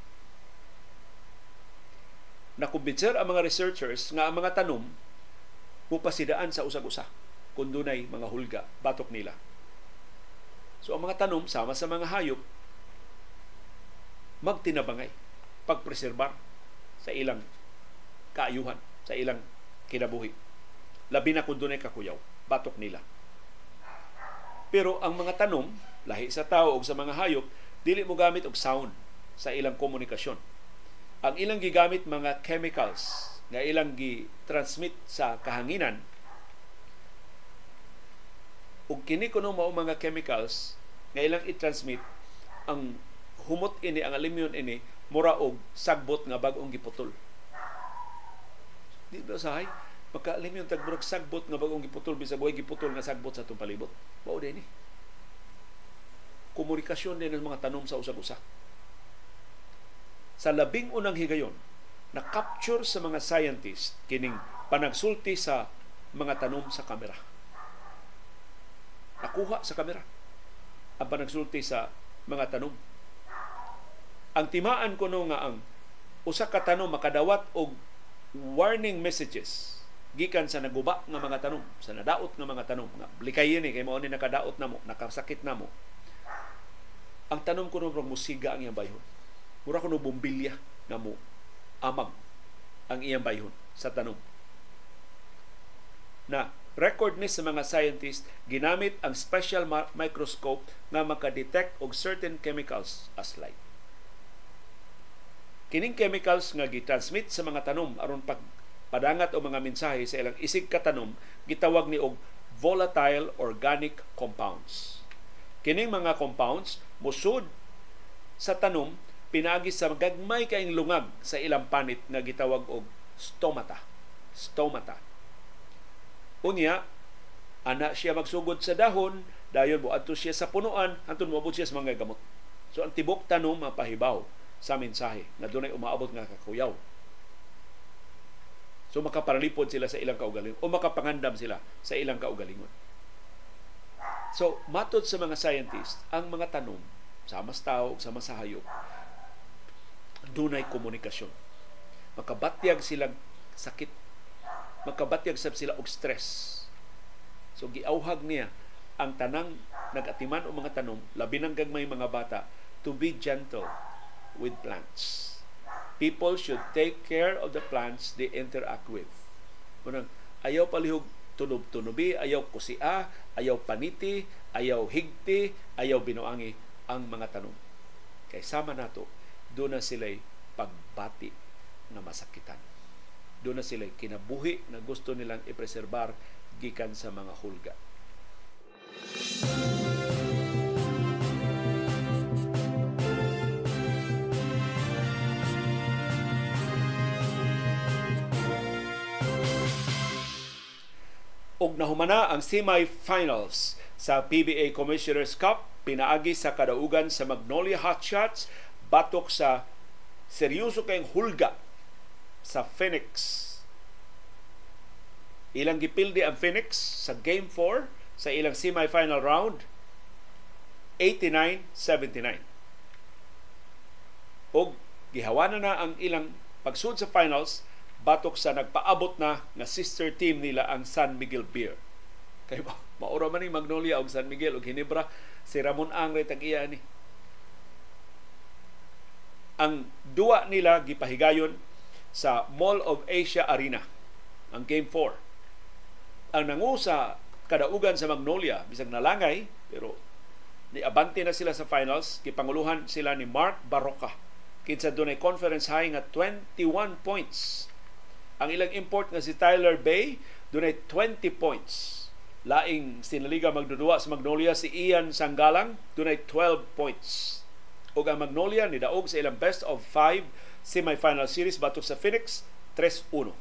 Nakumbinser ang mga researchers nga ang mga tanom mupasidaan sa usag-usa kung dunay mga hulga batok nila. So ang mga tanom sama sa mga hayop magtinabangay pagpreserbar sa ilang kaayuhan, sa ilang kinabuhi. Labi na kung dunay kakuyaw, batok nila. Pero ang mga tanom, lahi sa tao o sa mga hayop, dili mo gamit og sound sa ilang komunikasyon. Ang ilang gigamit mga chemicals nga ilang gi-transmit sa kahanginan ug kini kuno mao mga chemicals nga ilang i-transmit ang humot ini ang aluminum ini mura og sagbot nga bag-ong giputol di ba sahay maka aluminum tag murag sagbot nga bag-ong giputol bisag buhay giputol nga sagbot sa atong palibot mao din ni komunikasyon din ng mga tanom sa usag-usa sa labing unang higayon na-capture sa mga scientists kining panagsulti sa mga tanom sa kamera. Nakuha sa kamera ang panagsulti sa mga tanom. Ang timaan ko no nga ang usa ka tanom makadawat og warning messages gikan sa naguba nga mga tanom, sa nadaot nga mga tanom, nga likay ni kay mao ni nakadaot namo, nakasakit namo. Ang tanom ko no musiga ang iyang bayhon. Mura ko no bombilya nga mo amag ang iyang bayhon sa tanong. Na record ni sa mga scientists ginamit ang special microscope nga makadetect og certain chemicals as light. Kining chemicals nga gitransmit sa mga tanom aron pag padangat o mga mensahe sa ilang isig katanom gitawag ni og volatile organic compounds. Kining mga compounds musud sa tanom pinagi sa gagmay kaing lungag sa ilang panit nga gitawag og stomata. Stomata. Unya, ana siya magsugod sa dahon, dayon mo siya sa punuan, antun moabot siya sa mga gamot. So ang tibok tanom mapahibaw sa mensahe na dunay umaabot nga kakuyaw. So makaparalipod sila sa ilang kaugalingon o makapangandam sila sa ilang kaugalingon. So matod sa mga scientists, ang mga tanom sa mas tao sa mas hayop dunay komunikasyon. Makabatyag silang sakit. Makabatyag sab sila og stress. So giauhag niya ang tanang nagatiman o mga tanom, labi ng gagmay mga bata, to be gentle with plants. People should take care of the plants they interact with. Munang, ayaw palihog tunob-tunobi, ayaw kusia, ayaw paniti, ayaw higti, ayaw binuangi ang mga tanom. Kay sama nato, doon na sila'y pagbati na masakitan. Doon na sila'y kinabuhi na gusto nilang ipreserbar gikan sa mga hulga. Og nahumana ang semi-finals sa PBA Commissioner's Cup pinaagi sa kadaugan sa Magnolia Hotshots batok sa seryoso kayong hulga sa Phoenix. Ilang gipildi ang Phoenix sa Game 4 sa ilang semi-final round 89-79. Og gihawanan na ang ilang pagsud sa finals batok sa nagpaabot na nga sister team nila ang San Miguel Beer. Kay maura man ni Magnolia og San Miguel og Ginebra si Ramon Angre tag iya ni ang duwa nila gipahigayon sa Mall of Asia Arena ang Game 4. Ang nangusa kadaugan sa Magnolia bisag nalangay pero niabante na sila sa finals gipanguluhan sila ni Mark Barroca kinsa dunay conference high nga 21 points ang ilang import nga si Tyler Bay dunay 20 points laing sinaliga magdudua sa Magnolia si Ian Sanggalang dunay 12 points ug ang Magnolia ni daog sa ilang best of 5 semifinal series batok sa Phoenix 3-1.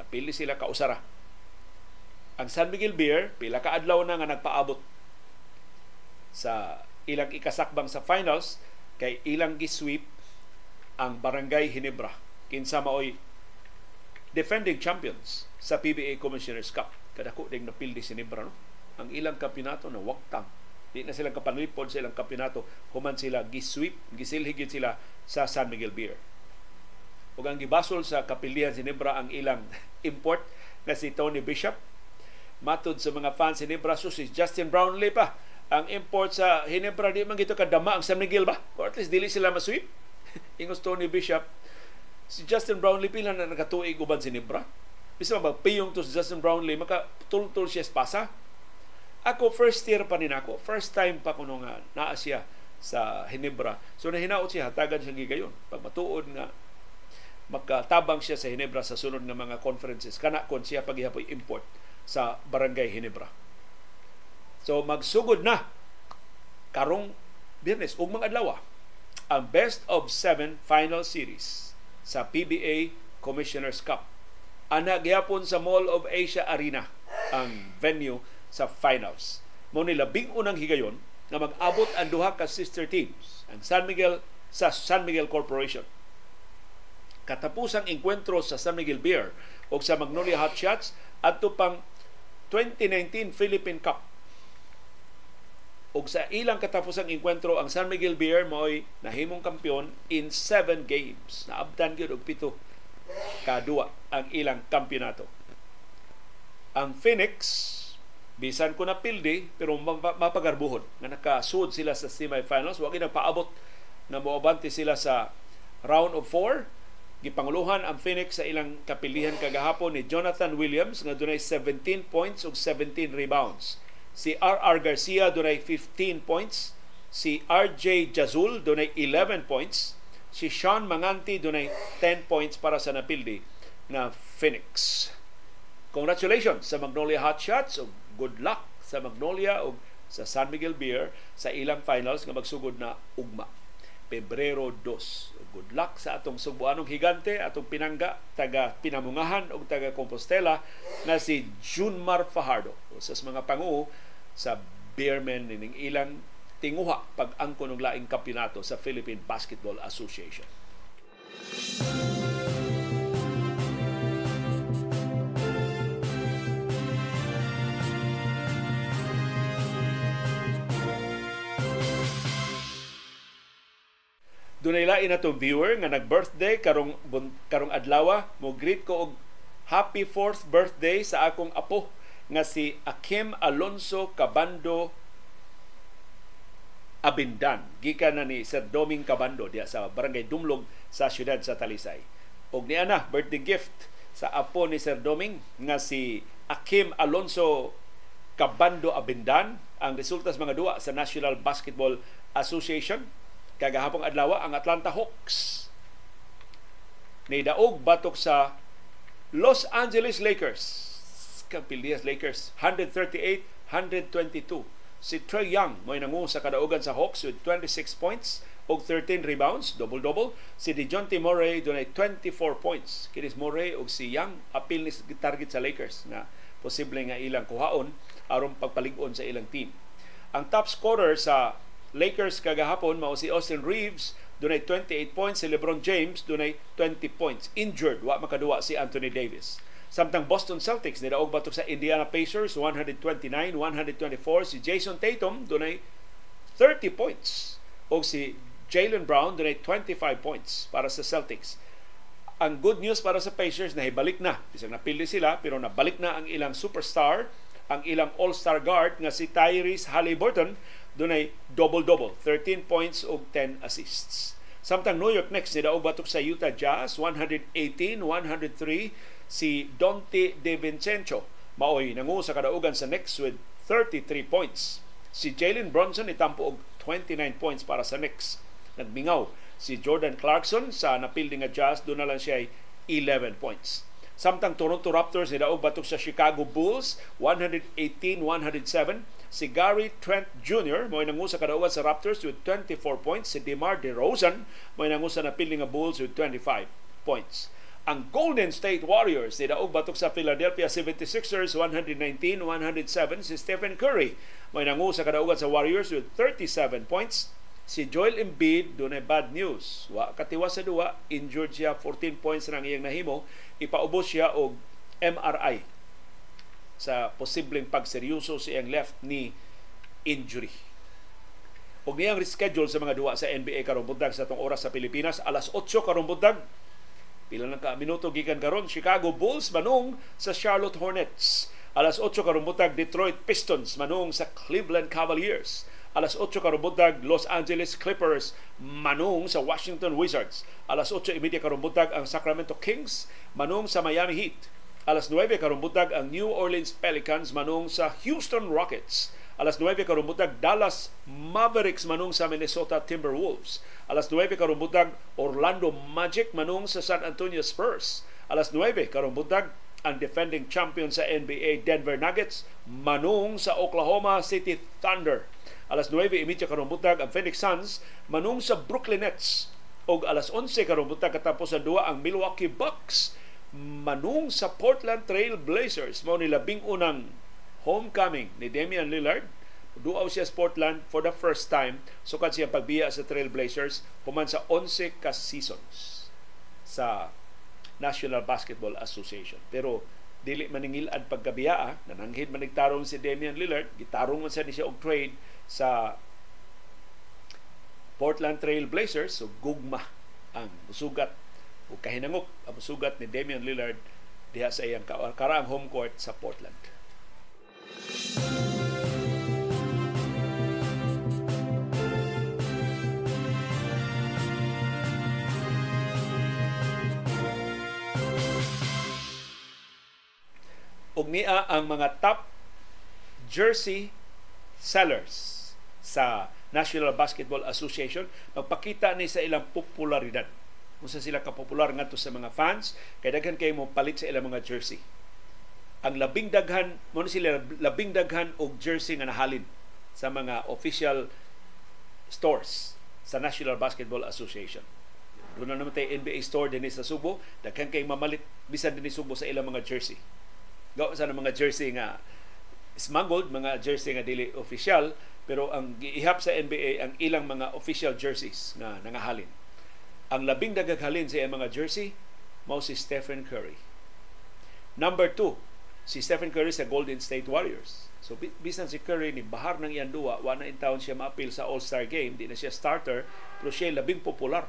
Napili sila kausara. Ang San Miguel Beer pila ka adlaw na nga nagpaabot sa ilang ikasakbang sa finals kay ilang gisweep ang Barangay Hinebra kinsa maoy defending champions sa PBA Commissioners Cup. Kadako ding napildi si Hinebra no. Ang ilang kampeonato na waktang Di na sila kapanlipod sa ilang kampionato human sila gisweep, gisilhigid sila sa San Miguel Beer. Ug ang gibasol sa kapilihan si Nebra ang ilang import na si Tony Bishop. Matod sa mga fans si Nebra so si Justin Brownlee pa ang import sa Hinebra di man gito kadama ang San Miguel ba? Or at least dili sila masweep. Ingos Tony Bishop si Justin Brownlee pila na nakatuig uban si Nebra. Bisa ba piyong to si Justin Brownlee maka tul-tul siya pasa ako first year pa nin ako. First time pa ko nung uh, naa siya sa Hinebra. So nahinaot siya, hatagan siya gigayon. Pag matuod nga magkatabang siya sa Hinebra sa sunod ng mga conferences. Kana kon siya paghihapoy import sa Barangay Hinebra. So magsugod na karong Biyernes ug mga adlaw ang best of seven final series sa PBA Commissioner's Cup. Ana gyapon sa Mall of Asia Arena ang venue sa finals. Mo ni labing unang higayon na mag-abot ang duha ka sister teams, ang San Miguel sa San Miguel Corporation. Katapusang enkwentro sa San Miguel Beer o sa Magnolia Hot Shots adto pang 2019 Philippine Cup. Og sa ilang katapusang enkwentro ang San Miguel Beer mo'y nahimong kampiyon in 7 games. Naabdan gyud og pito kadua ang ilang kampeonato. Ang Phoenix bisan ko na pildi pero mapagarbuhon nga nakasud sila sa semifinals wa na paabot na moabante sila sa round of 4 gipanguluhan ang Phoenix sa ilang kapilihan kagahapon ni Jonathan Williams nga dunay 17 points ug 17 rebounds si RR Garcia dunay 15 points si RJ Jazul dunay 11 points si Sean Manganti dunay 10 points para sa napildi na Phoenix. Congratulations sa Magnolia Hotshots ug good luck sa Magnolia ug sa San Miguel Beer sa ilang finals nga magsugod na ugma. Pebrero 2. Good luck sa atong subuanong higante, atong pinangga, taga Pinamungahan o taga Compostela na si Junmar Fajardo. Sa mga pangu sa Beermen ning ilang tinguha pag-angkon ng laing kampyonato sa Philippine Basketball Association. Dunay lain na to viewer nga nag-birthday karong karong adlaw mo greet ko og happy fourth birthday sa akong apo nga si Akim Alonso Cabando Abindan. Gikan na ni Sir Doming Cabando diya sa Barangay Dumlog sa siyudad sa Talisay. Og niya na birthday gift sa apo ni Sir Doming nga si Akim Alonso Cabando Abindan. Ang resulta sa mga duwa sa National Basketball Association kagahapong adlaw ang Atlanta Hawks ni daog batok sa Los Angeles Lakers. Campilias Lakers 138-122. Si Trey Young mo nangu sa kadaugan sa Hawks with 26 points og 13 rebounds, double-double. Si DeJounte Murray dunay 24 points. Kinis Murray og si Young apil ni target sa Lakers na posible nga ilang kuhaon aron pagpalig-on sa ilang team. Ang top scorer sa Lakers kagahapon mao si Austin Reeves dunay 28 points. Si LeBron James dunay 20 points. Injured wa makaduwa si Anthony Davis. Samtang Boston Celtics nidaog batok sa Indiana Pacers 129-124 si Jason Tatum dunay 30 points. O si Jalen Brown dunay 25 points para sa Celtics. Ang good news para sa Pacers nahibalik na. Bisag napili sila pero nabalik na ang ilang superstar ang ilang all-star guard nga si Tyrese Halliburton dunay double-double, 13 points ug 10 assists. Samtang New York Knicks nidaog batok sa Utah Jazz 118-103 si Dante De Vincenzo maoy nangu sa kadaugan sa Knicks with 33 points. Si Jalen Bronson itampo og 29 points para sa Knicks. Nagmingaw si Jordan Clarkson sa napildi nga Jazz doon na lang siya 11 points. Samtang Toronto Raptors nidaog batok sa Chicago Bulls 118-107 si Gary Trent Jr. mo nangu sa kadaugan sa Raptors with 24 points. Si DeMar DeRozan mo nangu sa napili nga Bulls with 25 points. Ang Golden State Warriors ni daog batok sa Philadelphia 76ers 119-107 si Stephen Curry mo nangu sa kadaugan sa Warriors with 37 points. Si Joel Embiid dunay bad news. Wa katiwa sa duwa, injured siya 14 points nang iyang nahimo, ipaubos siya og MRI sa posibleng pagseryoso sa iyang left knee injury. Og niyang reschedule sa mga duwa sa NBA karong bundag sa tong oras sa Pilipinas alas 8 karong bundag. Pila lang ka minuto gikan karon Chicago Bulls manung sa Charlotte Hornets. Alas 8 karong bundag Detroit Pistons manung sa Cleveland Cavaliers. Alas 8 karong bundag Los Angeles Clippers manung sa Washington Wizards. Alas 8:30 karong bundag ang Sacramento Kings manung sa Miami Heat. Alas 9 karong butag ang New Orleans Pelicans manung sa Houston Rockets. Alas 9 karong butag Dallas Mavericks manung sa Minnesota Timberwolves. Alas 9 karong butag Orlando Magic manung sa San Antonio Spurs. Alas 9 karong butag ang defending champion sa NBA Denver Nuggets manung sa Oklahoma City Thunder. Alas 9:30 karong butag ang Phoenix Suns manung sa Brooklyn Nets. Og alas 11 karong butag katapos sa duwa ang Milwaukee Bucks manung sa Portland Trail Blazers. Mao ni labing unang homecoming ni Damian Lillard. Duaw siya sa Portland for the first time. Sukad siya pagbiya sa Trail Blazers human sa 11 ka seasons sa National Basketball Association. Pero dili maningil-ad pagkabiya nananghid man nagtarong si Damian Lillard. Gitarong man siya ni siya og trade sa Portland Trail Blazers. So gugma ang sugat o kahinangok ang sugat ni Damian Lillard diha sa iyang karaang home court sa Portland. ug niya ang mga top jersey sellers sa National Basketball Association. Magpakita ni sa ilang popularidad Usa sila kapopular ngadto sa mga fans kay daghan kay mo palit sa ilang mga jersey. Ang labing daghan mo sila labing daghan og jersey nga nahalin sa mga official stores sa National Basketball Association. Doon na naman tayo NBA store din sa Subo. Daghan kay mamalit bisan din Subo sa ilang mga jersey. Gawa sa mga jersey nga smuggled, mga jersey nga dili official, pero ang giihap sa NBA ang ilang mga official jerseys nga nangahalin. Ang labing dagaghalin sa mga jersey mao si Stephen Curry. Number two, si Stephen Curry sa Golden State Warriors. So bisan si Curry ni bahar ng iyang duwa, wa na in siya maapil sa All-Star game, di na siya starter, pero siya labing popular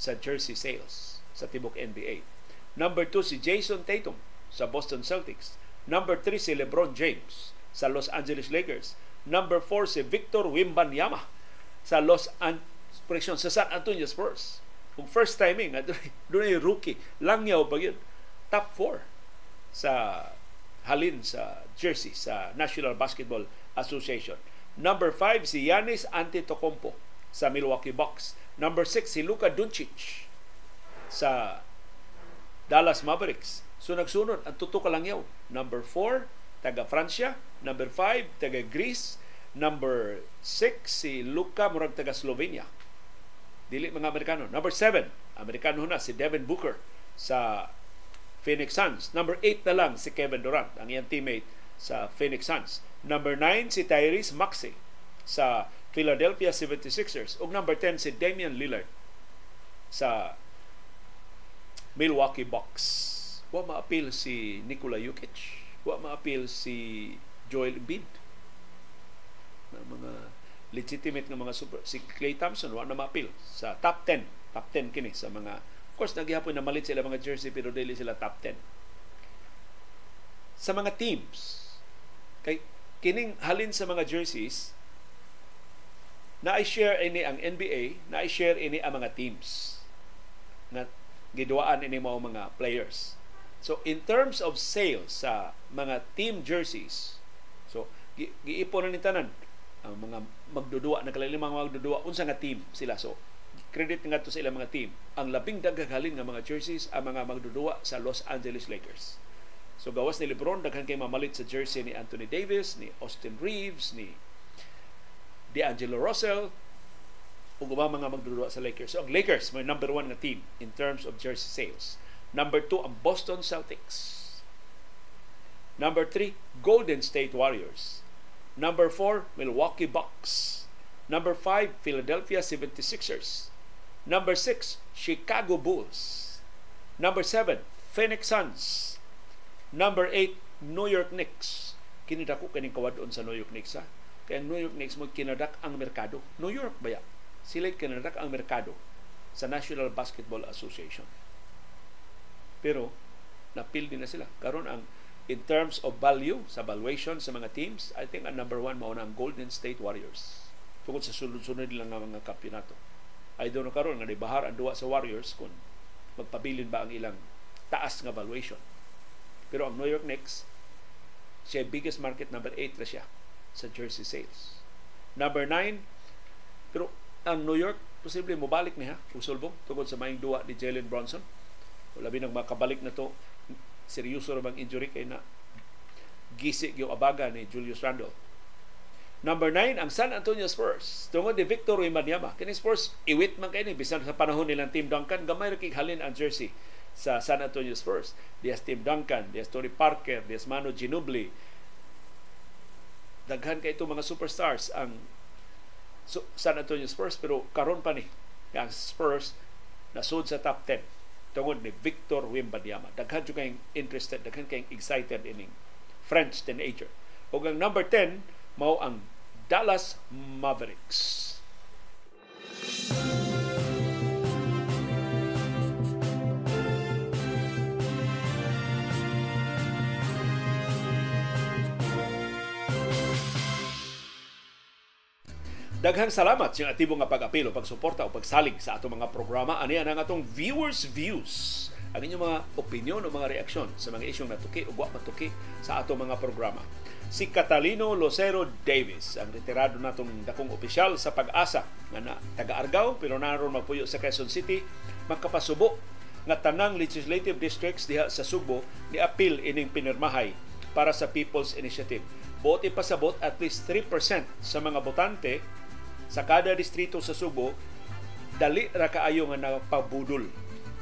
sa jersey sales sa tibok NBA. Number 2 si Jason Tatum sa Boston Celtics. Number 3 si LeBron James sa Los Angeles Lakers. Number 4 si Victor Wembanyama sa Los An sa San Antonio Spurs. Kung first timing, doon ay rookie. Langyaw pa yun. Top 4 sa halin sa jersey sa National Basketball Association. Number 5 si Yanis Antetokounmpo sa Milwaukee Bucks. Number 6, si Luka Doncic sa Dallas Mavericks. So nagsunod ang tuto ka lang yaw. Number 4, taga Francia. Number 5, taga Greece. Number 6, si Luka murag taga Slovenia. Dili mga Amerikano. Number 7, Amerikano na si Devin Booker sa Phoenix Suns. Number 8 na lang si Kevin Durant, ang iyang teammate sa Phoenix Suns. Number 9 si Tyrese Maxey sa Philadelphia 76ers. Ug number 10 si Damian Lillard sa Milwaukee Bucks. Wa ma-appeal si Nikola Jokic. Wa ma-appeal si Joel Embiid. Na mga legitimate nga mga super si Clay Thompson wa na ma-appeal sa top 10. Top 10 kini sa mga of course naghihapon na malit sila mga jersey pero dili sila top 10. Sa mga teams kay kining halin sa mga jerseys na-share ini ang NBA, na-share ini ang mga teams na giduaan ini mo mga players. So in terms of sales sa mga team jerseys, so gi giipon na ni tanan ang mga magdudua na kalalim mga magdudua unsa nga team sila so credit nga to sa ilang mga team ang labing daghagalin nga mga jerseys ang mga magdudua sa Los Angeles Lakers so gawas ni LeBron daghan kay mamalit sa jersey ni Anthony Davis ni Austin Reeves ni D'Angelo Russell ug ubang mga magdudua sa Lakers. So ang Lakers may number one nga team in terms of jersey sales. Number two, ang Boston Celtics. Number three, Golden State Warriors. Number four, Milwaukee Bucks. Number five, Philadelphia 76ers. Number six, Chicago Bulls. Number seven, Phoenix Suns. Number eight, New York Knicks. Kinidako kaning kawadon sa New York Knicks ha kaya New York Knicks mo kinadak ang merkado. New York ba ya? Sila kinadak ang merkado sa National Basketball Association. Pero napil din na sila. Karon ang in terms of value sa valuation sa mga teams, I think ang number one mao ang Golden State Warriors. Tungkol sa sunod-sunod lang nga mga kampiyonato. I don't know karon nga bahar ang duwa sa Warriors kung magpabilin ba ang ilang taas nga valuation. Pero ang New York Knicks, siya biggest market number 8 na siya sa jersey sales. Number 9, pero ang New York, posible mo balik niya, usulbong, tungkol sa maing duwa ni Jalen Bronson. Labi nang makabalik na to, seryoso na bang injury kay na gisi yung abaga ni Julius Randle. Number 9, ang San Antonio Spurs. Tungod ni Victor Wembanyama. Kini Spurs, iwit man kayo ni. Bisan sa panahon nilang Team Duncan, gamay rin halin ang jersey sa San Antonio Spurs. Dias Team Duncan, dias Tony Parker, dias Manu Ginobili, daghan kay itong mga superstars ang San Antonio Spurs pero karon pa ni ang Spurs nasud sa top 10 tungod ni Victor Wembanyama. Daghan jud kay interested, daghan kay excited ining French teenager. Ug ang number 10 mao ang Dallas Mavericks. Daghang salamat sa atibo nga pag-apilo, pagsuporta o pagsalig sa atong mga programa. Ani ang atong viewers views ang inyong mga opinion o mga reaksyon sa mga isyong natuki o wa matuki sa ato mga programa. Si Catalino Lucero Davis, ang retirado natong dakong opisyal sa pag-asa nga na taga-Argao pero naroon magpuyo sa Quezon City, magkapasubo nga tanang legislative districts diha sa Subo ni appeal ining pinirmahay para sa People's Initiative. Buot ipasabot at least 3% sa mga botante sa kada distrito sa Subo dali ra kaayo nga nagpabudol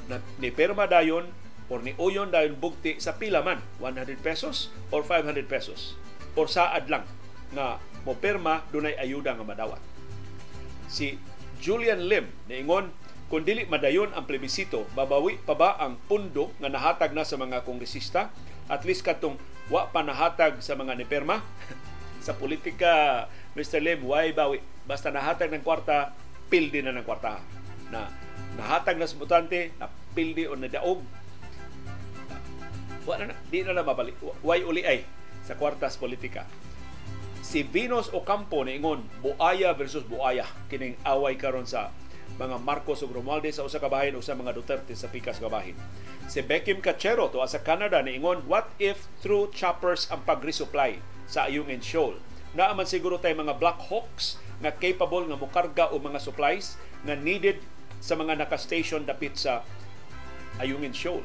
na ni perma dayon or ni uyon dayon bugti sa pila man 100 pesos or 500 pesos. Or saad lang nga mo perma dunay ayuda nga madawat. Si Julian Lim niingon kung dili madayon ang plebisito babawi pa ba ang pundo nga nahatag na sa mga kongresista? At least katong wa pa nahatag sa mga niperma sa politika Mr. Lim why bawi basta nahatag ng kwarta pildi na ng kwarta. Na nahatag na sa butante na pildi o nadaog. Wala na di na na mabalik why uli ay? Sa kwartas politika. Si Venus Ocampo niingon buaya versus buaya. Kining away karon sa mga Marcos ug Romualdez sa usa ka bahin o sa mga Duterte sa pikas ka bahin. Si Beckham Cachero to sa Canada niingon what if through choppers ang pag-resupply sa Ayungin Shoal. Naaman siguro tay mga Black Hawks nga capable nga mokarga og mga supplies nga needed sa mga naka-station dapit sa Ayungin Shoal.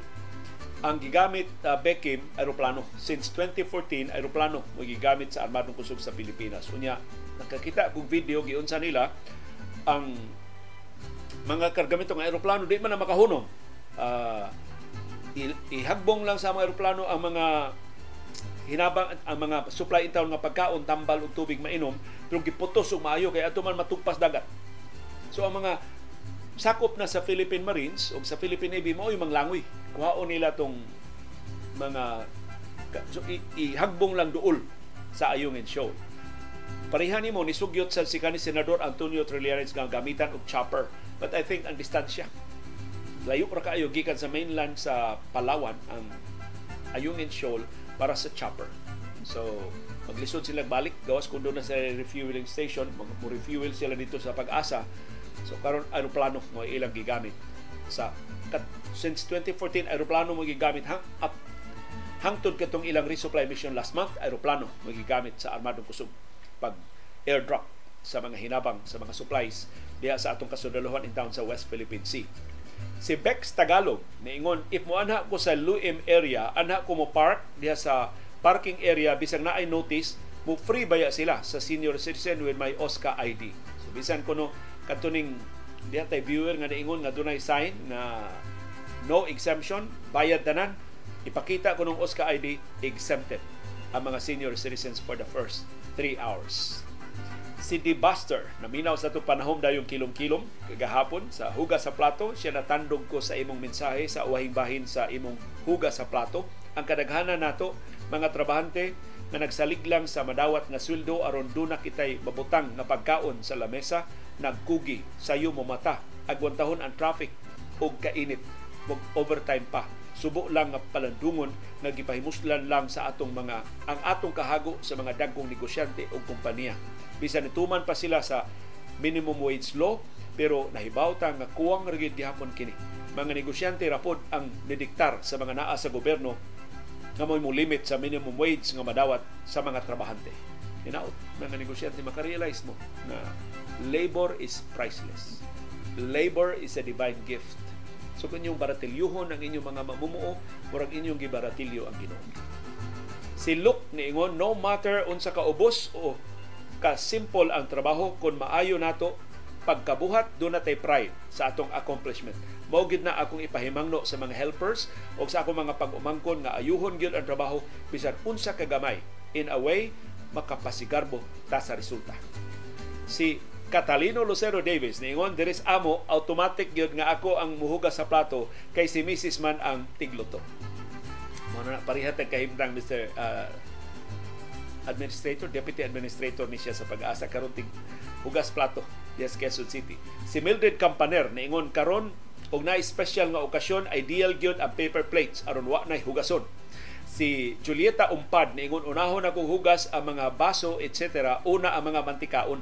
Ang gigamit uh, Beckham aeroplano since 2014 aeroplano mo gigamit sa armadong kusog sa Pilipinas. Unya nakakita kog video giunsa nila ang mga kargamento ng aeroplano di man na makahunong. Uh, ihagbong lang sa mga aeroplano ang mga hinabang ang mga supply in town nga pagkaon, tambal ug tubig mainom, pero giputos og maayo kay ato man matugpas dagat. So ang mga sakop na sa Philippine Marines o sa Philippine Navy mo yung manglangoy. Kuhaon nila tong mga so, ihagbong lang duol sa Ayungin Show. Pareha ni mo ni sugyot sa si kanhi senador Antonio Trillanes nga gamitan og chopper But I think ang distansya, layo ra kaayo gikan sa mainland sa Palawan ang Ayungin Shoal para sa chopper. So, maglisod sila balik gawas kundo na sa refueling station mo refuel sila dito sa pag-asa so karon aeroplano mo ilang gigamit sa since 2014 aeroplano mo gigamit hang up hangtod katong ilang resupply mission last month aeroplano mo gigamit sa armadong kusog pag airdrop sa mga hinabang sa mga supplies diha sa atong kasundalohan in town sa West Philippine Sea. Si Bex Tagalog niingon if mo anha ko sa Luim area anha ko mo park diha sa parking area bisag naay notice mo free baya sila sa senior citizen with my OSCA ID. So bisan kuno katuning diha tay viewer nga niingon nga dunay sign na no exemption bayad tanan ipakita ko ng OSCA ID exempted ang mga senior citizens for the first 3 hours si D. Buster naminaw sa itong panahon dayong kilom-kilom. Kagahapon sa hugas sa plato siya natandog ko sa imong mensahe sa uwahing bahin sa imong hugas sa plato. Ang kadaghanan nato mga trabahante nga nagsaliglang sa madawat nga sweldo aron duna kitay mabutang nga pagkaon sa lamesa nagkugi sayo mo mata. Agwantahon ang traffic og kainit og overtime pa subo lang nga palandungon nga gipahimuslan lang sa atong mga ang atong kahago sa mga dagkong negosyante o kompanya bisan nituman pa sila sa minimum wage law pero nahibaw ta nga kuwang ra gihapon kini. Mga negosyante rapod ang nidiktar sa mga naa sa gobyerno nga mo limit sa minimum wage nga madawat sa mga trabahante. Hinaut mga negosyante makarealize mo na labor is priceless. Labor is a divine gift so kung inyong baratilyuhon ang inyong mga mamumuo murag inyong gibaratilyo ang Ginoo si Luke niingon no matter unsa ka ubos o ka-simple ang trabaho kung maayo nato pagkabuhat doon natay pride sa atong accomplishment. Mao na akong ipahimangno sa mga helpers o sa akong mga pag-umangkon nga ayuhon gyud ang trabaho bisan unsa ka gamay in a way makapasigarbo ta sa resulta. Si Catalino Lucero Davis niingon diris amo automatic gyud nga ako ang muhugas sa plato kay si Mrs. man ang tigluto. Mo na parihat kahimtang Mr. Uh, administrator, deputy administrator ni siya sa pag-asa karon tig hugas plato yes Quezon City. Si Mildred Campaner niingon karon og na special nga okasyon ideal gyud ang paper plates aron wa nay hugason. Si Julieta Umpad niingon unahon akong hugas ang mga baso etc. una ang mga mantikaon.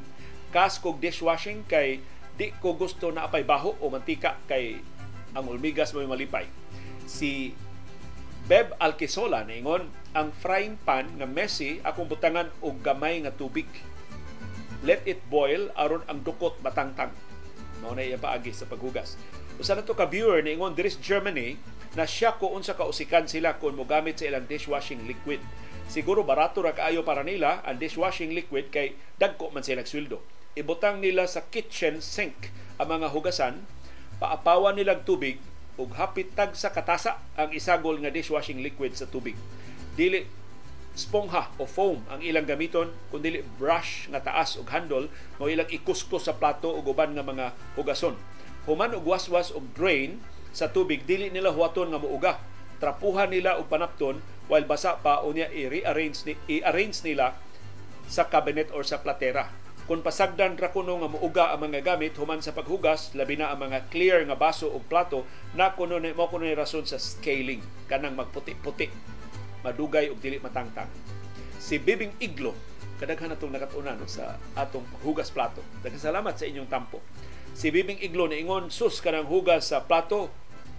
Kas kog dishwashing kay di ko gusto na apay baho o mantika kay ang ulmigas mo malipay Si Beb Alquisola ningon ang frying pan nga Messi akong butangan og gamay nga tubig. Let it boil aron ang dukot matangtang. Mao na iya sa paghugas. Usa na to ka viewer ningon diri Germany na siya ko unsa ka usikan sila kung mogamit sa ilang dishwashing liquid. Siguro barato ra kaayo para nila ang dishwashing liquid kay dagko man silang sweldo. Ibutang nila sa kitchen sink ang mga hugasan, paapawan nilang tubig ug hapit tag sa katasa ang isagol nga dishwashing liquid sa tubig. Dili spongha o foam ang ilang gamiton kundi brush nga taas ug handle mo ilang ikuskus sa plato ug uban nga mga hugason. Human og waswas og drain sa tubig dili nila huwaton nga muuga. Trapuhan nila og panapton while basa pa unya i-rearrange ni i-arrange nila sa cabinet or sa platera kung pasagdan ra kuno nga muuga ang mga gamit human sa paghugas labi na ang mga clear nga baso o plato na kuno ni mo kuno ni rason sa scaling. Kanang magputi-puti madugay og dili matangtang. Si Bibing Iglo kadaghan natong nakatunan sa atong hugas plato. Daghang salamat sa inyong tampo. Si Bibing Iglo niingon sus kanang hugas sa plato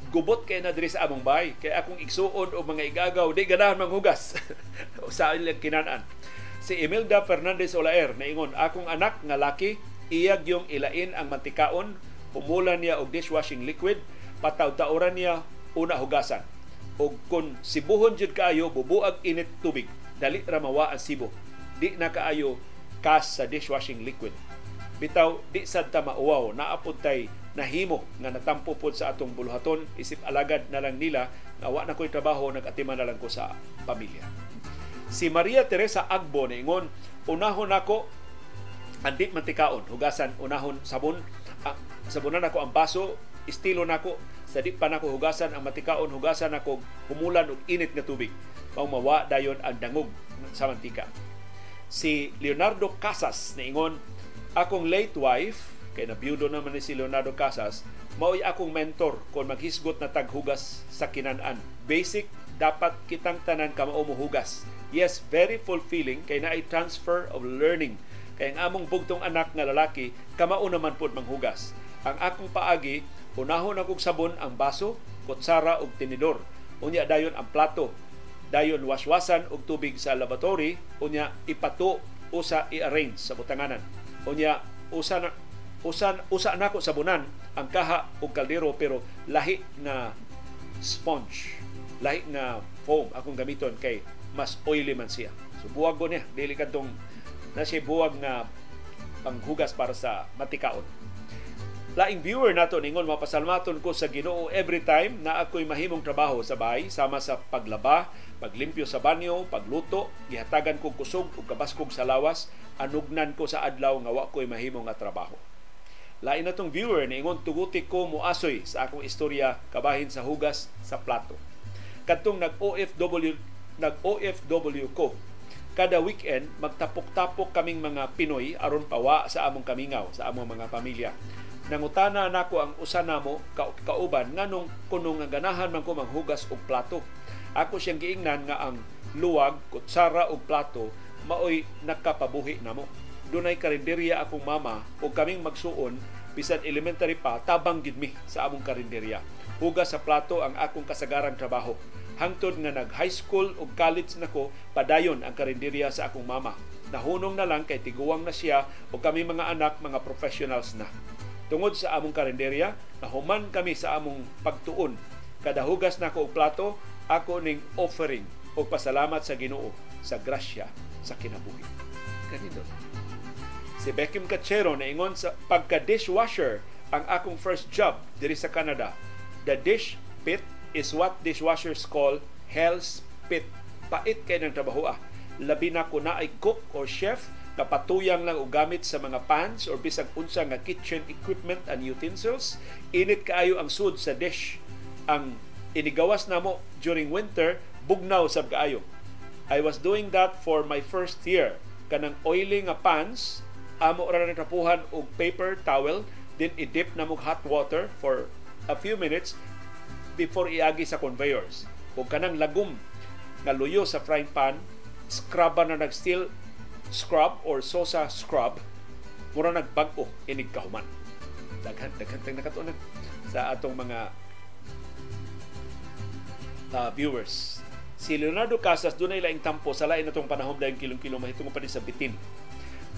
gubot kay na diri sa among bahay. Kay akong igsuon og mga igagaw di ganahan manghugas sa ilang kinanan Si Imelda Fernandez Olaer ingon, akong anak nga laki iyag yung ilain ang mantikaon, humulan niya og dishwashing liquid, pataw-tauran niya una hugasan. O kung sibuhon jud kaayo bubuag init tubig, dali ra mawa ang sibo. Di na kaayo kas sa dishwashing liquid. Bitaw di sad ta mauwaw naapod tay nahimo nga natampo pod sa atong buluhaton isip alagad na lang nila nga wa na ko'y trabaho nag-atiman na lang ko sa pamilya. Si Maria Teresa Agbo ingon, unahon ako andi mantikaon, hugasan unahon sabon, ah, sabunan ako ang baso, estilo nako sa di pa nako hugasan ang matikaon, hugasan ako humulan og init nga tubig. Mao mawa dayon ang dangog sa mantika. Si Leonardo Casas ingon, akong late wife kay nabiyudo naman ni si Leonardo Casas, mao'y akong mentor kung maghisgot na taghugas sa kinanan. Basic dapat kitang tanan ka mao hugas. Yes, very fulfilling kay naay transfer of learning. Kay ang among bugtong anak nga lalaki kamao naman pud manghugas. Ang akong paagi unahon akong sabon ang baso, kutsara ug tinidor. Unya dayon ang plato. Dayon waswasan og tubig sa laboratory, unya ipato usa i-arrange sa butanganan. Unya usa na usa usa nako sabunan ang kaha ug kaldero pero lahi na sponge lahi nga foam akong gamiton kay mas oily man siya. So buwag ko niya, dili kadtong na siya buwag nga panghugas para sa matikaon. Laing viewer nato ningon mapasalmaton ko sa Ginoo every time na ako'y mahimong trabaho sa bahay sama sa paglaba, paglimpyo sa banyo, pagluto, gihatagan kog kusog ug kabaskog sa lawas, anugnan ko sa adlaw nga wa ko'y mahimong nga trabaho. Lain natong viewer ningon tuguti ko muasoy sa akong istorya kabahin sa hugas sa plato kadtong nag OFW nag OFW ko. Kada weekend magtapok-tapok kaming mga Pinoy aron pawa sa among kamingaw sa among mga pamilya. Nangutana nako ang usa namo ka kauban nganong kuno nga ganahan man ko maghugas og plato. Ako siyang giingnan nga ang luwag kutsara og plato maoy nakapabuhi namo dunay karinderya akong mama ug kaming magsuon bisan elementary pa tabang gid mi sa among karinderya hugas sa plato ang akong kasagarang trabaho. Hangtod nga nag high school o college nako padayon ang karinderya sa akong mama. Nahunong na lang kay tiguwang na siya o kami mga anak mga professionals na. Tungod sa among karinderya, nahuman kami sa among pagtuon. Kada hugas nako og plato, ako ning offering o pasalamat sa Ginoo sa grasya sa kinabuhi. Ganito. Si Beckham Cachero na ingon sa pagka-dishwasher ang akong first job diri sa Canada The dish pit is what dishwashers call hell's pit. Pait kay ng trabaho ah. Labi na ko na ay cook or chef kapatuyang lang og gamit sa mga pans or bisag unsa nga kitchen equipment and utensils. Init kaayo ang sud sa dish. Ang inigawas namo during winter, bugnaw sab kaayo. I was doing that for my first year. Kanang oily nga pans, amo ra na tapuhan og paper towel, then i-dip na mo hot water for a few minutes before iagi sa conveyors. Kung kanang lagum nga luyo sa frying pan, scrub na nag-steel scrub or sosa scrub, mura nagbag-o inig kahuman. Daghan, daghan tayong nakatunan sa atong mga uh, viewers. Si Leonardo Casas doon ay laing tampo sa lain natong panahon dahil kilong-kilo mahitungod pa sa bitin.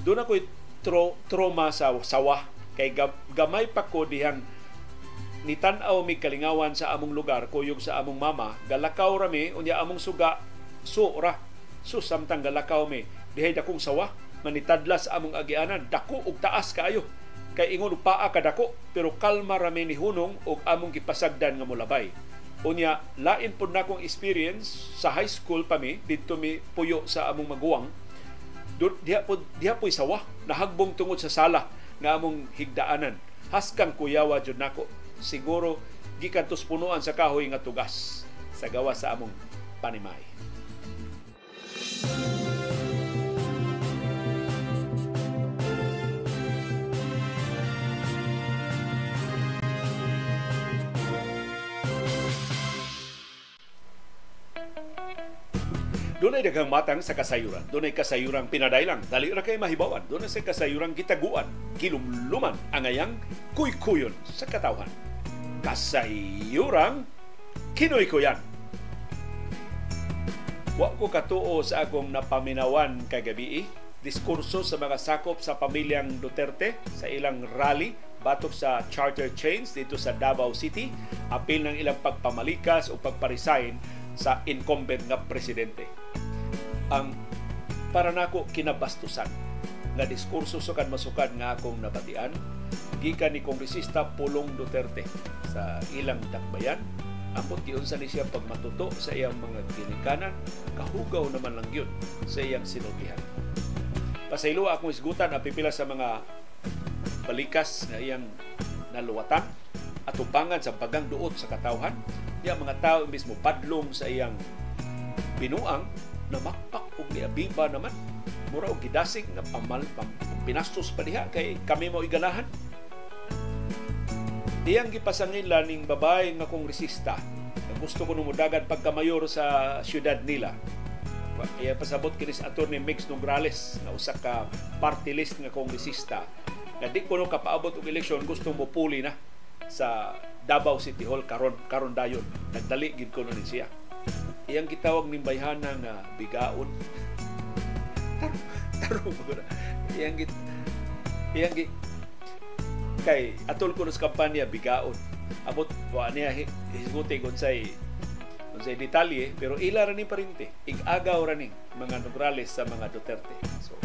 Doon ako tro, trauma sa sawa kay gamay pa ko dihang nitan-aw mi kalingawan sa among lugar kuyog sa among mama galakaw rami unya among suga so ra. So samtang galakaw mi. Dihay dakong sawa manitadlas among agianan dako ug taas kaayo. Kay ingon paa kadako pero kalma rami ni hunong ug among gipasagdan nga molabay unya lain pud nakong experience sa high school pa mi didto mi puyo sa among maguwang diha po diha po sawa nahagbong tungod sa sala nga among higdaanan. Haskang kuyawa jud nako. Siguro gikan punuan sa kahoy nga tugas sa gawa sa among panimay. Doon ay daghang matang sa kasayuran. Doon ay kasayurang pinadailang. Dali ra kay mahibawan. Doon ay sa kasayurang gitaguan. Kilumluman ang ayang kuykuyon sa katawhan kasayurang Kinoy ko yan. Wa ko katuo sa akong napaminawan kagabi diskurso sa mga sakop sa pamilyang Duterte sa ilang rally batok sa charter chains dito sa Davao City apil ng ilang pagpamalikas o pagparesign sa incumbent nga presidente. Ang para nako kinabastusan nga diskurso sa kan masukan nga akong nabatian gikan ni Kongresista Pulong Duterte sa ilang dakbayan ambot giunsa ni siya pagmatuto sa iyang mga ginikanan kahugaw naman lang yun sa iyang sinultihan pasaylo akong isgutan ang pipila sa mga balikas na iyang naluwatan at ubangan sa bagang duot sa katawhan. Iya mga tao mismo padlong sa iyang binuang na makpak ug niabiba naman. Mura og gidasig nga pamal pam, pinastos pa diha kay kami mo iganahan Diyang gipasangila ning babae nga kongresista na gusto ko numudagan pagkamayor sa syudad nila. Kaya pasabot kinis ator ni Mix Nograles na usa ka party list nga kongresista. Na di ko no kapaabot og eleksyon gusto mo puli na sa Davao City Hall karon karon dayon. Nagdali gid ko ni siya iyang gitawag ning bayhana nga bigaon. Taro iyang git iyang git kay atol ko sa kampanya bigaon. Abot wa niya hisguti kung say kung say detalye pero ila ra ni parinte ig-agaw ra ni mga Nograles sa mga Duterte. So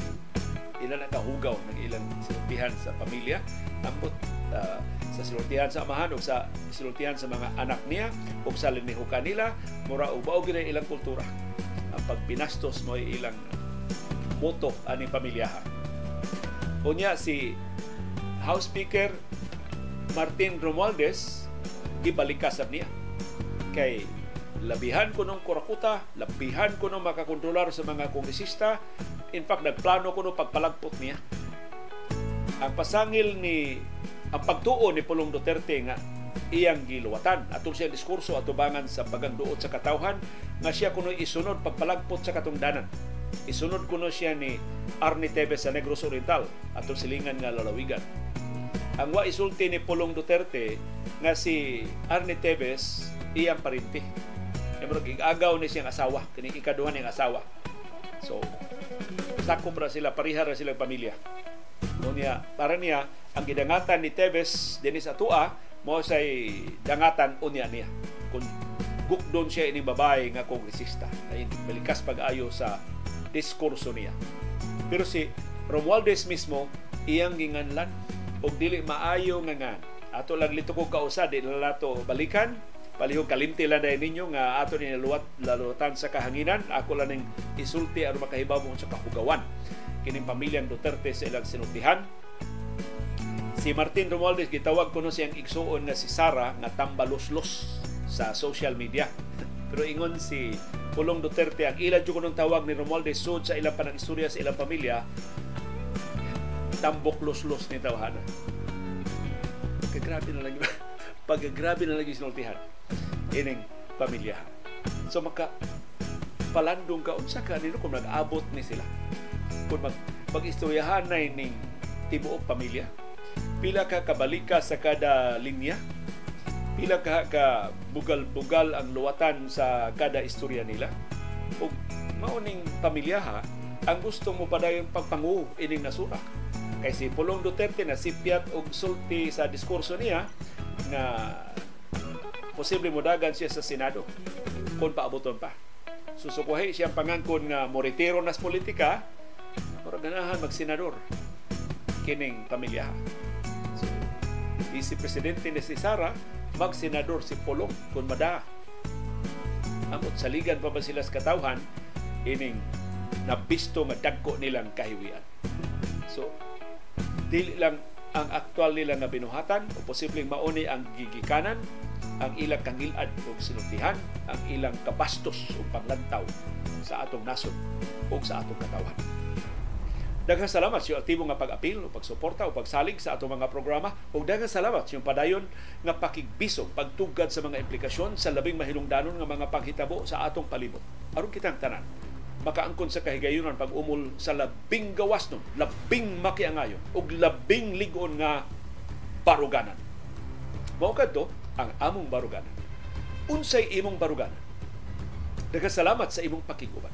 ila na kahugaw ng ilang sinultihan sa pamilya. Ambot uh, sa sinultihan sa amahan o sa sinultihan sa mga anak niya o sa linihukan nila mura ubaw gina ilang kultura ang pagbinastos mo ilang moto ani pamilyahan unya si House Speaker Martin Romualdez gibalikasab niya kay labihan ko ng kurakuta, labihan ko ng makakontrolar sa mga kongresista. In fact, nagplano ko ng pagpalagpot niya. Ang pasangil ni, ang pagtuo ni Pulong Duterte nga iyang giluwatan. Atong siya diskurso atubangan sa pagangduot sa katawhan nga siya kuno isunod pagpalagpot sa katungdanan. Isunod kuno siya ni Arnie Tevez sa Negros Oriental. Atong silingan nga lalawigan. Ang wa isulti ni Pulong Duterte nga si Arne Teves iyang parinti. Pero igagaw ni siyang asawa, kini ikaduhan niyang asawa. So, sakop ra sila, pariha ra sila pamilya. Unya, para niya, ang gidangatan ni Teves dinis atua, mo say dangatan unya niya. Kung gukdon siya ining babae nga kongresista. Ay balikas pag-ayo sa diskurso niya. Pero si Romualdez mismo, iyang ginganlan og dili maayo nga nga ato lang lito ko kausa di lato balikan palihog kalimti lang dahil ninyo nga ato ni naluwat lalutan sa kahanginan. Ako lang ning isulti aron makahibaw mo sa kahugawan. Kining pamilyang Duterte sa ilang sinultihan. Si Martin Romualdez gitawag kuno siyang igsuon nga si Sara nga tambaloslos sa social media. Pero ingon si Pulong Duterte ang ilan jud kunong tawag ni Romualdez sud sa ilang panang istorya sa ilang pamilya tambok los-los ni tawhana. Kagrabe na lagi pagagrabe na lagi sinultihan ining pamilya. So maka palandong ka unsa ka nino kung nag-abot ni sila. Kung mag mag-istoryahan na ning tibuok pamilya. Pila ka kabalika sa kada linya. pila ka ka bugal-bugal ang luwatan sa kada istorya nila. O mauning pamilya ha, ang gusto mo padayon pagpangu ining nasura. Kay si Pulong Duterte na sipyat og sulti sa diskurso niya nga posible modagan siya sa Senado kung paaboton pa. Susukuhay siyang pangangkon nga moritero nas politika pero ganahan mag-senador kining pamilya. So, Vice Presidente ni si Sara, mag-senador si Pulong kung mada. Amot saligan pa ba sila sa katawhan ining nabisto nga dagko nilang kahiwian. So, dili lang ang aktual nila nga binuhatan o posibleng mauni ang gigikanan, ang ilang kangilad o sinultihan, ang ilang kabastos o panglantaw sa atong nasod o sa atong katawan. Daghang salamat sa aktibo nga pag-apil o pagsuporta o pagsalig sa atong mga programa ug daghang salamat sa padayon nga pakigbisog pagtugad sa mga implikasyon sa labing mahilungdanon nga mga panghitabo sa atong palibot. Aron kitang tanan makaangkon sa kahigayunan pag umol sa labing gawas nun, labing makiangayon, ug labing ligon nga baruganan. Mao kadto ang among baruganan. Unsay imong baruganan? Daghang salamat sa imong pakiguban.